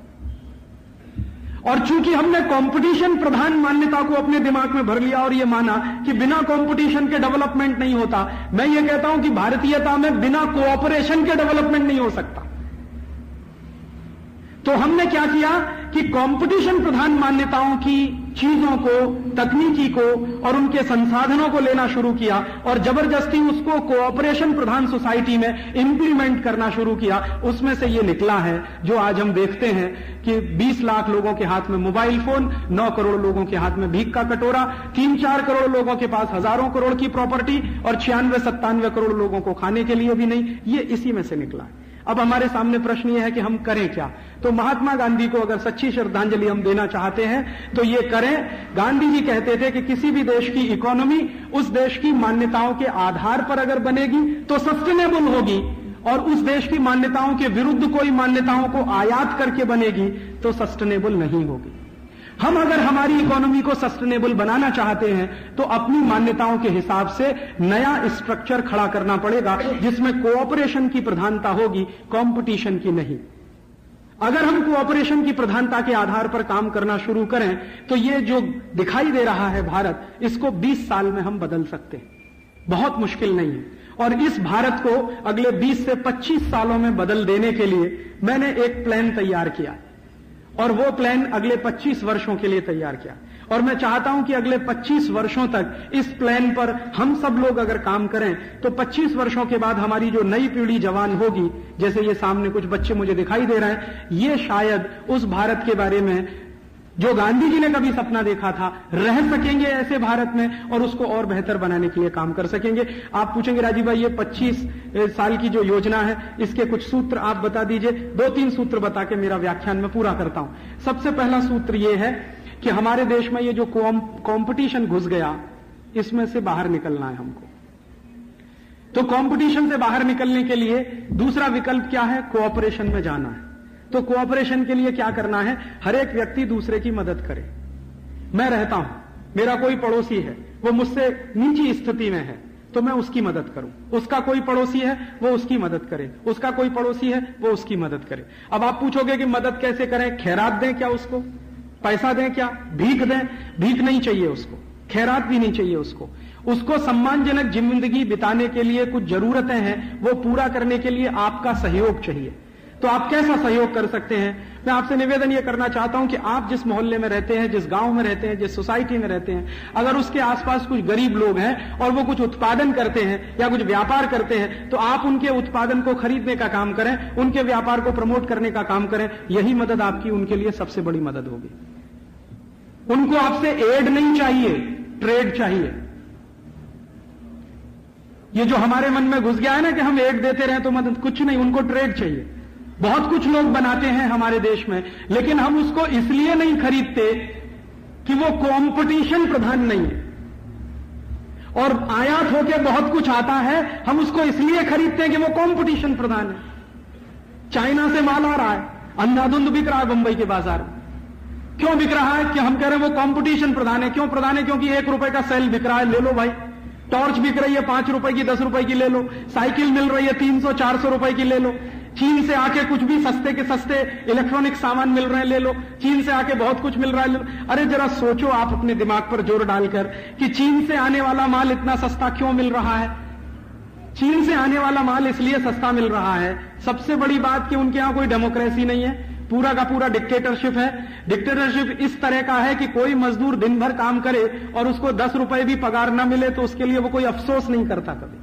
और चूँकि हमने कंपटीशन प्रधान मान्यता को अपने दिमाग में भर लिया और यह माना कि बिना कंपटीशन के डेवलपमेंट नहीं होता, मैं ये कहता हूँ कि भारतीयता में बिना कोऑपरेशन के डेवलपमेंट नहीं हो सकता। तो हमने क्या किया कि कंपटीशन प्रधान मान्यताओं की चीज़ों को, तकनीकी को और उनके संसाधनों को लेना शुरू किया और ज़बरदस्ती उसको कोऑपरेशन प्रधान सोसाइटी में इंप्लीमेंट करना शुरू किया। उसमें से ये निकला है, जो आज हम देखते हैं कि 20 लाख लोगों के हाथ में मोबाइल फ़ोन 9 करोड़ लोगों के हाथ में भीख का कटोरा, तीन चार करोड़ लोगों के पास हज़ारों करोड़ की प्रॉपर्टी और छियानवे सत्तानवे करोड़ लोगों को खाने के लिए भी नहीं। ये इसी में से निकला है। अब हमारे सामने प्रश्न यह है कि हम करें क्या? तो महात्मा गांधी को अगर सच्ची श्रद्धांजलि हम देना चाहते हैं तो ये करें। गांधी जी कहते थे कि किसी भी देश की इकोनॉमी उस देश की मान्यताओं के आधार पर अगर बनेगी तो सस्टेनेबल होगी। और उस देश की मान्यताओं के विरुद्ध कोई मान्यताओं को आयात करके बनेगी तो सस्टेनेबल नहीं होगी। हम अगर हमारी इकोनॉमी को सस्टेनेबल बनाना चाहते हैं तो अपनी मान्यताओं के हिसाब से नया स्ट्रक्चर खड़ा करना पड़ेगा, जिसमें कोऑपरेशन की प्रधानता होगी कंपटीशन की नहीं। अगर हम कोऑपरेशन की प्रधानता के आधार पर काम करना शुरू करें तो ये जो दिखाई दे रहा है भारत, इसको 20 साल में हम बदल सकते हैं। बहुत मुश्किल नहीं है। और इस भारत को अगले 20 से 25 सालों में बदल देने के लिए मैंने एक प्लान तैयार किया। और वो प्लान अगले 25 वर्षों के लिए तैयार किया। और मैं चाहता हूँ कि अगले 25 वर्षों तक इस प्लान पर हम सब लोग अगर काम करें तो 25 वर्षों के बाद हमारी जो नई पीढ़ी जवान होगी, जैसे ये सामने कुछ बच्चे मुझे दिखाई दे रहे हैं, ये शायद उस भारत के बारे में जो गांधी जी ने कभी सपना देखा था, रह सकेंगे ऐसे भारत में और उसको और बेहतर बनाने के लिए काम कर सकेंगे। आप पूछेंगे, राजीव भाई, ये 25 साल की जो योजना है, इसके कुछ सूत्र आप बता दीजिए। दो तीन सूत्र बता के मेरा व्याख्यान में पूरा करता हूँ। सबसे पहला सूत्र ये है कि हमारे देश में ये जो कॉम्पिटिशन घुस गया, इसमें से बाहर निकलना है हमको। तो कंपटीशन से बाहर निकलने के लिए दूसरा विकल्प क्या है? कोऑपरेशन में जाना है। तो कोऑपरेशन के लिए क्या करना है? हर एक व्यक्ति दूसरे की मदद करे। मैं रहता हूँ, मेरा कोई पड़ोसी है, वो मुझसे नीची स्थिति में है तो मैं उसकी मदद करूँ। उसका कोई पड़ोसी है, वो उसकी मदद करे। उसका कोई पड़ोसी है, वो उसकी मदद करे। अब आप पूछोगे कि मदद कैसे करें? खैरात दें क्या उसको? पैसा दें क्या? भीख दें? भीख नहीं चाहिए उसको। खैरात भी नहीं चाहिए उसको। उसको सम्मानजनक ज़िंदगी बिताने के लिए कुछ जरूरतें हैं, वो पूरा करने के लिए आपका सहयोग चाहिए। तो आप कैसा सहयोग कर सकते हैं? मैं आपसे निवेदन यह करना चाहता हूँ कि आप जिस मोहल्ले में रहते हैं, जिस गाँव में रहते हैं, जिस सोसाइटी में रहते हैं, अगर उसके आसपास कुछ गरीब लोग हैं और वो कुछ उत्पादन करते हैं या कुछ व्यापार करते हैं तो आप उनके उत्पादन को खरीदने का काम करें, उनके व्यापार को प्रमोट करने का काम करें, यही मदद आपकी उनके लिए सबसे बड़ी मदद होगी। उनको आपसे एड नहीं चाहिए ट्रेड चाहिए। ये जो हमारे मन में घुस गया है ना कि हम एड देते रहे तो मदद, कुछ नहीं, उनको ट्रेड चाहिए। बहुत कुछ लोग बनाते हैं हमारे देश में, लेकिन हम उसको इसलिए नहीं खरीदते कि वो कंपटीशन प्रधान नहीं है। और आयात होकर बहुत कुछ आता है, हम उसको इसलिए खरीदते हैं कि वो कंपटीशन प्रधान है। चाइना से माल आ रहा है, अंधाधुंध बिक रहा है बंबई के बाज़ार में। क्यों बिक रहा है कि हम कह रहे हैं वो कंपटीशन प्रधान है? क्यों प्रधान है? क्योंकि एक रुपए का सेल बिक रहा है, ले लो भाई। टॉर्च बिक रही है, पाँच रुपए की, दस रुपए की ले लो। साइकिल मिल रही है, तीन सौ, चार सौ रुपए की ले लो। चीन से आके कुछ भी सस्ते के सस्ते इलेक्ट्रॉनिक सामान मिल रहे हैं, ले लो। चीन से आके बहुत कुछ मिल रहा है अरे जरा सोचो आप अपने दिमाग पर ज़ोर डालकर कि चीन से आने वाला माल इतना सस्ता क्यों मिल रहा है? चीन से आने वाला माल इसलिए सस्ता मिल रहा है। सबसे बड़ी बात कि उनके यहाँ कोई डेमोक्रेसी नहीं है। पूरा का पूरा डिक्टेटरशिप है। डिक्टेटरशिप इस तरह का है कि कोई मजदूर दिन भर काम करे और उसको दस रुपए भी पगार न मिले तो उसके लिए वो कोई अफसोस नहीं करता कभी।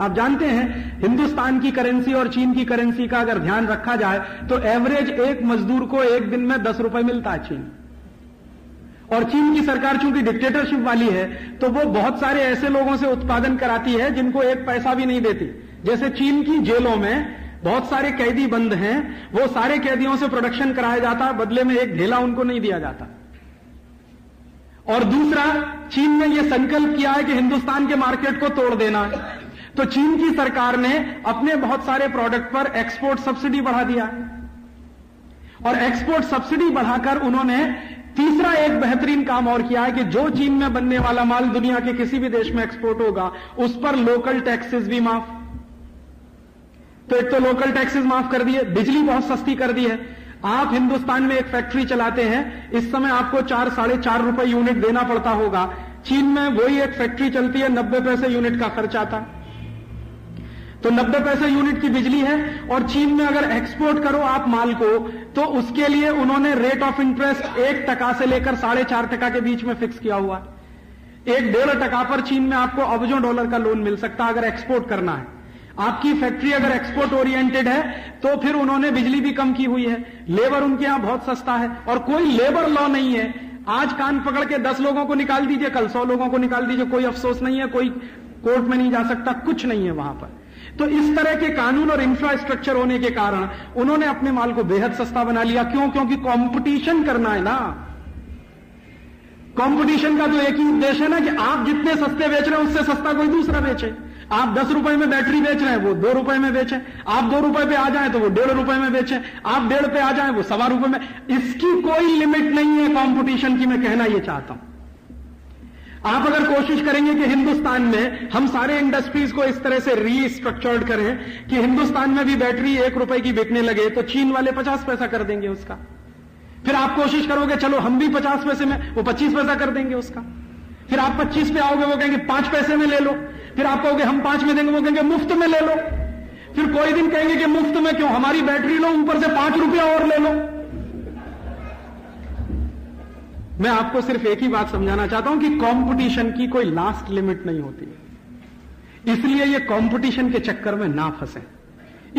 आप जानते हैं, हिंदुस्तान की करेंसी और चीन की करेंसी का अगर ध्यान रखा जाए तो एवरेज एक मजदूर को एक दिन में दस रुपए मिलता है चीन। और चीन की सरकार चूँकि डिक्टेटरशिप वाली है तो वो बहुत सारे ऐसे लोगों से उत्पादन कराती है, जिनको एक पैसा भी नहीं देती। जैसे चीन की जेलों में बहुत सारे कैदी बंद हैं, वो सारे कैदियों से प्रोडक्शन कराया जाता, बदले में एक ढेला उनको नहीं दिया जाता। और दूसरा, चीन ने यह संकल्प किया है कि हिंदुस्तान के मार्केट को तोड़ देना। तो चीन की सरकार ने अपने बहुत सारे प्रोडक्ट पर एक्सपोर्ट सब्सिडी बढ़ा दिया। और एक्सपोर्ट सब्सिडी बढ़ाकर उन्होंने तीसरा एक बेहतरीन काम और किया है कि जो चीन में बनने वाला माल दुनिया के किसी भी देश में एक्सपोर्ट होगा, उस पर लोकल टैक्सेस भी माफ़। तो एक तो लोकल टैक्सेस माफ़ कर दिए, बिजली बहुत सस्ती कर दी है। आप हिंदुस्तान में एक फैक्ट्री चलाते हैं, इस समय आपको चार, साढ़े चार रुपए यूनिट देना पड़ता होगा। चीन में वही एक फैक्ट्री चलती है, नब्बे पैसे यूनिट का खर्च आता है तो 90 पैसे यूनिट की बिजली है और चीन में अगर एक्सपोर्ट करो आप माल को तो उसके लिए उन्होंने रेट ऑफ़ इंटरेस्ट एक टका से लेकर साढ़े चार टका के बीच में फिक्स किया हुआ। एक डेढ़ टका पर चीन में आपको अबजों डॉलर का लोन मिल सकता है अगर एक्सपोर्ट करना है। आपकी फैक्ट्री अगर एक्सपोर्ट ओरिएंटेड है तो फिर उन्होंने बिजली भी कम की हुई है। लेबर उनके यहाँ बहुत सस्ता है और कोई लेबर लॉ नहीं है। आज कान पकड़ के दस लोगों को निकाल दीजिए, कल सौ लोगों को निकाल दीजिए, कोई अफसोस नहीं है, कोई कोर्ट में नहीं जा सकता, कुछ नहीं है वहाँ पर। तो इस तरह के कानून और इंफ्रास्ट्रक्चर होने के कारण उन्होंने अपने माल को बेहद सस्ता बना लिया। क्यों? क्योंकि कंपटीशन करना है ना। कंपटीशन का तो एक ही उद्देश्य है ना कि आप जितने सस्ते बेच रहे हैं, उससे सस्ता कोई दूसरा बेचे। आप दस रुपए में बैटरी बेच रहे हैं, वो दो रुपए में बेचे। आप दो रुपए पे आ जाए तो वो डेढ़ रुपए में बेचे। आप डेढ़ पे आ जाए, वो सवा रुपए में। इसकी कोई लिमिट नहीं है कंपटीशन की, मैं कहना यह चाहता हूँ। आप अगर कोशिश करेंगे कि हिंदुस्तान में हम सारे इंडस्ट्रीज़ को इस तरह से रीस्ट्रक्चर्ड करें कि हिंदुस्तान में भी बैटरी एक रुपए की बिकने लगे तो चीन वाले पचास पैसा कर देंगे उसका। फिर आप कोशिश करोगे, चलो हम भी पचास पैसे में, वो पच्चीस पैसा कर देंगे उसका। फिर आप पच्चीस पे आओगे, वो कहेंगे पाँच पैसे में ले लो। फिर आप कहोगे हम पाँच में देंगे, वो कहेंगे मुफ़्त में ले लो। फिर कोई दिन कहेंगे कि मुफ़्त में क्यों? हमारी बैटरी लो, ऊपर से पाँच रुपया और ले लो। मैं आपको सिर्फ़ एक ही बात समझाना चाहता हूँ कि कंपटीशन की कोई लास्ट लिमिट नहीं होती। इसलिए ये कंपटीशन के चक्कर में ना फंसे।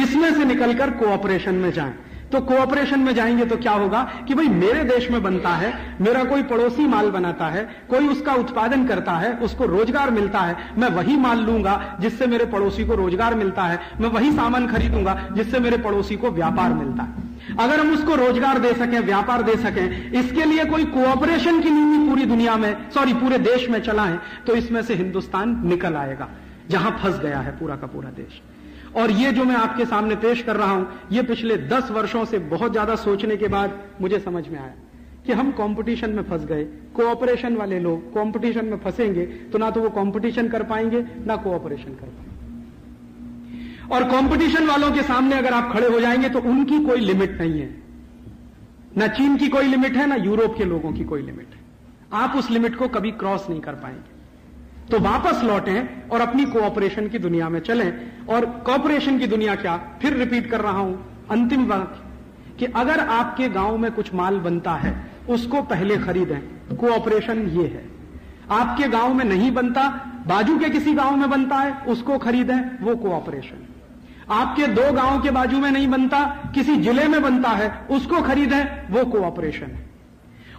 इसमें से निकलकर कोऑपरेशन में जाएँ। तो कोऑपरेशन में जाएँगे तो क्या होगा कि भाई मेरे देश में बनता है, मेरा कोई पड़ोसी माल बनाता है, कोई उसका उत्पादन करता है, उसको रोज़गार मिलता है, मैं वही माल लूँगा जिससे मेरे पड़ोसी को रोज़गार मिलता है, मैं वही सामान खरीदूँगा जिससे मेरे पड़ोसी को व्यापार मिलता है। अगर हम उसको रोज़गार दे सकें, व्यापार दे सकें, इसके लिए कोई कोऑपरेशन की नीति पूरी दुनिया में सॉरी पूरे देश में चलाएँ तो इसमें से हिंदुस्तान निकल आएगा, जहाँ फंस गया है पूरा का पूरा देश। और ये जो मैं आपके सामने पेश कर रहा हूँ, ये पिछले दस वर्षों से बहुत ज़्यादा सोचने के बाद मुझे समझ में आया कि हम कंपटीशन में फंस गए। कोऑपरेशन वाले लोग कंपटीशन में फंसेंगे तो ना तो वो कंपटीशन कर पाएँगे, ना कोऑपरेशन कर पाएँगे। और कंपटीशन वालों के सामने अगर आप खड़े हो जाएँगे तो उनकी कोई लिमिट नहीं है। ना चीन की कोई लिमिट है, ना यूरोप के लोगों की कोई लिमिट है। आप उस लिमिट को कभी क्रॉस नहीं कर पाएँगे। तो वापस लौटें और अपनी कोऑपरेशन की दुनिया में चलें। और कोऑपरेशन की दुनिया क्या? फिर रिपीट कर रहा हूँ, अंतिम बात कि अगर आपके गाँव में कुछ माल बनता है, उसको पहले खरीदें। कोऑपरेशन ये है। आपके गाँव में नहीं बनता, बाजू के किसी गाँव में बनता है, उसको खरीदें, वो कोऑपरेशन आपके दो गाँव के बाजू में नहीं बनता, किसी ज़िले में बनता है, उसको खरीदें, वो कोऑपरेशन है।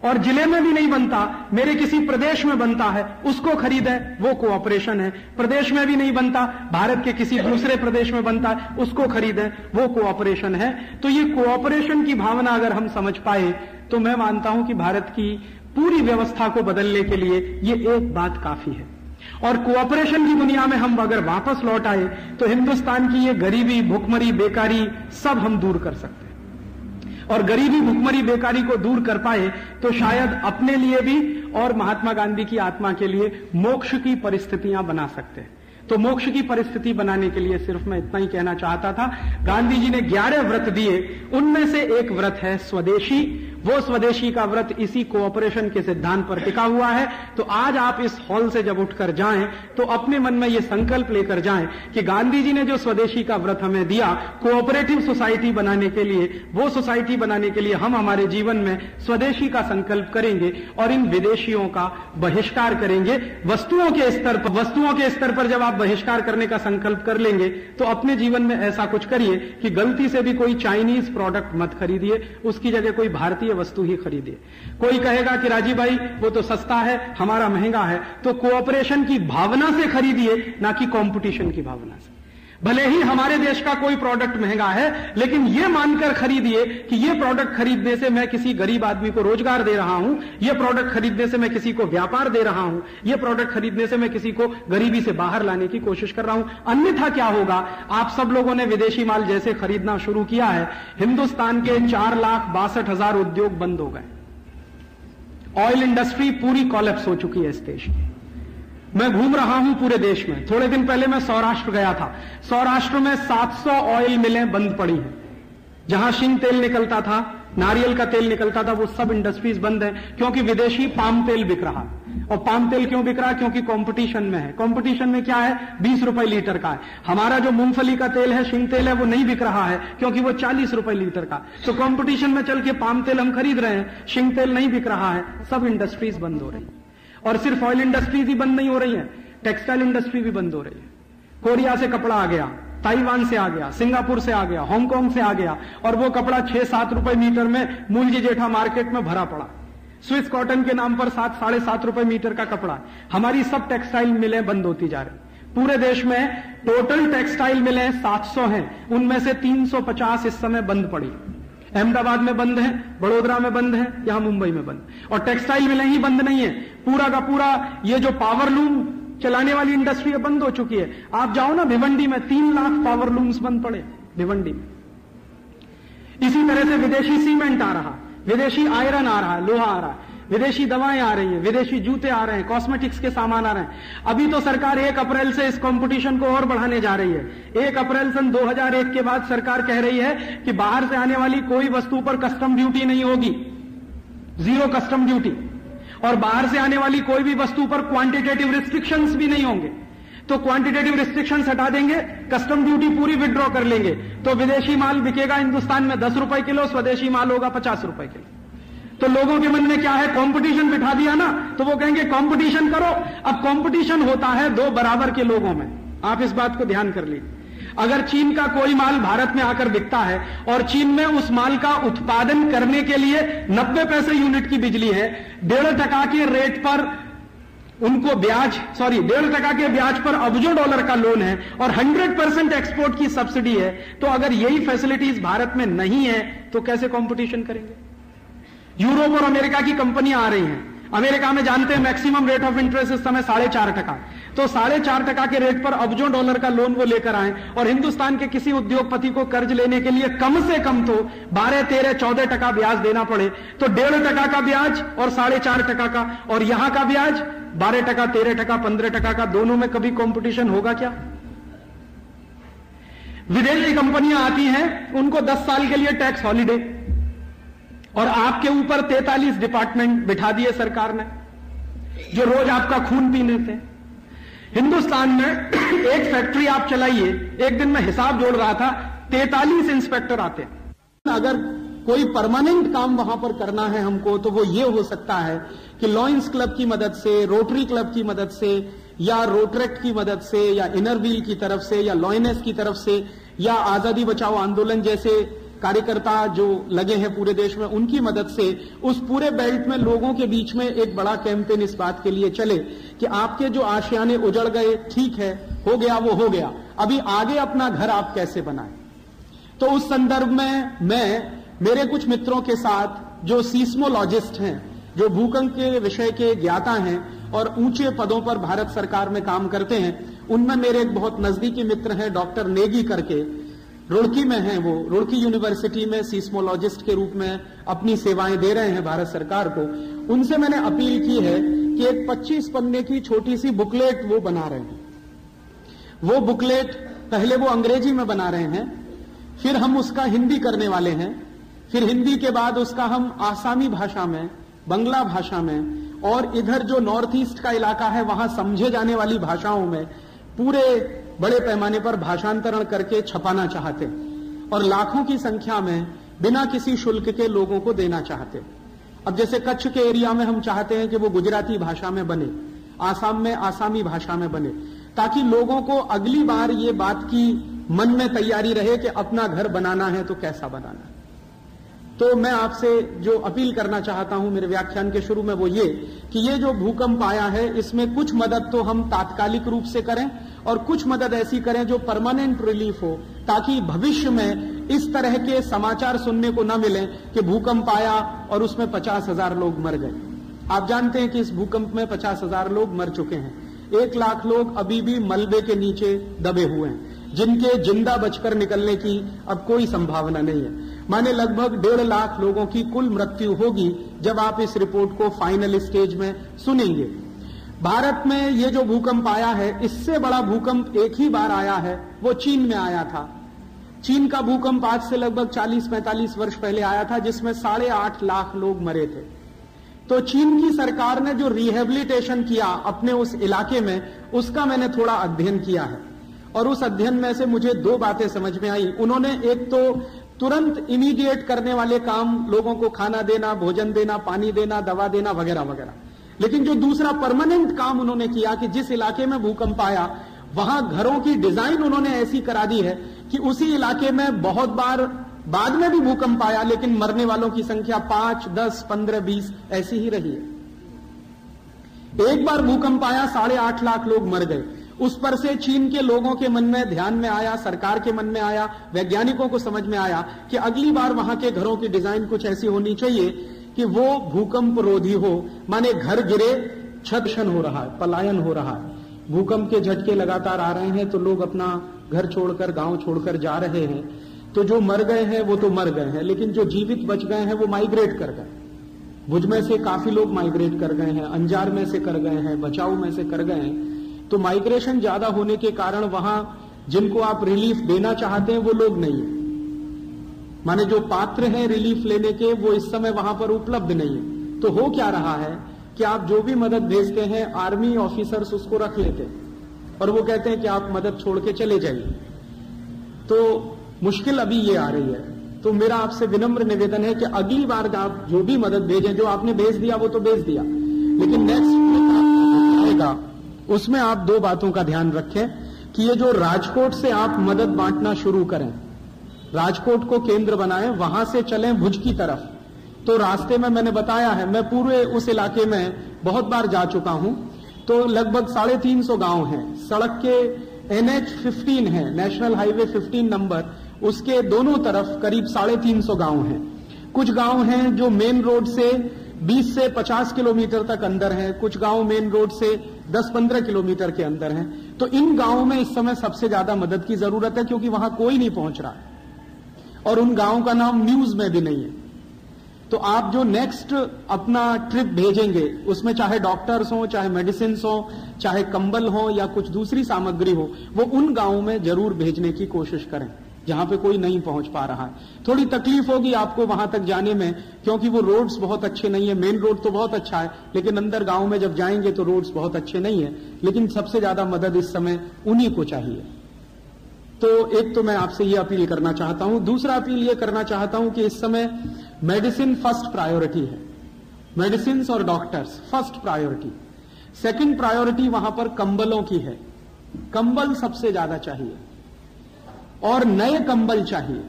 और ज़िले में भी नहीं बनता, मेरे किसी प्रदेश में बनता है, उसको खरीदे, वो कोऑपरेशन है। प्रदेश में भी नहीं बनता, भारत के किसी दूसरे प्रदेश में बनता है, उसको खरीदे, वो कोऑपरेशन है। तो ये कोऑपरेशन की भावना अगर हम समझ पाए तो मैं मानता हूँ कि भारत की पूरी व्यवस्था को बदलने के लिए ये एक बात काफ़ी है। और कोऑपरेशन की दुनिया में हम अगर वापस लौट आए तो हिंदुस्तान की ये गरीबी, भुखमरी, बेकारी सब हम दूर कर सकते हैं। और गरीबी, भुखमरी, बेकारी को दूर कर पाए तो शायद अपने लिए भी और महात्मा गांधी की आत्मा के लिए मोक्ष की परिस्थितियाँ बना सकते हैं। तो मोक्ष की परिस्थिति बनाने के लिए सिर्फ़ मैं इतना ही कहना चाहता था। गांधी जी ने ग्यारह व्रत दिए, उनमें से एक व्रत है स्वदेशी वो स्वदेशी का व्रत इसी कोऑपरेशन के सिद्धांत पर टिका हुआ है। तो आज आप इस हॉल से जब उठकर जाएँ तो अपने मन में ये संकल्प लेकर जाएँ कि गांधी जी ने जो स्वदेशी का व्रत हमें दिया कोऑपरेटिव सोसाइटी बनाने के लिए, वो सोसाइटी बनाने के लिए हम हमारे जीवन में स्वदेशी का संकल्प करेंगे और इन विदेशियों का बहिष्कार करेंगे। वस्तुओं के स्तर पर, वस्तुओं के स्तर पर जब आप बहिष्कार करने का संकल्प कर लेंगे तो अपने जीवन में ऐसा कुछ करिए कि गलती से भी कोई चाइनीज़ प्रोडक्ट मत खरीदिए, उसकी जगह कोई भारतीय वस्तु ही खरीदे। कोई कहेगा कि राजीव भाई, वो तो सस्ता है, हमारा महँगा है तो कोऑपरेशन की भावना से खरीदिए, ना कि कंपटीशन की भावना से। भले ही हमारे देश का कोई प्रोडक्ट महँगा है, लेकिन यह मानकर खरीदिए कि यह प्रोडक्ट खरीदने से मैं किसी गरीब आदमी को रोज़गार दे रहा हूँ यह प्रोडक्ट खरीदने से मैं किसी को व्यापार दे रहा हूँ यह प्रोडक्ट खरीदने से मैं किसी को गरीबी से बाहर लाने की कोशिश कर रहा हूँ। अन्यथा क्या होगा? आप सब लोगों ने विदेशी माल जैसे खरीदना शुरू किया है, हिंदुस्तान के चार लाख बासठ हज़ार उद्योग बंद हो गए। ऑयल इंडस्ट्री पूरी कॉलेप्स हो चुकी है इस देश की। मैं घूम रहा हूँ पूरे देश में। थोड़े दिन पहले मैं सौराष्ट्र गया था। सौराष्ट्र में 700 ऑयल मिलें बंद पड़ी हैं। जहाँ शिंग तेल निकलता था, नारियल का तेल निकलता था, वो सब इंडस्ट्रीज़ बंद है, क्योंकि विदेशी पाम तेल बिक रहा। और पाम तेल क्यों बिक रहा? क्योंकि कंपटीशन में है। कंपटीशन में क्या है? बीस रुपए लीटर का है। हमारा जो मूंगफली का तेल है, शिंग तेल है, वो नहीं बिक रहा है, क्योंकि वो चालीस रुपए लीटर का। तो कंपटीशन में चल के पाम तेल हम खरीद रहे हैं, शिंग तेल नहीं बिक रहा है, सब इंडस्ट्रीज़ बंद हो रही है। और सिर्फ़ ऑयल इंडस्ट्रीज़ ही बंद नहीं हो रही है टेक्सटाइल इंडस्ट्री भी बंद हो रही है। कोरिया से कपड़ा आ गया, ताइवान से आ गया, सिंगापुर से आ गया, हांगकांग से आ गया, और वो कपड़ा छह सात रुपए मीटर में मूलजी जेठा मार्केट में भरा पड़ा। स्विस कॉटन के नाम पर सात, साढ़े सात रुपए मीटर का कपड़ा। हमारी सब टेक्सटाइल मिलें बंद होती जा रही पूरे देश में टोटल टेक्सटाइल मिलें 700 हैं, उनमें से 350 इस समय बंद पड़ी। अहमदाबाद में बंद है, बड़ोदरा में बंद है, यहाँ मुंबई में बंद। और टेक्सटाइल मिलें ही बंद नहीं है। पूरा का पूरा ये जो पावर लूम चलाने वाली इंडस्ट्री है बंद हो चुकी है। आप जाओ ना भिवंडी में, तीन लाख पावर लूम्स बंद पड़े भिवंडी में। इसी तरह से विदेशी सीमेंट आ रहा, विदेशी आयरन आ रहा, लोहा आ रहा। है विदेशी दवाएँ आ रही हैं, विदेशी जूते आ रहे हैं कॉस्मेटिक्स के सामान आ रहे हैं। अभी तो सरकार एक अप्रैल से इस कंपटीशन को और बढ़ाने जा रही है। एक अप्रैल सन 2001 के बाद सरकार कह रही है कि बाहर से आने वाली कोई वस्तु पर कस्टम ड्यूटी नहीं होगी। ज़ीरो कस्टम ड्यूटी और बाहर से आने वाली कोई भी वस्तु पर क्वांटिटेटिव रिस्ट्रिक्शंस भी नहीं होंगे। तो क्वांटिटेटिव रिस्ट्रिक्शन हटा देंगे कस्टम ड्यूटी पूरी विड्रॉ कर लेंगे। तो विदेशी माल बिकेगा हिंदुस्तान में दस रुपए किलो, स्वदेशी माल होगा पचास रुपए किलो। तो लोगों के मन में क्या है? कंपटीशन बिठा दिया ना तो वो कहेंगे कंपटीशन करो। अब कंपटीशन होता है दो बराबर के लोगों में। आप इस बात को ध्यान कर लीजिए। अगर चीन का कोई माल भारत में आकर बिकता है, और चीन में उस माल का उत्पादन करने के लिए नब्बे पैसे यूनिट की बिजली है, डेढ़ टका के रेट पर उनको ब्याज सॉरी डेढ़ टका के ब्याज पर अबजो डॉलर का लोन है, और 100 परसेंट एक्सपोर्ट की सब्सिडी है तो अगर यही फैसिलिटीज़ भारत में नहीं है तो कैसे कंपटीशन करेंगे? यूरोप और अमेरिका की कंपनियाँ आ रही हैं। अमेरिका में जानते हैं मैक्सिमम रेट ऑफ़ इंटरेस्ट इस समय साढ़े चार टका। तो साढ़े चार टका के रेट पर अबजों डॉलर का लोन वो लेकर आए और हिंदुस्तान के किसी उद्योगपति को कर्ज लेने के लिए कम से कम तो बारह, तेरह, चौदह टका ब्याज देना पड़े। तो डेढ़ टका का ब्याज और साढ़े चार टका का। और यहाँ का ब्याज, बारह टका, तेरह टका, पंद्रह टका का, दोनों में कभी कॉम्पिटिशन होगा क्या? विदेशी कंपनियाँ आती हैं, उनको दस साल के लिए टैक्स हॉलीडे और आपके ऊपर 43 डिपार्टमेंट बिठा दिए सरकार ने, जो रोज आपका खून पीने थे हिंदुस्तान में एक फैक्ट्री आप चलाइए, एक दिन में हिसाब जोड़ रहा था 43 इंस्पेक्टर आते अगर कोई परमानेंट काम वहाँ पर करना है हमको तो वो ये हो सकता है कि लॉयंस क्लब की मदद से रोटरी क्लब की मदद से, या रोटरेक्ट की मदद से, या इनर व्हील की तरफ़ से, या लॉयनेस की तरफ़ से, या आज़ादी बचाओ आंदोलन जैसे कार्यकर्ता जो लगे हैं पूरे देश में, उनकी मदद से उस पूरे बेल्ट में लोगों के बीच में एक बड़ा कैंपेन इस बात के लिए चले कि आपके जो आशियाने उजड़ गए, ठीक है, हो गया, वो हो गया। अभी आगे अपना घर आप कैसे बनाए? तो उस संदर्भ में मैं, मेरे कुछ मित्रों के साथ जो सीस्मोलॉजिस्ट हैं, जो भूकंप के विषय के ज्ञाता हैं और ऊँचे पदों पर भारत सरकार में काम करते हैं, उनमें मेरे एक बहुत नजदीकी मित्र हैं, डॉक्टर नेगी करके। रुड़की में हैं वो। रुड़की यूनिवर्सिटी में सीस्मोलॉजिस्ट के रूप में अपनी सेवाएँ दे रहे हैं भारत सरकार को। उनसे मैंने अपील की है कि एक 25 पन्ने की छोटी सी बुकलेट वो बना रहे हैं। वो बुकलेट पहले वो अंग्रेज़ी में बना रहे हैं, फिर हम उसका हिंदी करने वाले हैं, फिर हिंदी के बाद उसका हम आसामी भाषा में, बंगला भाषा में, और इधर जो नॉर्थ ईस्ट का इलाका है, वहाँ समझे जाने वाली भाषाओं में, पूरे बड़े पैमाने पर भाषांतरण करके छपाना चाहते और लाखों की संख्या में बिना किसी शुल्क के लोगों को देना चाहते। अब जैसे कच्छ के एरिया में हम चाहते हैं कि वो गुजराती भाषा में बने, आसाम में आसामी भाषा में बने, ताकि लोगों को अगली बार ये बात की मन में तैयारी रहे कि अपना घर बनाना है तो कैसा बनाना तो मैं आपसे जो अपील करना चाहता हूँ मेरे व्याख्यान के शुरू में वो ये कि ये जो भूकंप आया है, इसमें कुछ मदद तो हम तात्कालिक रूप से करें और कुछ मदद ऐसी करें जो परमानेंट रिलीफ हो, ताकि भविष्य में इस तरह के समाचार सुनने को न मिले कि भूकंप आया और उसमें पचास हज़ार लोग मर गए। आप जानते हैं कि इस भूकंप में पचास हज़ार लोग मर चुके हैं। एक लाख लोग अभी भी मलबे के नीचे दबे हुए हैं, जिनके ज़िंदा बचकर निकलने की अब कोई संभावना नहीं है। माने लगभग डेढ़ लाख लोगों की कुल मृत्यु होगी जब आप इस रिपोर्ट को फाइनल स्टेज में सुनेंगे। भारत में ये जो भूकंप आया है, इससे बड़ा भूकंप एक ही बार आया है, वो चीन में आया था। चीन का भूकंप आज से लगभग 40-45 वर्ष पहले आया था, जिसमें साढ़े आठ लाख लोग मरे थे। तो चीन की सरकार ने जो रिहेबिलिटेशन किया अपने उस इलाके में, उसका मैंने थोड़ा अध्ययन किया है। और उस अध्ययन में से मुझे दो बातें समझ में आई। उन्होंने एक तो तुरंत इमीडिएट करने वाले काम, लोगों को खाना देना, भोजन देना, पानी देना, दवा देना, वगैरह वगैरह। लेकिन जो दूसरा परमानेंट काम उन्होंने किया कि जिस इलाके में भूकंप आया, वहाँ घरों की डिज़ाइन उन्होंने ऐसी करा दी है कि उसी इलाके में बहुत बार बाद में भी भूकंप आया, लेकिन मरने वालों की संख्या पाँच, दस, पंद्रह, बीस ऐसी ही रही है। एक बार भूकंप आया, साढ़े आठ लाख लोग मर गए। उस पर से चीन के लोगों के मन में ध्यान में आया, सरकार के मन में आया, वैज्ञानिकों को समझ में आया कि अगली बार वहाँ के घरों की डिज़ाइन कुछ ऐसी होनी चाहिए कि वो भूकंप रोधी हो। माने घर गिरे छदशन हो रहा है, पलायन हो रहा है। भूकंप के झटके लगातार आ रहे हैं तो लोग अपना घर छोड़कर, गाँव छोड़कर जा रहे हैं। तो जो मर गए हैं, वो तो मर गए हैं, लेकिन जो जीवित बच गए हैं, वो माइग्रेट कर गए। भुज में से काफ़ी लोग माइग्रेट कर गए हैं, अंजार में से कर गए हैं बचाऊ में से कर गए हैं। तो माइग्रेशन ज़्यादा होने के कारण वहाँ जिनको आप रिलीफ देना चाहते हैं, वो लोग नहीं है। माने जो पात्र हैं रिलीफ लेने के, वो इस समय वहाँ पर उपलब्ध नहीं है। तो हो क्या रहा है कि आप जो भी मदद भेजते हैं आर्मी ऑफिसर्स उसको रख लेते हैं और वो कहते हैं कि आप मदद छोड़ के चले जाइए। तो मुश्किल अभी ये आ रही है। तो मेरा आपसे विनम्र निवेदन है कि अगली बार आप जो भी मदद भेजें, जो आपने भेज दिया, वो तो भेज दिया। लेकिन नेक्स्ट आएगा, उसमें आप दो बातों का ध्यान रखें कि ये जो राजकोट से आप मदद बांटना शुरू करें राजकोट को केंद्र बनाएँ, वहाँ से चलें भुज की तरफ़। तो रास्ते में मैंने बताया है, मैं पूरे उस इलाके में बहुत बार जा चुका हूँ। तो लगभग साढ़े तीन सौ गाँव हैं। सड़क के एनएच 15 है, नेशनल हाईवे 15 नंबर। उसके दोनों तरफ़ करीब साढ़े तीन सौ गाँव हैं। कुछ गाँव हैं जो मेन रोड से 20 से 50 किलोमीटर तक अंदर हैं। कुछ गाँव मेन रोड से 10-15 किलोमीटर के अंदर हैं। तो इन गाँवों में इस समय सबसे ज़्यादा मदद की ज़रूरत है, क्योंकि वहाँ कोई नहीं पहुँच रहा। और उन गाँवों का नाम न्यूज़ में भी नहीं है। तो आप जो नेक्स्ट अपना ट्रिप भेजेंगे, उसमें चाहे डॉक्टर्स हो, चाहे मेडिसिन हो, चाहे कंबल हो या कुछ दूसरी सामग्री हो, वो उन गाँवों में ज़रूर भेजने की कोशिश करें, जहाँ पे कोई नहीं पहुँच पा रहा है। थोड़ी तकलीफ़ होगी आपको वहाँ तक जाने में, क्योंकि वो रोड्स बहुत अच्छे नहीं है। मेन रोड तो बहुत अच्छा है, लेकिन अंदर गाँव में जब जाएँगे तो रोड्स बहुत अच्छे नहीं है। लेकिन सबसे ज़्यादा मदद इस समय उन्हीं को चाहिए। तो एक तो मैं आपसे ये अपील करना चाहता हूँ, दूसरा अपील ये करना चाहता हूँ कि इस समय मेडिसिन फ़र्स्ट प्रायोरिटी है। मेडिसिन और doctors, first priority. Second priority वहाँ पर कंबलों की है। कंबल सबसे ज़्यादा चाहिए। और नए कंबल चाहिए।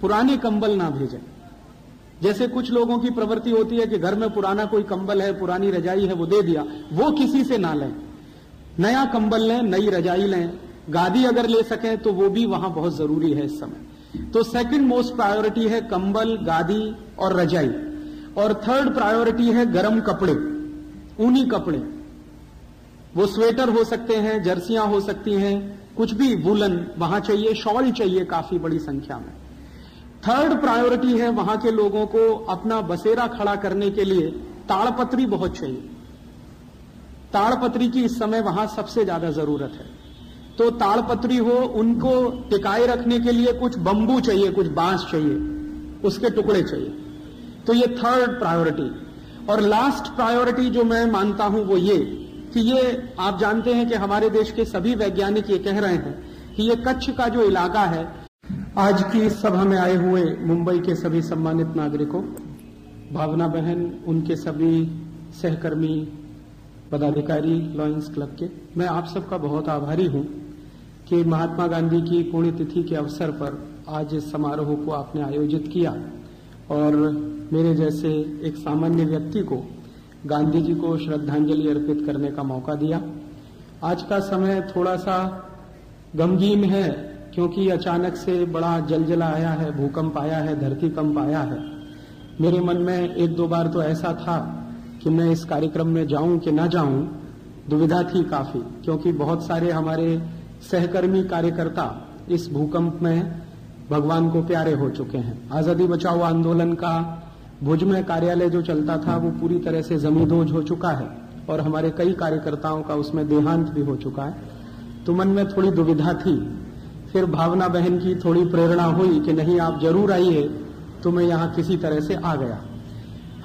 पुराने कंबल ना भेजें। जैसे कुछ लोगों की प्रवृत्ति होती है कि घर में पुराना कोई कंबल है, पुरानी रजाई है, वो दे दिया, वो किसी से ना लें। नया कंबल लें, नई रजाई लें। गादी अगर ले सकें तो वो भी वहाँ बहुत ज़रूरी है इस समय। तो सेकंड मोस्ट प्रायोरिटी है कंबल, गादी और रजाई। और थर्ड प्रायोरिटी है गर्म कपड़े, ऊनी कपड़े। वो स्वेटर हो सकते हैं, जर्सियाँ हो सकती हैं, कुछ भी वुलन वहाँ चाहिए शॉल चाहिए काफ़ी बड़ी संख्या में। थर्ड प्रायोरिटी है वहाँ के लोगों को अपना बसेरा खड़ा करने के लिए ताड़पत्री बहुत चाहिए। ताड़पत्री की इस समय वहाँ सबसे ज़्यादा ज़रूरत है। तो ताड़पत्री हो, उनको टिकाए रखने के लिए कुछ बंबू चाहिए, कुछ बाँस चाहिए, उसके टुकड़े चाहिए। तो ये थर्ड प्रायोरिटी और लास्ट प्रायोरिटी जो मैं मानता हूँ वो ये कि ये आप जानते हैं कि हमारे देश के सभी वैज्ञानिक ये कह रहे हैं कि ये कच्छ का जो इलाका है, आज की इस सभा में आए हुए मुंबई के सभी सम्मानित नागरिकों, भावना बहन, उनके सभी सहकर्मी, पदाधिकारी लॉयंस क्लब के, मैं आप सबका बहुत आभारी हूँ। कि महात्मा गांधी की पुण्यतिथि के अवसर पर आज इस समारोह को आपने आयोजित किया और मेरे जैसे एक सामान्य व्यक्ति को गांधी जी को श्रद्धांजलि अर्पित करने का मौका दिया। आज का समय थोड़ा सा गमगीन है क्योंकि अचानक से बड़ा जलजला आया है, भूकंप आया है, धरती कंप आया है। मेरे मन में एक दो बार तो ऐसा था कि मैं इस कार्यक्रम में जाऊँ कि ना जाऊँ, दुविधा थी काफ़ी, क्योंकि बहुत सारे हमारे सहकर्मी कार्यकर्ता इस भूकंप में भगवान को प्यारे हो चुके हैं। आज़ादी बचाओ आंदोलन का भुज में कार्यालय जो चलता था, वो पूरी तरह से जमींदोज हो चुका है और हमारे कई कार्यकर्ताओं का उसमें देहांत भी हो चुका है। तो मन में थोड़ी दुविधा थी, फिर भावना बहन की थोड़ी प्रेरणा हुई कि नहीं, आप ज़रूर आइए तो मैं यहाँ किसी तरह से आ गया।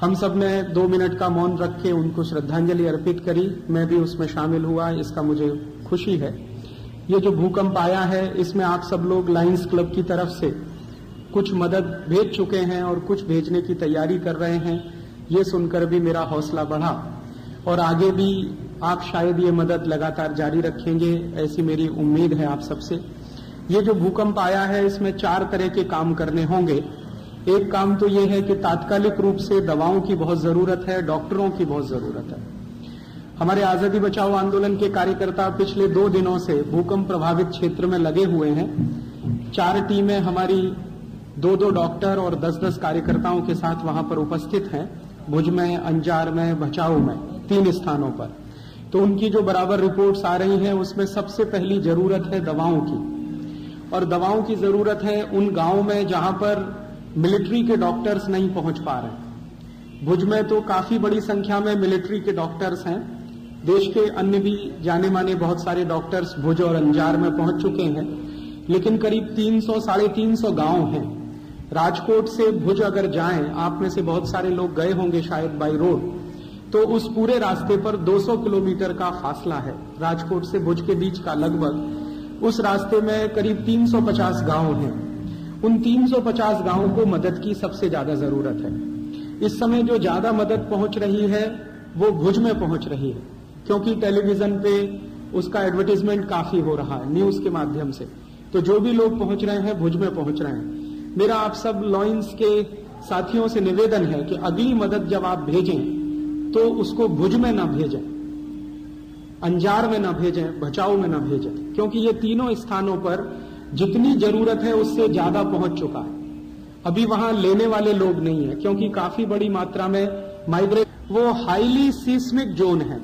हम सबने दो मिनट का मौन रख के उनको श्रद्धांजलि अर्पित करी। मैं भी उसमें शामिल हुआ, इसका मुझे खुशी है। ये जो भूकंप आया है, इसमें आप सब लोग लाइन्स क्लब की तरफ़ से कुछ मदद भेज चुके हैं और कुछ भेजने की तैयारी कर रहे हैं। ये सुनकर भी मेरा हौसला बढ़ा। और आगे भी आप शायद ये मदद लगातार जारी रखेंगे, ऐसी मेरी उम्मीद है आप सबसे ये जो भूकंप आया है, इसमें चार तरह के काम करने होंगे। एक काम तो ये है कि तात्कालिक रूप से दवाओं की बहुत ज़रूरत है, डॉक्टरों की बहुत ज़रूरत है। हमारे आज़ादी बचाओ आंदोलन के कार्यकर्ता पिछले दो दिनों से भूकंप प्रभावित क्षेत्र में लगे हुए हैं। चार टीमें हमारी दो दो डॉक्टर और दस दस कार्यकर्ताओं के साथ वहाँ पर उपस्थित हैं, भुज में, अंजार में बचाओ में, तीन स्थानों पर। तो उनकी जो बराबर रिपोर्ट्स आ रही हैं, उसमें सबसे पहली ज़रूरत है दवाओं की। और दवाओं की ज़रूरत है उन गाँवों में जहाँ पर मिलिट्री के डॉक्टर्स नहीं पहुँच पा रहे भुज में तो काफ़ी बड़ी संख्या में मिलिट्री के डॉक्टर्स हैं देश के अन्य भी जाने माने बहुत सारे डॉक्टर्स भुज और अंजार में पहुँच चुके हैं, लेकिन करीब 300 साढ़े तीन सौ गाँव हैं। राजकोट से भुज अगर जाएँ, आप में से बहुत सारे लोग गए होंगे शायद बाई रोड तो उस पूरे रास्ते पर 200 किलोमीटर का फासला है, राजकोट से भुज के बीच का लगभग। उस रास्ते में करीब 350 गाँव हैं। उन 350 गाँवों को मदद की सबसे ज़्यादा ज़रूरत है। इस समय जो ज़्यादा मदद पहुँच रही है, वो भुज में पहुँच रही है। क्योंकि टेलीविज़न पे उसका एडवर्टीजमेंट काफ़ी हो रहा है न्यूज़ के माध्यम से। तो जो भी लोग पहुँच रहे हैं, भुज में पहुँच रहे हैं। मेरा आप सब लॉइंस के साथियों से निवेदन है कि अगली मदद जब आप भेजें तो उसको भुज में ना भेजें, अंजार में ना भेजें, बचाव में ना भेजें, क्योंकि ये तीनों स्थानों पर जितनी ज़रूरत है उससे ज़्यादा पहुँच चुका है। अभी वहाँ लेने वाले लोग नहीं है, क्योंकि काफ़ी बड़ी मात्रा में माइग्रेट वो हाईली सीस्मिक जोन है।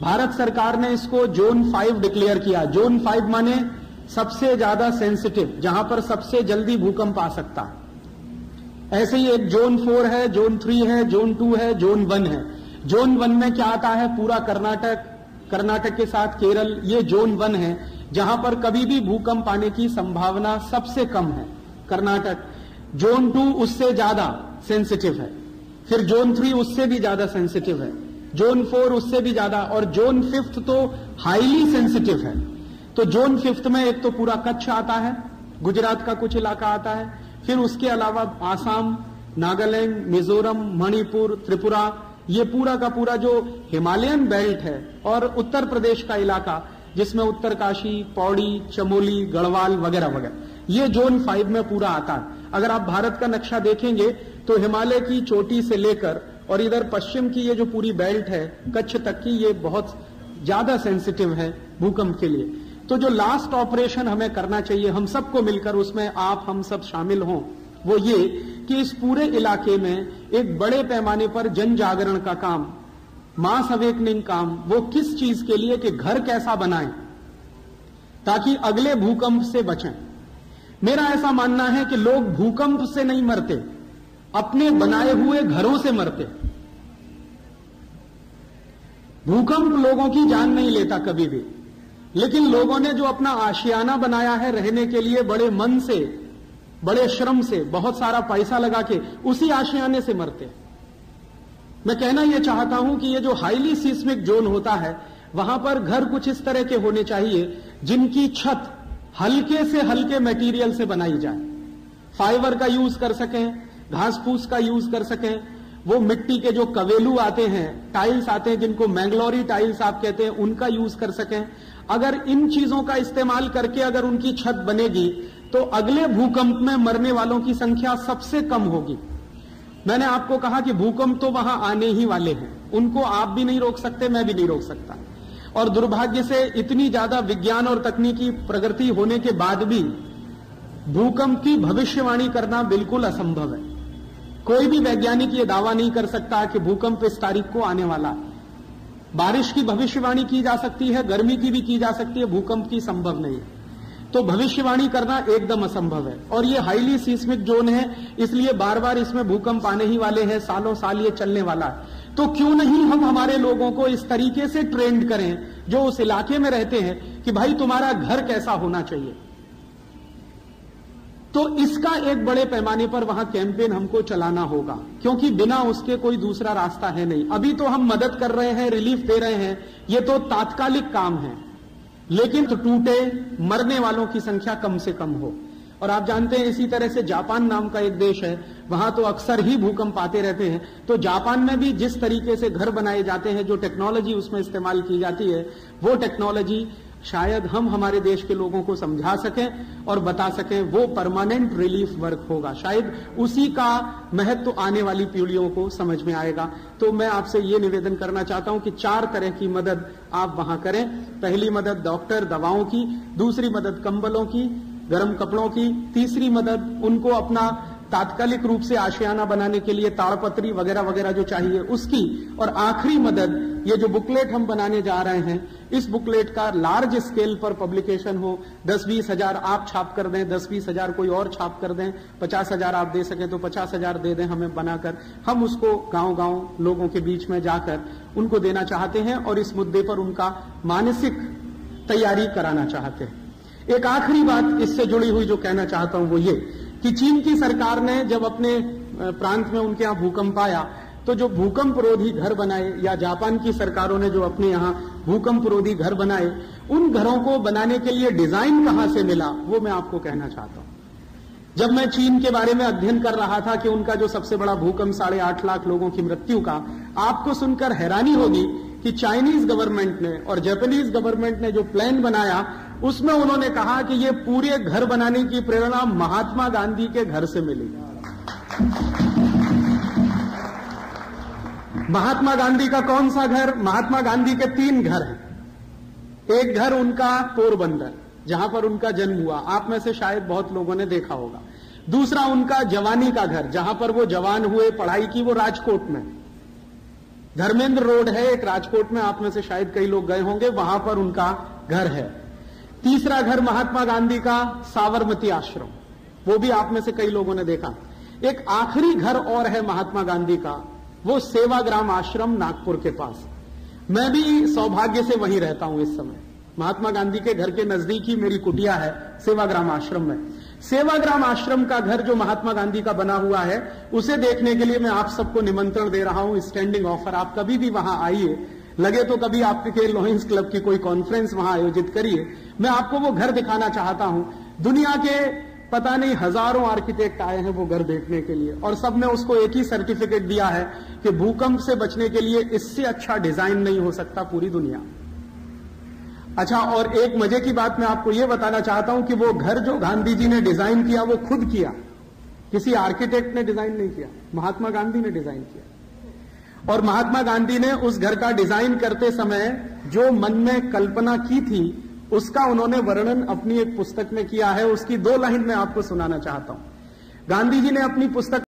भारत सरकार ने इसको जोन फाइव डिक्लेयर किया। जोन फाइव माने सबसे ज़्यादा सेंसिटिव जहाँ पर सबसे जल्दी भूकंप आ सकता। ऐसे ही एक जोन फोर है, जोन थ्री है, जोन टू है, जोन वन है। जोन वन में क्या आता है? पूरा कर्नाटक कर्नाटक के साथ केरल, ये जोन वन है, जहाँ पर कभी भी भूकंप आने की संभावना सबसे कम है। कर्नाटक, जोन टू उससे ज़्यादा सेंसिटिव है। फिर जोन थ्री उससे भी ज़्यादा सेंसिटिव है। जोन फोर उससे भी ज़्यादा, और जोन फिफ्थ तो हाईली सेंसिटिव है। तो जोन फिफ्थ में एक तो पूरा कच्छ आता है, गुजरात का कुछ इलाका आता है, फिर उसके अलावा आसाम, नागालैंड, मिजोरम, मणिपुर, त्रिपुरा, ये पूरा का पूरा जो हिमालयन बेल्ट है, और उत्तर प्रदेश का इलाका, जिसमें उत्तरकाशी, पौड़ी, चमोली, गढ़वाल वगैरह वगैरह, ये जोन फाइव में पूरा आता है। अगर आप भारत का नक्शा देखेंगे तो हिमालय की चोटी से लेकर और इधर पश्चिम की ये जो पूरी बेल्ट है, कच्छ तक की ये बहुत ज़्यादा सेंसिटिव है भूकंप के लिए। तो जो लास्ट ऑपरेशन हमें करना चाहिए, हम सबको मिलकर उसमें आप, हम सब शामिल हों, वो ये कि इस पूरे इलाके में एक बड़े पैमाने पर जन जागरण का काम, मास अवेकनिंग काम, वो किस चीज़ के लिए कि घर कैसा बनाएँ, ताकि अगले भूकंप से बचें। मेरा ऐसा मानना है कि लोग भूकंप से नहीं मरते। अपने बनाए हुए घरों से मरते। भूकंप लोगों की जान नहीं लेता कभी भी। लेकिन लोगों ने जो अपना आशियाना बनाया है रहने के लिए, बड़े मन से, बड़े श्रम से, बहुत सारा पैसा लगा के, उसी आशियाने से मरते। मैं कहना यह चाहता हूँ कि ये जो हाईली सीस्मिक जोन होता है, वहाँ पर घर कुछ इस तरह के होने चाहिए, जिनकी छत हल्के से हल्के मटेरियल से बनाई जाए। फाइबर का यूज़ कर सकें घास फूस का यूज़ कर सकें। वो मिट्टी के जो कवेलू आते हैं, टाइल्स आते हैं, जिनको मैंगलोरी टाइल्स आप कहते हैं, उनका यूज़ कर सकें। अगर इन चीज़ों का इस्तेमाल करके अगर उनकी छत बनेगी तो अगले भूकंप में मरने वालों की संख्या सबसे कम होगी। मैंने आपको कहा कि भूकंप तो वहाँ आने ही वाले हैं। उनको आप भी नहीं रोक सकते, मैं भी नहीं रोक सकता। और दुर्भाग्य से इतनी ज़्यादा विज्ञान और तकनीकी प्रगति होने के बाद भी भूकंप की भविष्यवाणी करना बिल्कुल असंभव है। कोई भी वैज्ञानिक ये दावा नहीं कर सकता कि भूकंप इस तारीख को आने वाला है। बारिश की भविष्यवाणी की जा सकती है, गर्मी की भी की जा सकती है, भूकंप की संभव नहीं है। तो भविष्यवाणी करना एकदम असंभव है। और ये हाईली सीस्मिक जोन है, इसलिए बार बार इसमें भूकंप आने ही वाले हैं सालों साल ये चलने वाला है। तो क्यों नहीं हम हमारे लोगों को इस तरीके से ट्रेंड करें, जो उस इलाके में रहते हैं, कि भाई तुम्हारा घर कैसा होना चाहिए? तो इसका एक बड़े पैमाने पर वहाँ कैंपेन हमको चलाना होगा, क्योंकि बिना उसके कोई दूसरा रास्ता है नहीं। अभी तो हम मदद कर रहे हैं, रिलीफ दे रहे हैं, ये तो तात्कालिक काम है। लेकिन तो टूटे, मरने वालों की संख्या कम से कम हो। और आप जानते हैं, इसी तरह से जापान नाम का एक देश है, वहाँ तो अक्सर ही भूकंप आते रहते हैं। तो जापान में भी जिस तरीके से घर बनाए जाते हैं, जो टेक्नोलॉजी उसमें इस्तेमाल की जाती है, वो टेक्नोलॉजी शायद हम हमारे देश के लोगों को समझा सकें और बता सकें वो परमानेंट रिलीफ वर्क होगा। शायद उसी का महत्व तो आने वाली पीढ़ियों को समझ में आएगा। तो मैं आपसे ये निवेदन करना चाहता हूँ कि चार तरह की मदद आप वहाँ करें। पहली मदद डॉक्टर दवाओं की, दूसरी मदद कंबलों की, गर्म कपड़ों की, तीसरी मदद उनको अपना तात्कालिक रूप से आशियाना बनाने के लिए ताड़पत्री वगैरह वगैरह जो चाहिए उसकी, और आखिरी मदद ये जो बुकलेट हम बनाने जा रहे हैं, इस बुकलेट का लार्ज स्केल पर पब्लिकेशन हो, दस बीस हज़ार आप छाप कर दें, दस बीस हज़ार कोई और छाप कर दें, पचास हज़ार आप दे सकें तो पचास हज़ार दे दें हमें बनाकर, हम उसको गाँव गाँव लोगों के बीच में जाकर उनको देना चाहते हैं और इस मुद्दे पर उनका मानसिक तैयारी कराना चाहते हैं। एक आखिरी बात इससे जुड़ी हुई जो कहना चाहता हूँ वो ये कि चीन की सरकार ने जब अपने प्रांत में उनके यहाँ भूकंप आया तो जो भूकंप रोधी घर बनाए, या जापान की सरकारों ने जो अपने यहाँ भूकंप रोधी घर बनाए, उन घरों को बनाने के लिए डिज़ाइन कहाँ से मिला, वो मैं आपको कहना चाहता हूँ। जब मैं चीन के बारे में अध्ययन कर रहा था कि उनका जो सबसे बड़ा भूकंप साढ़े आठ लाख लोगों की मृत्यु का, आपको सुनकर हैरानी होगी कि चाइनीज़ गवर्नमेंट ने और जापानीज गवर्नमेंट ने जो प्लान बनाया, उसमें उन्होंने कहा कि ये पूरे घर बनाने की प्रेरणा महात्मा गांधी के घर से मिली। महात्मा गांधी का कौन सा घर? महात्मा गांधी के तीन घर हैं। एक घर उनका पोरबंदर, जहाँ पर उनका जन्म हुआ। आप में से शायद बहुत लोगों ने देखा होगा। दूसरा उनका जवानी का घर, जहाँ पर वो जवान हुए, पढ़ाई की वो राजकोट में। धर्मेंद्र रोड है एक राजकोट में, आप में से शायद कई लोग गए होंगे, वहाँ पर उनका घर है। तीसरा घर महात्मा गांधी का साबरमती आश्रम, वो भी आप में से कई लोगों ने देखा। एक आखिरी घर और है महात्मा गांधी का वो सेवाग्राम आश्रम नागपुर के पास। मैं भी सौभाग्य से वहीं रहता हूँ इस समय। महात्मा गांधी के घर के नज़दीक ही मेरी कुटिया है, सेवाग्राम आश्रम में। सेवाग्राम आश्रम का घर जो महात्मा गांधी का बना हुआ है, उसे देखने के लिए मैं आप सबको निमंत्रण दे रहा हूँ स्टैंडिंग ऑफ़र आप कभी भी वहाँ आइए। लगे तो कभी आपके लोहिंस क्लब की कोई कॉन्फ्रेंस वहाँ आयोजित करिए। मैं आपको वो घर दिखाना चाहता हूँ। दुनिया के पता नहीं हज़ारों आर्किटेक्ट आए हैं वो घर देखने के लिए। और सबने उसको एक ही सर्टिफिकेट दिया है कि भूकंप से बचने के लिए इससे अच्छा डिज़ाइन नहीं हो सकता पूरी दुनिया। अच्छा और एक मज़े की बात मैं आपको यह बताना चाहता हूँ कि वो घर जो गांधी जी ने डिज़ाइन किया, वो खुद किया। किसी आर्किटेक्ट ने डिज़ाइन नहीं किया। महात्मा गांधी ने डिज़ाइन किया। और महात्मा गांधी ने उस घर का डिज़ाइन करते समय जो मन में कल्पना की थी उसका उन्होंने वर्णन अपनी एक पुस्तक में किया है, उसकी दो लाइन में आपको सुनाना चाहता हूँ। गांधी जी ने अपनी पुस्तक